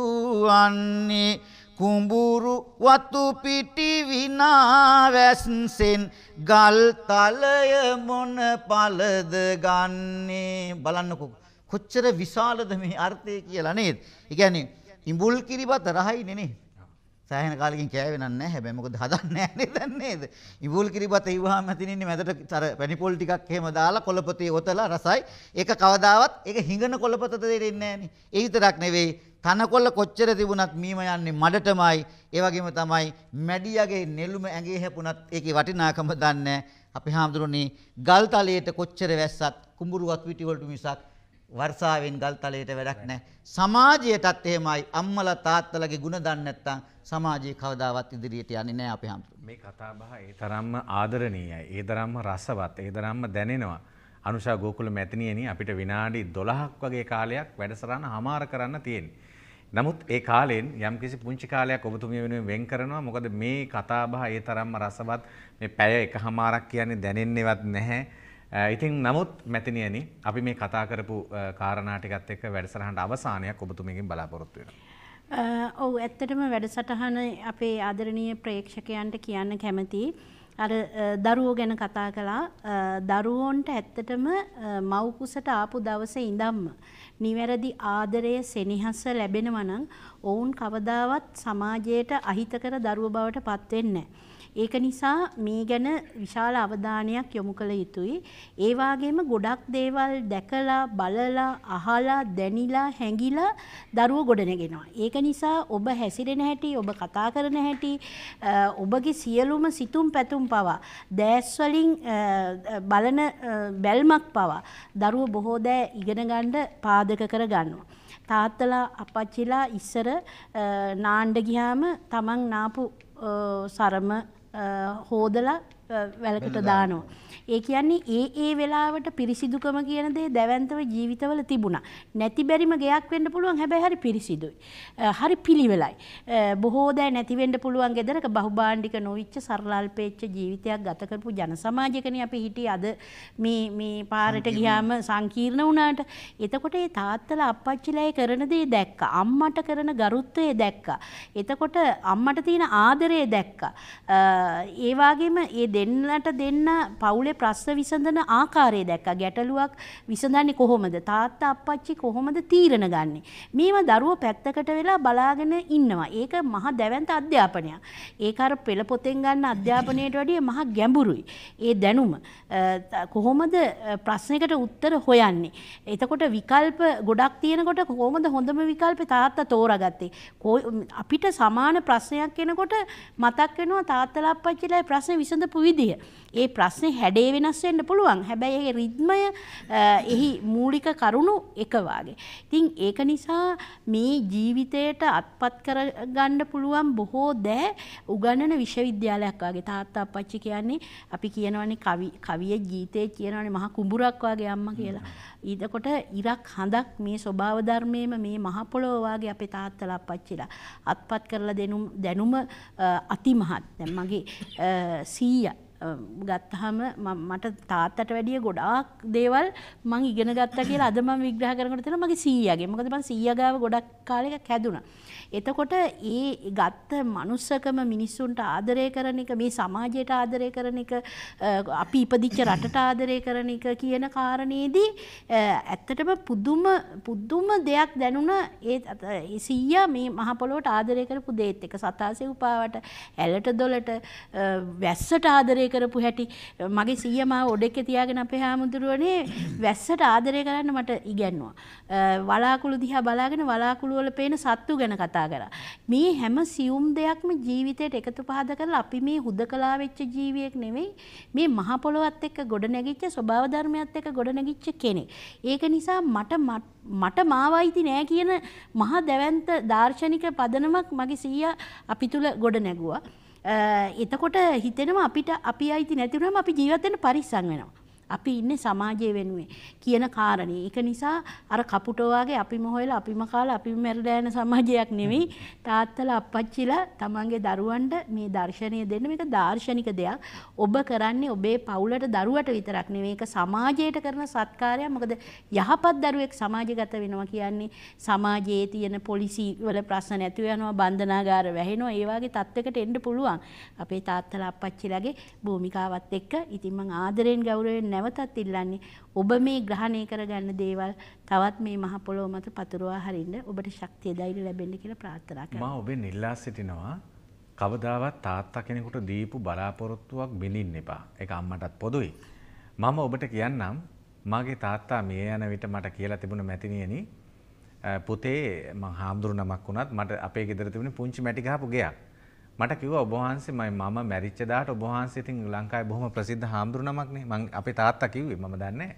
වන්නේ? කුඹුරු වතු පිටි විනාවැස්සෙන් ගල් තලය මොන පළද ගන්නේ බලන්නකො කොච්චර විශාලද මේ අර්ථය කියලා නේද? ඒ කියන්නේ ඉඹුල් කිරිබත රහයිනේ නේද? සෑහෙන කාලෙකින් කෑවේ නෑ හැබැයි මොකද හදන්නේ නැහැ නේද නේද? ඉඹුල් කිරිබත ඉවහාම ඇතිනින්නේ මැදට අර පැණිපොල් ටිකක් එහෙම දාලා කොළපතේ ඔතලා රසයි. ඒක කවදාවත් ඒක හිඟන කොළපතද දෙන්නේ නැහනේ. ඒ විතරක් නෙවෙයි තනකොළ කොච්චර තිබුණත් මීම යන්නේ මඩටමයි. ඒ වගේම තමයි මැඩියගේ නෙළුම ඇඟේ හැපුණත් ඒකේ වටිනාකම දන්නේ අපි හාමුදුරනේ ගල් තලයට කොච්චර වැස්සත් කුඹුරුවත් පිටි වලට මිසක් වර්ෂාවෙන් ගල් තලයට වැඩක් නැහැ. සමාජයටත් එහෙමයි අම්මලා තාත්තලාගේ ಗುಣ දන්නේ නැත්නම් සමාජයේ කවදාවත් ඉදිරියට යන්නේ නැහැ අපි හාමුදුරනේ. මේ කතා බහ ඒ තරම්ම ආදරණීයයි. ඒ තරම්ම රසවත්. ඒ තරම්ම දැනෙනවා. අනුෂා ගෝකුල මැතිනියනි අපිට විනාඩි 12ක් වගේ කාලයක් වැඩසටහන හමාර කරන්න තියෙන්නේ. නමුත් ඒ කාලෙන් යම්කිසි පුංචි කාලයක් ඔබතුමිය වෙනුවෙන් වෙන් කරනවා. මොකද මේ කතා බහ ඒ තරම්ම රසවත්. මේ පැය එකහමාරක් කියන්නේ දැනෙන්නේවත් නැහැ. ඉතින් නමුත් මැතිනියනි අපි මේ කතා කරපු කාරණා ටිකත් එක්ක වැඩසටහනට අවසානයක් ඔබතුමියකින් බලාපොරොත්තු වෙනවා. ඔව් ඇත්තටම වැඩසටහන අපේ ආදරණීය ප්‍රේක්ෂකයන්ට කියන්න කැමතියි. අර දරුවෝ ගැන කතා කළා දරුවෝන්ට ඇත්තටම මව්කුසට ආපු දවසේ ඉඳන්ම නිවැරදි ආදරය සෙනෙහස ලැබෙනවා නම් ඔවුන් කවදාවත් සමාජයට අහිතකර දරුව බවට පත් වෙන්නේ නැහැ. ඒක නිසා මේ ගැන විශාල අවධානයක් යොමු කළ යුතුයි. ඒ වගේම ගොඩක් දේවල් දැකලා බලලා අහලා දැනිලා හැඟිලා දරුවෝ ගොඩනගෙනවා. ඒක නිසා ඔබ හැසිරෙන හැටි ඔබ කතා කරන හැටි ඔබගේ සියලුම සිතුම් පැතුම් පවා දැස් වලින් බලන බැල්මක් පවා දරුවෝ බොහෝ දෑ ඉගෙන ගන්න පාදක කර ගන්නවා. තාත්තලා අපච්චිලා ඉස්සර නාණ්ඩ ගියාම තමන් නාපු සරම හෝදලා වැලකට දානවා. ඒ කියන්නේ ඒ ඒ වෙලාවට පිරිසිදුකම කියන දේ දැවැන්තව ජීවිතවල තිබුණා. නැති බැරිම ගයක් වෙන්න පුළුවන් හැබැයි හරි පිරිසිදුයි. හරි පිළිවෙලයි. බොහෝ දෑ නැති වෙන්න පුළුවන් ගෙදරක බහුභාණ්ඩික නොවිච්ච සරලල්පේච්ච ජීවිතයක් ගත කරපු ජන සමාජයකනේ අපි හිටියේ අද මේ මේ පාරට ගියාම සංකීර්ණ වුණාට. එතකොට ඒ තාත්තලා අප්පච්චිලා කරන දේ දැක්කා. අම්මට කරන ගරුත්වය දැක්කා. එතකොට අම්මට තියෙන ආදරය දැක්කා. ඒ වගේම ඒ දෙන්නට දෙන්න පවුලේ ප්‍රශ්න විසඳන ආකාරය දැක්කා. ගැටලුවක් විසඳන්නේ කොහොමද? තාත්තා අප්පච්චි කොහොමද තීරණ ගන්නෙ? මේවා දරුවෝ පැත්තකට වෙලා බලාගෙන ඉන්නවා. ඒක මහ දැවැන්ත අධ්‍යාපනයක්. ඒක අර පෙළ පොතෙන් ගන්න අධ්‍යාපනයට වැඩිය මහ ගැඹුරුයි. ඒ දැනුම කොහොමද ප්‍රශ්නයකට උත්තර හොයන්නේ? එතකොට විකල්ප ගොඩක් තියෙනකොට කොහොමද හොඳම විකල්පේ තාත්තා තෝරාගත්තේ? අපිට සමාන ප්‍රශ්නයක් එනකොට මතක් වෙනවා තාත්තලා අප්පච්චිලා ප්‍රශ්නේ විසඳපු විදිහ. ඒ ප්‍රශ්නේ හැඩේ වෙනස් වෙන්න පුළුවන්. හැබැයි ඒ රිද්මය එහි මූලික කරුණු එක වාගේ. ඉතින් ඒක නිසා මේ ජීවිතයට අත්පත් කරගන්න පුළුවන් බොහෝ දෑ උගන්නන විශ්වවිද්‍යාලයක් වගේ. තාත්තා අප්පච්චි කියන්නේ අපි කියනවනේ කවි කවියේ ගීතේ කියනවනේ මහා කුඹුරක් වගේ අම්මා කියලා. ඊටකොට ඉරක් හඳක් මේ ස්වභාව ධර්මයේම මේ මහ පොළොව වාගේ අපේ තාත්තලා අප්පච්චිලා අත්පත් කරලා දෙනුම් දැනුම අතිමහත්. දැන් මගේ සීයා ගත්තහම මට තාත්තට වැඩිය ගොඩාක් දේවල් මං ඉගෙන ගත්තා කියලා අද මම විග්‍රහ කරනකොට තියෙනවා මගේ සීයාගේ. මොකද මං සීයා ගාව ගොඩක් කාලයක හැදුනා. එතකොට ඒ ගත්ත මනුස්සකම මිනිස්සුන්ට ආදරය කරන එක මේ සමාජයට ආදරය කරන එක අපි ඉපදිච්ච රටට ආදරය කරන එක කියන කාරණේදී ඇත්තටම පුදුම පුදුම දෙයක් දැනුණ ඒ සීයා මේ මහ පොළොවට ආදරය කරපු දේත් එක සතාසේ උපාවට ඇලට දොලට වැස්සට ආදරය කරපු හැටි මගේ සීයා මාව ඔඩෙක්ක තියාගෙන අපේ හාමුදුරුවනේ වැස්සට ආදරය කරන්න මට ඉගැන්නුවා. වලාකුළු දිහා බලාගෙන වලාකුළු වල පේන සත්තු ගැන කතා කතා කරා. මේ හැම සියුම් දෙයක්ම ජීවිතයට එකතු පහද කරලා අපි මේ හුදකලා වෙච්ච ජීවියෙක් නෙවෙයි මේ මහ පොළොවත් එක්ක ගොඩ නැගිච්ච ස්වභාව ධර්මයත් එක්ක ගොඩ නැගිච්ච කෙනෙක්. ඒක නිසා මට මට මාවයිති නෑ කියන මහා දැවැන්ත දාර්ශනික පදනමක් මගේ සීයා අපි තුල ගොඩ නැගුවා. එතකොට හිතෙනවා අපිට අපි අයිති නැතිවුනම අපි ජීවත් වෙන්න පරිස්සම් වෙනවා. අපි ඉන්නේ සමාජය වෙනුවෙන් කියන කාරණේ. ඒක නිසා අර කපුටෝ වගේ අපිම හොයලා අපිම කාලා අපිම මැරලා යන සමාජයක් නෙවෙයි. තාත්තලා අප්පච්චිලා තමන්ගේ දරුවන්ට මේ දර්ශනය දෙන්න මේක දාර්ශනික දෙයක්. ඔබ කරන්නේ ඔබේ පවුලට දරුවට විතරක් නෙවෙයි. ඒක සමාජයට කරන සත්කාරයක්. මොකද යහපත් දරුවෙක් සමාජගත වෙනවා කියන්නේ සමාජයේ තියෙන පොලිසි වල ප්‍රශ්න නැතුව යනවා, බන්ධනාගාර වැහෙනවා. ඒ වගේ තත්යකට එන්න පුළුවන්. අපේ තාත්තලා අප්පච්චිලාගේ භූමිකාවත් එක්ක ඉතින් මම ආදරෙන් ගෞරවයෙන් නැවතත් ඉල්ලන්නේ ඔබ මේ ග්‍රහණය කරගන්න දේවල් තවත් මේ මහ පොළොව මත පතුරවා හරින්න ඔබට ශක්තිය ධෛර්ය ලැබෙන්න කියලා ප්‍රාර්ථනා කරනවා. මම ඔබෙන් ඉල්ලා සිටිනවා කවදාවත් තාත්තා කෙනෙකුට දීපු බලාපොරොත්තුවක් බිඳින්න එපා. ඒක අම්මටත් පොදුයි. මම ඔබට කියන්නම් මගේ තාත්තා මේ යන විට මට කියලා තිබුණ මැතිනියනි පුතේ මං හාමුදුරු නමක් වුණත් මට අපේ ගෙදර තිබුණේ පුංචි මැටි ගහපු ගෙයක්. මට කිව්වා ඔබ වහන්සේ මම මැරිච්ච දාට ඔබ වහන්සේ ඉතින් ලංකාවේ බොහොම ප්‍රසිද්ධ හාමුදුරු නමක්නේ. මං අපේ තාත්තා කිව්වේ මම දන්නේ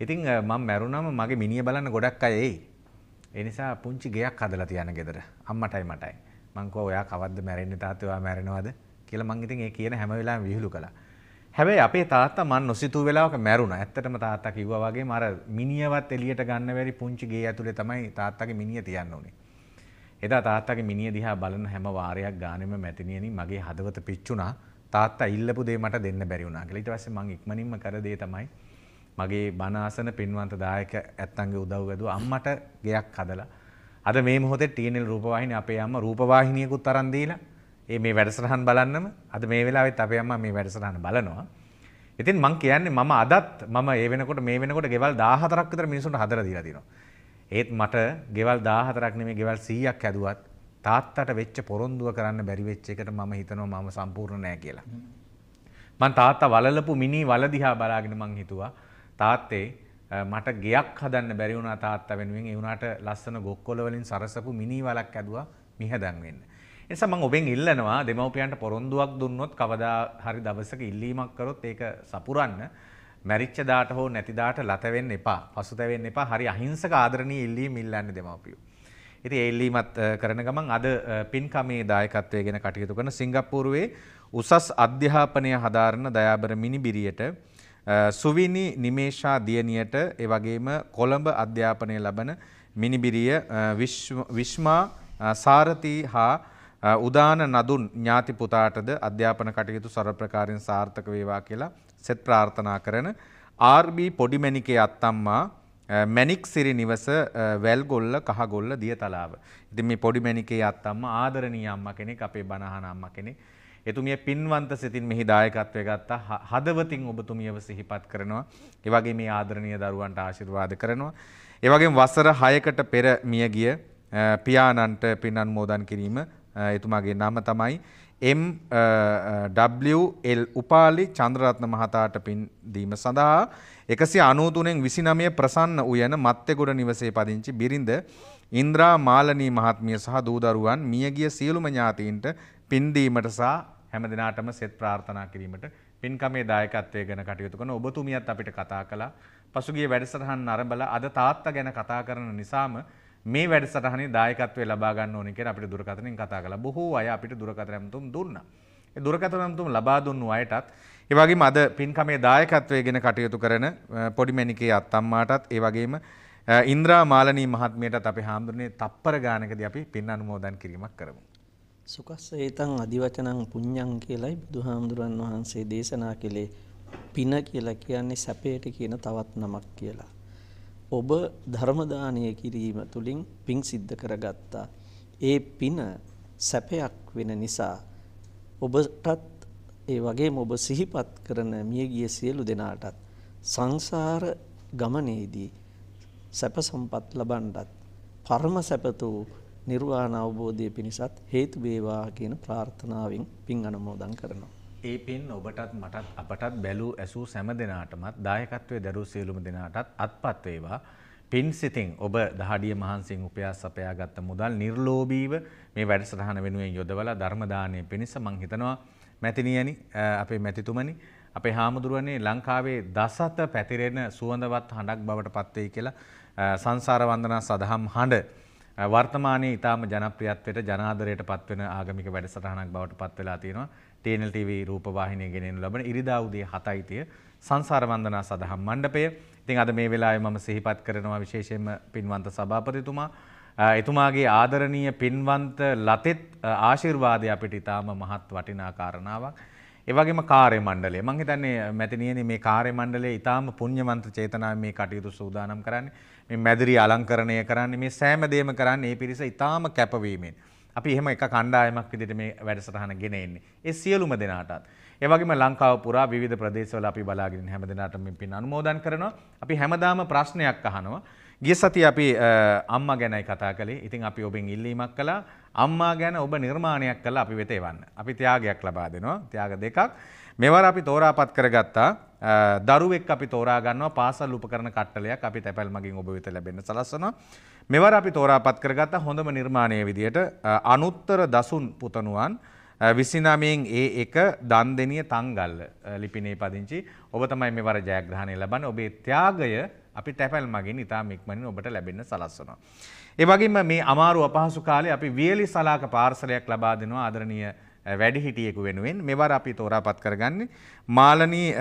ඉතින් මම මැරුණාම මගේ මිනිය බලන්න ගොඩක් අය එයි. ඒ නිසා පුංචි ගෙයක් හදලා තියන ගෙදර. අම්මටයි මටයි. මං කිව්වා ඔයා කවද්ද මැරෙන්නේ තාත්තේ ඔයා මැරෙනවද කියලා මං ඉතින් ඒ කියන හැම වෙලාවෙම විහිළු කළා. හැබැයි අපේ තාත්තා මන් නොසිතූ වෙලාවක මැරුණා. ඇත්තටම තාත්තා කිව්වා වගේම අර මිනියවත් එළියට ගන්න බැරි පුංචි ගේ ඇතුලේ තමයි තාත්තගේ මිනිය තියන්න උනේ. එදා තාත්තගේ මිනිය දිහා බලන හැම වාරයක් ගානෙම මැතිනියනි මගේ හදවත පිච්චුණා. තාත්තා ඉල්ලපු දේ මට දෙන්න බැරි වුණා කියලා. ඊට පස්සේ මං ඉක්මනින්ම කර දේ තමයි මගේ බණ ආසන පින්වන්ත දායක ඇත්තන්ගේ උදව් වැදුව අම්මට ගෙයක් හදලා අද මේ මොහොතේ TNL රූපවාහිනිය අපේ අම්මා රූපවාහිනියකුත් අරන් දීලා ඒ මේ වැඩසටහන් බලන්නම අද මේ වෙලාවෙත් අපේ අම්මා මේ වැඩසටහන බලනවා. ඉතින් මං කියන්නේ මම අදත් මම ඒ වෙනකොට මේ වෙනකොට ගෙවල් 14ක් විතර මිනිසුන්ට හදලා දීලා තියෙනවා. ඒත් මට ගෙවල් 14ක් නෙමෙයි ගෙවල් 100ක් හැදුවත් තාත්තට වෙච්ච පොරොන්දුව කරන්න බැරි වෙච්ච එකට මම හිතනවා මම සම්පූර්ණ නෑ කියලා. මං තාත්තා වලලපු මිනි වල දිහා බලාගෙන මං හිතුවා තාත්තේ මට ගෙයක් හදන්න බැරි වුණා තාත්තා වෙනුවෙන් ඒ වුණාට ලස්සන ගොක්කොල වලින් සරසපු මිනි වලක් ඇදුවා මිහදන් වෙන්න. ඒ නිසා මම ඔබෙන් ඉල්ලනවා දෙමව්පියන්ට පොරොන්දුවක් දුන්නොත් කවදා හරි දවසක ඉල්ලීමක් කරොත් ඒක සපුරන්න මැරිච්ච දාට හෝ නැති දාට ලත වෙන්න එපා. පසුතැවෙන්න එපා. හරි අහිංසක ආදරණීය ඉල්ලීම් ඉල්ලන්නේ දෙමව්පියෝ. ඉතින් ඒ ඉල්ලීමත් කරන ගමන් අද පින්කමේ දායකත්වය ගැන කටයුතු කරන සිංගප්පූරුවේ උසස් අධ්‍යාපනය හදාරන දයාබර මිනිබිරියට සුවිනි නිමේෂා දියණියට ඒ වගේම කොළඹ අධ්‍යාපනය ලබන මිනිබිරිය විශ්මා සාරති හා උදාන නදුන් ඥාති පුතාටද අධ්‍යාපන කටයුතු සර්වප්‍රකාරයෙන් සාර්ථක වේවා කියලා සෙත් ප්‍රාර්ථනා කරන RB පොඩිමැණිකේ අත්තම්මා මැණික් සිරි නිවස වැල්ගොල්ල කහගොල්ල දියතලාව. ඉතින් මේ පොඩිමැණිකේ අත්තම්මා ආදරණීය අම්මා කෙනෙක් අපේ බණහන අම්මා කෙනෙක්. එතුමිය පින්වන්ත සිතින් මෙහි දායකත්වය ගත්තා. හදවතින් ඔබතුමියව සිහිපත් කරනවා. ඒ වගේ මේ ආදරණීය දරුවන්ට ආශිර්වාද කරනවා. ඒ වගේම වසර 6කට පෙර මිය ගිය පියාණන්ට පින් අනුමෝදන් කිරීම එතුමාගේ නම තමයි MWL උපාලි චන්ද්‍රරත්න මහතාට පින් දීම සඳහා 193න් 29 ප්‍රසන්න උයන මත්තේගොඩ නිවසේ පදිංචි බිරිඳ ඉන්ද්‍රා මාලනී මහත්මිය සහ දූ දරුවන් මියගිය සියලුම ඥාතීන්ට පින් දීමට සහ හැම දිනාටම සෙත් ප්‍රාර්ථනා කිරීමට පින්කමේ දායකත්වය ගැන කටයුතු කරන ඔබතුමියත් අපිට කතා කළා. පසුගිය වැඩසටහන් අරඹලා අද තාත්තා ගැන කතා කරන නිසාම මේ වැඩසටහනේ දායකත්වය ලබා ගන්න ඕනේ කියලා අපිට දුරකථනයෙන් කතා කළා. බොහෝ අය අපිට දුරකථන ඇමතුම් දුන්නා. ඒ දුරකථන ඇමතුම් ලබා දුන්නු අයටත් ඒ වගේම අද පින්කමේ දායකත්වය ගැන කටයුතු කරන පොඩිමැණිකේ අත්තම්මාටත් ඒ වගේම ඉන්ද්‍රා මාලනී මහත්මියටත් අපි හාමුදුරනේ තප්පර ගානකදී අපි පින් අනුමෝදන් කිරීමක් කරමු. සුකස්ස ඒතන් අධිවචනං පුඤ්ඤං කියලයි බුදුහාමුදුරන් වහන්සේ දේශනා කළේ පින කියලා කියන්නේ සැපයට කියන තවත් නමක් කියලා. ඔබ ධර්ම දානය කිරීම තුලින් පින් සිද්ධ කරගත්තා. ඒ පින සැපයක් වෙන නිසා ඔබටත් ඒ වගේම ඔබ සිහිපත් කරන මියගිය සියලු දෙනාටත් සංසාර ගමනේදී සැප සම්පත් ලබන්නත් පරම සැපතු නිර්වාණ අවබෝධය පිණිසත් හේතු වේවා කියන ප්‍රාර්ථනාවෙන් පින් අනුමෝදන් කරනවා. ඒ පින් ඔබටත් මටත් අපටත් බැලූ ඇසූ සෑම දෙනාටමත් දායකත්වයේ දරූ සියලුම දෙනාටත් අත්පත් වේවා. පින් සිතින් ඔබ දහඩිය මහන්සියෙන් උපයා සපයාගත්ත මුදල් නිර්ලෝභීව මේ වැඩසටහන වෙනුවෙන් යොදවලා ධර්ම දානය පිණිස මං හිතනවා මැතිනියනි අපේ මැතිතුමනි අපේ හාමුදුරුවනේ ලංකාවේ දසත පැතිරෙන සුවඳවත් හඬක් බවට පත්වෙයි කියලා සංසාර වන්දනා සදහම් හඬ වර්තමානයේ ඊටාම ජනප්‍රියත්වයට ජනාදරයට පත්වෙන ආගමික වැඩසටහනක් බවට පත් වෙලා තියෙනවා TNL TV රූපවාහිනිය ගෙනෙනු ලබන ඉරිදා උදේ 7යි තිය සංසාර වන්දනා සදහම් මණ්ඩපය. ඉතින් අද මේ වෙලාවේ මම සිහිපත් කරනවා විශේෂයෙන්ම පින්වන්ත සභාපතිතුමා එතුමාගේ ආදරණීය පින්වන්ත ලතෙත් ආශිර්වාදය අපිට ඉතාම මහත් වටිනා කාරණාවක්. ඒ වගේම කාර්ය මණ්ඩලය. මම හිතන්නේ මැතිණියනි මේ කාර්ය මණ්ඩලය ඉතාම පුණ්‍යවන්ත චේතනාවෙන් මේ කටයුතු සූදානම් කරන්නේ. මේ මැදිරි අලංකරණය කරන්නේ මේ සෑම දෙයක්ම කරන්නේ මේ පිරිස ඉතාම කැපවීමෙන්. අපි එහෙම එක කණ්ඩායමක් විදිහට මේ වැඩසටහන ගෙන එන්නේ. ඒ සියලුම දෙනාටත්. ඒ වගේම ලංකාව පුරා විවිධ ප්‍රදේශවල අපි බලාගෙන හැම දිනකටම මේ පින් අනුමෝදන් කරනවා. අපි හැමදාම ප්‍රශ්නයක් අහනවා. ගිය සතිය අපි අම්මා ගැනයි කතා කළේ. ඉතින් අපි ඔබෙන් ඉල්ලීමක් කළා. අම්මා ගැන ඔබ නිර්මාණයක් කළා අපි වෙත එවන්න. අපි ත්‍යාගයක් ලබා දෙනවා. ත්‍යාග දෙකක්. මෙවර අපි තෝරාපත් කරගත්තා. දරුවෙක් අපි තෝරා ගන්නවා පාසල් උපකරණ කට්ටලයක් අපි තැපැල් මගින් ඔබ වෙත ලැබෙන්න සලස්වනවා. මෙවර අපි තෝරාපත් කරගත්ත හොඳම නිර්මාණය විදියට අනුත්තර දසුන් පුතණුවන් විසිනමයෙන් ඒ එක දන්දෙනිය තංගල්ල ලිපිනේ පදිංචි ඔබ තමයි මෙවර ජයග්‍රහණය ලබන්නේ ඔබේ ත්‍යාගය අපි තැපැල් මගින් ඉතාම ඉක්මනින් ඔබට ලැබෙන්න සලස්වනවා. ඒ වගේම මේ අමාරු අපහසු කාලේ අපි වියලි සලාක පාර්සලයක් ලබා දෙනවා ආදරණීය වැඩිහිටියෙකු වෙනුවෙන් මෙවර අපි තෝරාපත් කරගන්නේ මාලනී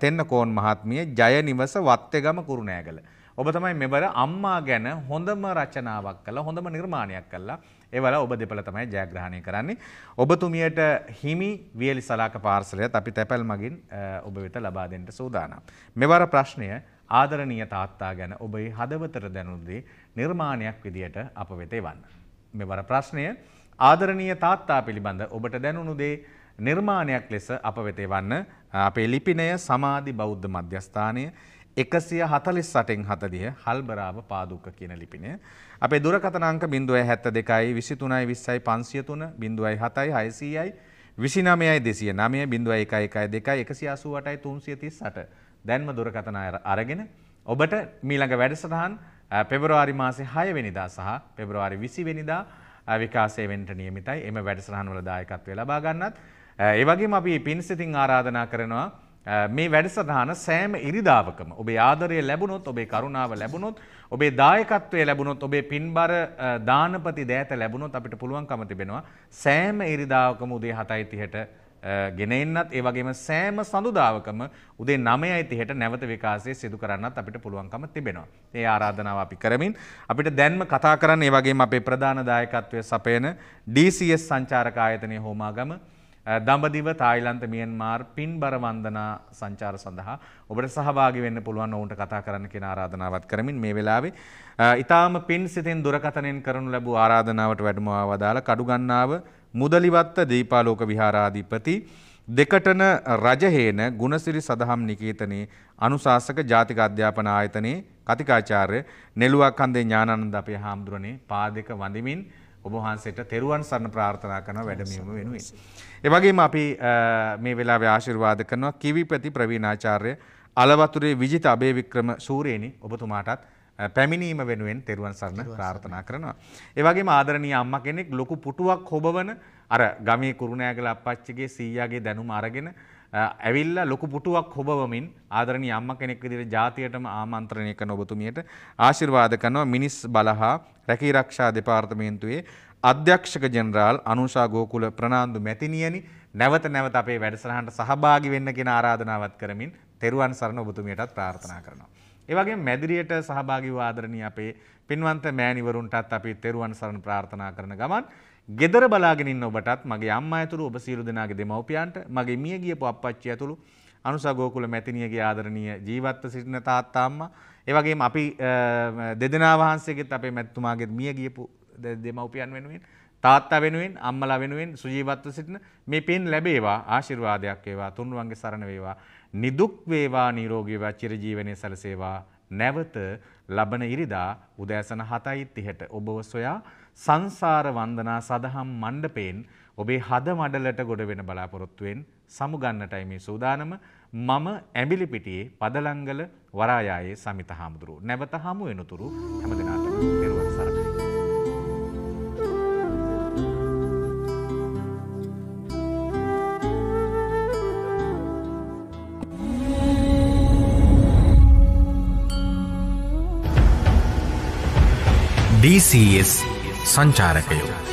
තෙන්නකෝන් මහත්මිය ජය නිවස වත්තේගම කුරුණෑගල. ඔබ තමයි මෙවර අම්මා ගැන හොඳම රචනාවක් කළා හොඳම නිර්මාණයක් කළා. ඒවල ඔබ දෙපළ තමයි ජයග්‍රහණය කරන්නේ. ඔබතුමියට හිමි වියලි සලාක පාර්සලයත් අපි තැපැල් මගින් ඔබ වෙත ලබා දෙන්න සූදානම්. මෙවර ප්‍රශ්නය ආදරණීය තාත්තා ගැන ඔබේ හදවතට දැනුනේ නිර්මාණයක් විදියට අප වෙත එවන්න. මෙවර ප්‍රශ්නය ආදරණීය තාත්තා පිළිබඳ ඔබට දැනුණු දේ නිර්මාණයක් ලෙස අප වෙත එවන්න අපේ ලිපිනය සමාධි බෞද්ධ මධ්‍යස්ථානය එකසිය හතලිස් සටෙන් හතදිය හල්බරාව පාදුක්ක කියන ලිපිනය. අපේ දුරකතනංක බිඳුවයි හැත්ත දෙකයි විසිතුනයි විස්සයි පන්සිය තුන බිඳුවයි හතයි හයිසීයයි විසිනමයයි දෙසිය නමය බිඳුව එකයි එකයි දෙකයි එකසි අසුවටයි තුන්සිය තිස් සට දැන්ම දුරකථන අරගෙන ඔබට මීළඟ වැඩසටහන් පෙබරවාරි මාසේ 6 වෙනිදා සහ පෙබරවාරි 20 වෙනිදා විකාශය වෙන්න නියමිතයි. එම වැඩසටහන් වල දායකත්වය ලබා ගන්නත් ඒ වගේම අපි පින්සිතින් ආරාධනා කරනවා මේ වැඩසටහන සෑම ඉරිදාවකම ඔබේ ආදරය ලැබුණොත් ඔබේ කරුණාව ලැබුණොත් ඔබේ දායකත්වය ලැබුණොත් ඔබේ පින්බර දානපති දෑත ලැබුණොත් අපිට පුළුවන්කම තිබෙනවා සෑම ඉරිදාවකම උදේ 7:30ට ගෙන එන්නත් ඒ වගේම සෑම සඳුදාවකම උදේ 9:30ට නැවත විකාශය සිදු කරන්නත් අපිට පුළුවන්කම තිබෙනවා. ඒ ආරාධනාව අපි කරමින් අපිට දැන්ම කතා කරන්න ඒ වගේම අපේ ප්‍රධාන දායකත්වය සපයන DCS සංචාරක ආයතනය හෝමාගම දඹදිව තායිලන්ත මියන්මාර් පින් බරවන්දනා සංචාර සඳහා ඔබට සහභාගි වෙන්න පුළුවන් ඔවුන්ට කතා කරන්න කියන ආරාධනාවත් කරමින් මේ වෙලාවේ ඊටාම පින් සිතෙන් දුරකථනයෙන් කරනු ලැබූ ආරාධනාවට වැඩම වදාළ කඩුගන්නාව මුදලිවත්ත දීපාලෝක විහාරාධිපති දෙකටන රජහේන ගුණසිරි සදහම් නිකේතනයේ අනුශාසක ජාතික අධ්‍යාපන ආයතනයේ කතිකාචාර්ය නෙළුවක් කන්දේ ඥානানন্দ අපේ හාමුදුරනේ පාදක වඳිමින් ඔබ වහන්සේට තෙරුවන් සරණ ප්‍රාර්ථනා කරන වැඩමීම වෙනුවෙන්. ඒ වගේම අපි මේ වෙලාවේ ආශිර්වාද කරනවා කිවිපති ප්‍රවීණාචාර්ය අලවතුරේ විජිත අබේවික්‍රම සූරේනි ඔබතුමාටත් පැමිණීම වෙනුවෙන් තෙරුවන් සරණ ප්‍රාර්ථනා කරනවා. ඒ වගේම ආදරණීය අම්මා කෙනෙක් ලොකු පුටුවක් හොබවන අර ගමේ කුරුණෑගල අපච්චිගේ සීයාගේ දැනුම අරගෙන ඇවිල්ලා ලොකු පුටුවක් හොබවමින් ආදරණීය අම්මා කෙනෙක් විදිහට ජාතියටම ආමන්ත්‍රණය කරන ඔබතුමියට ආශිර්වාද කරනවා මිනිස් බලහා රැකී රක්ෂා දෙපාර්තමේන්තුවේ අධ්‍යක්ෂක ජෙනරාල් අනුෂා ගෝකුල ප්‍රනාන්දු මැතිනියනි නැවත නැවත අපේ වැඩසටහනට සහභාගී වෙන්න කියන ආරාධනාවත් කරමින් තෙරුවන් සරණ ඔබතුමියටත් ප්‍රාර්ථනා කරනවා. ඒ වගේම මැදිරියට සහභාගී වූ ආදරණීය අපේ පින්වන්ත මෑණිවරුන්ටත් අපි තෙරුවන් සරණ ප්‍රාර්ථනා කරන ගමන් ගෙදර බලාගෙන ඉන්න ඔබටත් මගේ අම්මා ඇතුළු ඔබ සියලු දෙනාගේ දෙමව්පියන්ට මගේ මිය ගියපු අප්පච්චි ඇතුළු අනුසා ගෝකුල මැතිනියගේ ආදරණීය ජීවත්ව සිටින තාත්තා අම්මා. ඒ වගේම අපි දෙදෙනා වහන්සේගෙත් අපේ මැතිතුමාගෙත් මිය ගියපු දෙමව්පියන් වෙනුවෙන් තාත්තා වෙනුවෙන් අම්මලා වෙනුවෙන් සුජීවත්ව සිටින මේ පින් ලැබේවා ආශිර්වාදයක් වේවා තුන්වන්ගේ සරණ වේවා නිදුක් වේවා නිරෝගී වේවා චිරජීවනයේ සැලසේවා. නැවත ලබන ඉරිදා උදෑසන 7:30ට ඔබව සොයා සංසාර වන්දනා සදහම් මණ්ඩපයෙන් ඔබේ හද මඩලට ගොඩ වෙන බලාපොරොත්තුවෙන් සමුගන්නටයි මේ සූදානම. මම ඇඹිලිපිටියේ පදලංගල වරායායේ සමිත හාමුදුරුව. නැවත හමු වෙනතුරු හැමදිනාටම පෙරවන් සරණයි. DCS සංචාරකයෝ.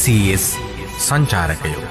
DCS සංචාරකයෝ.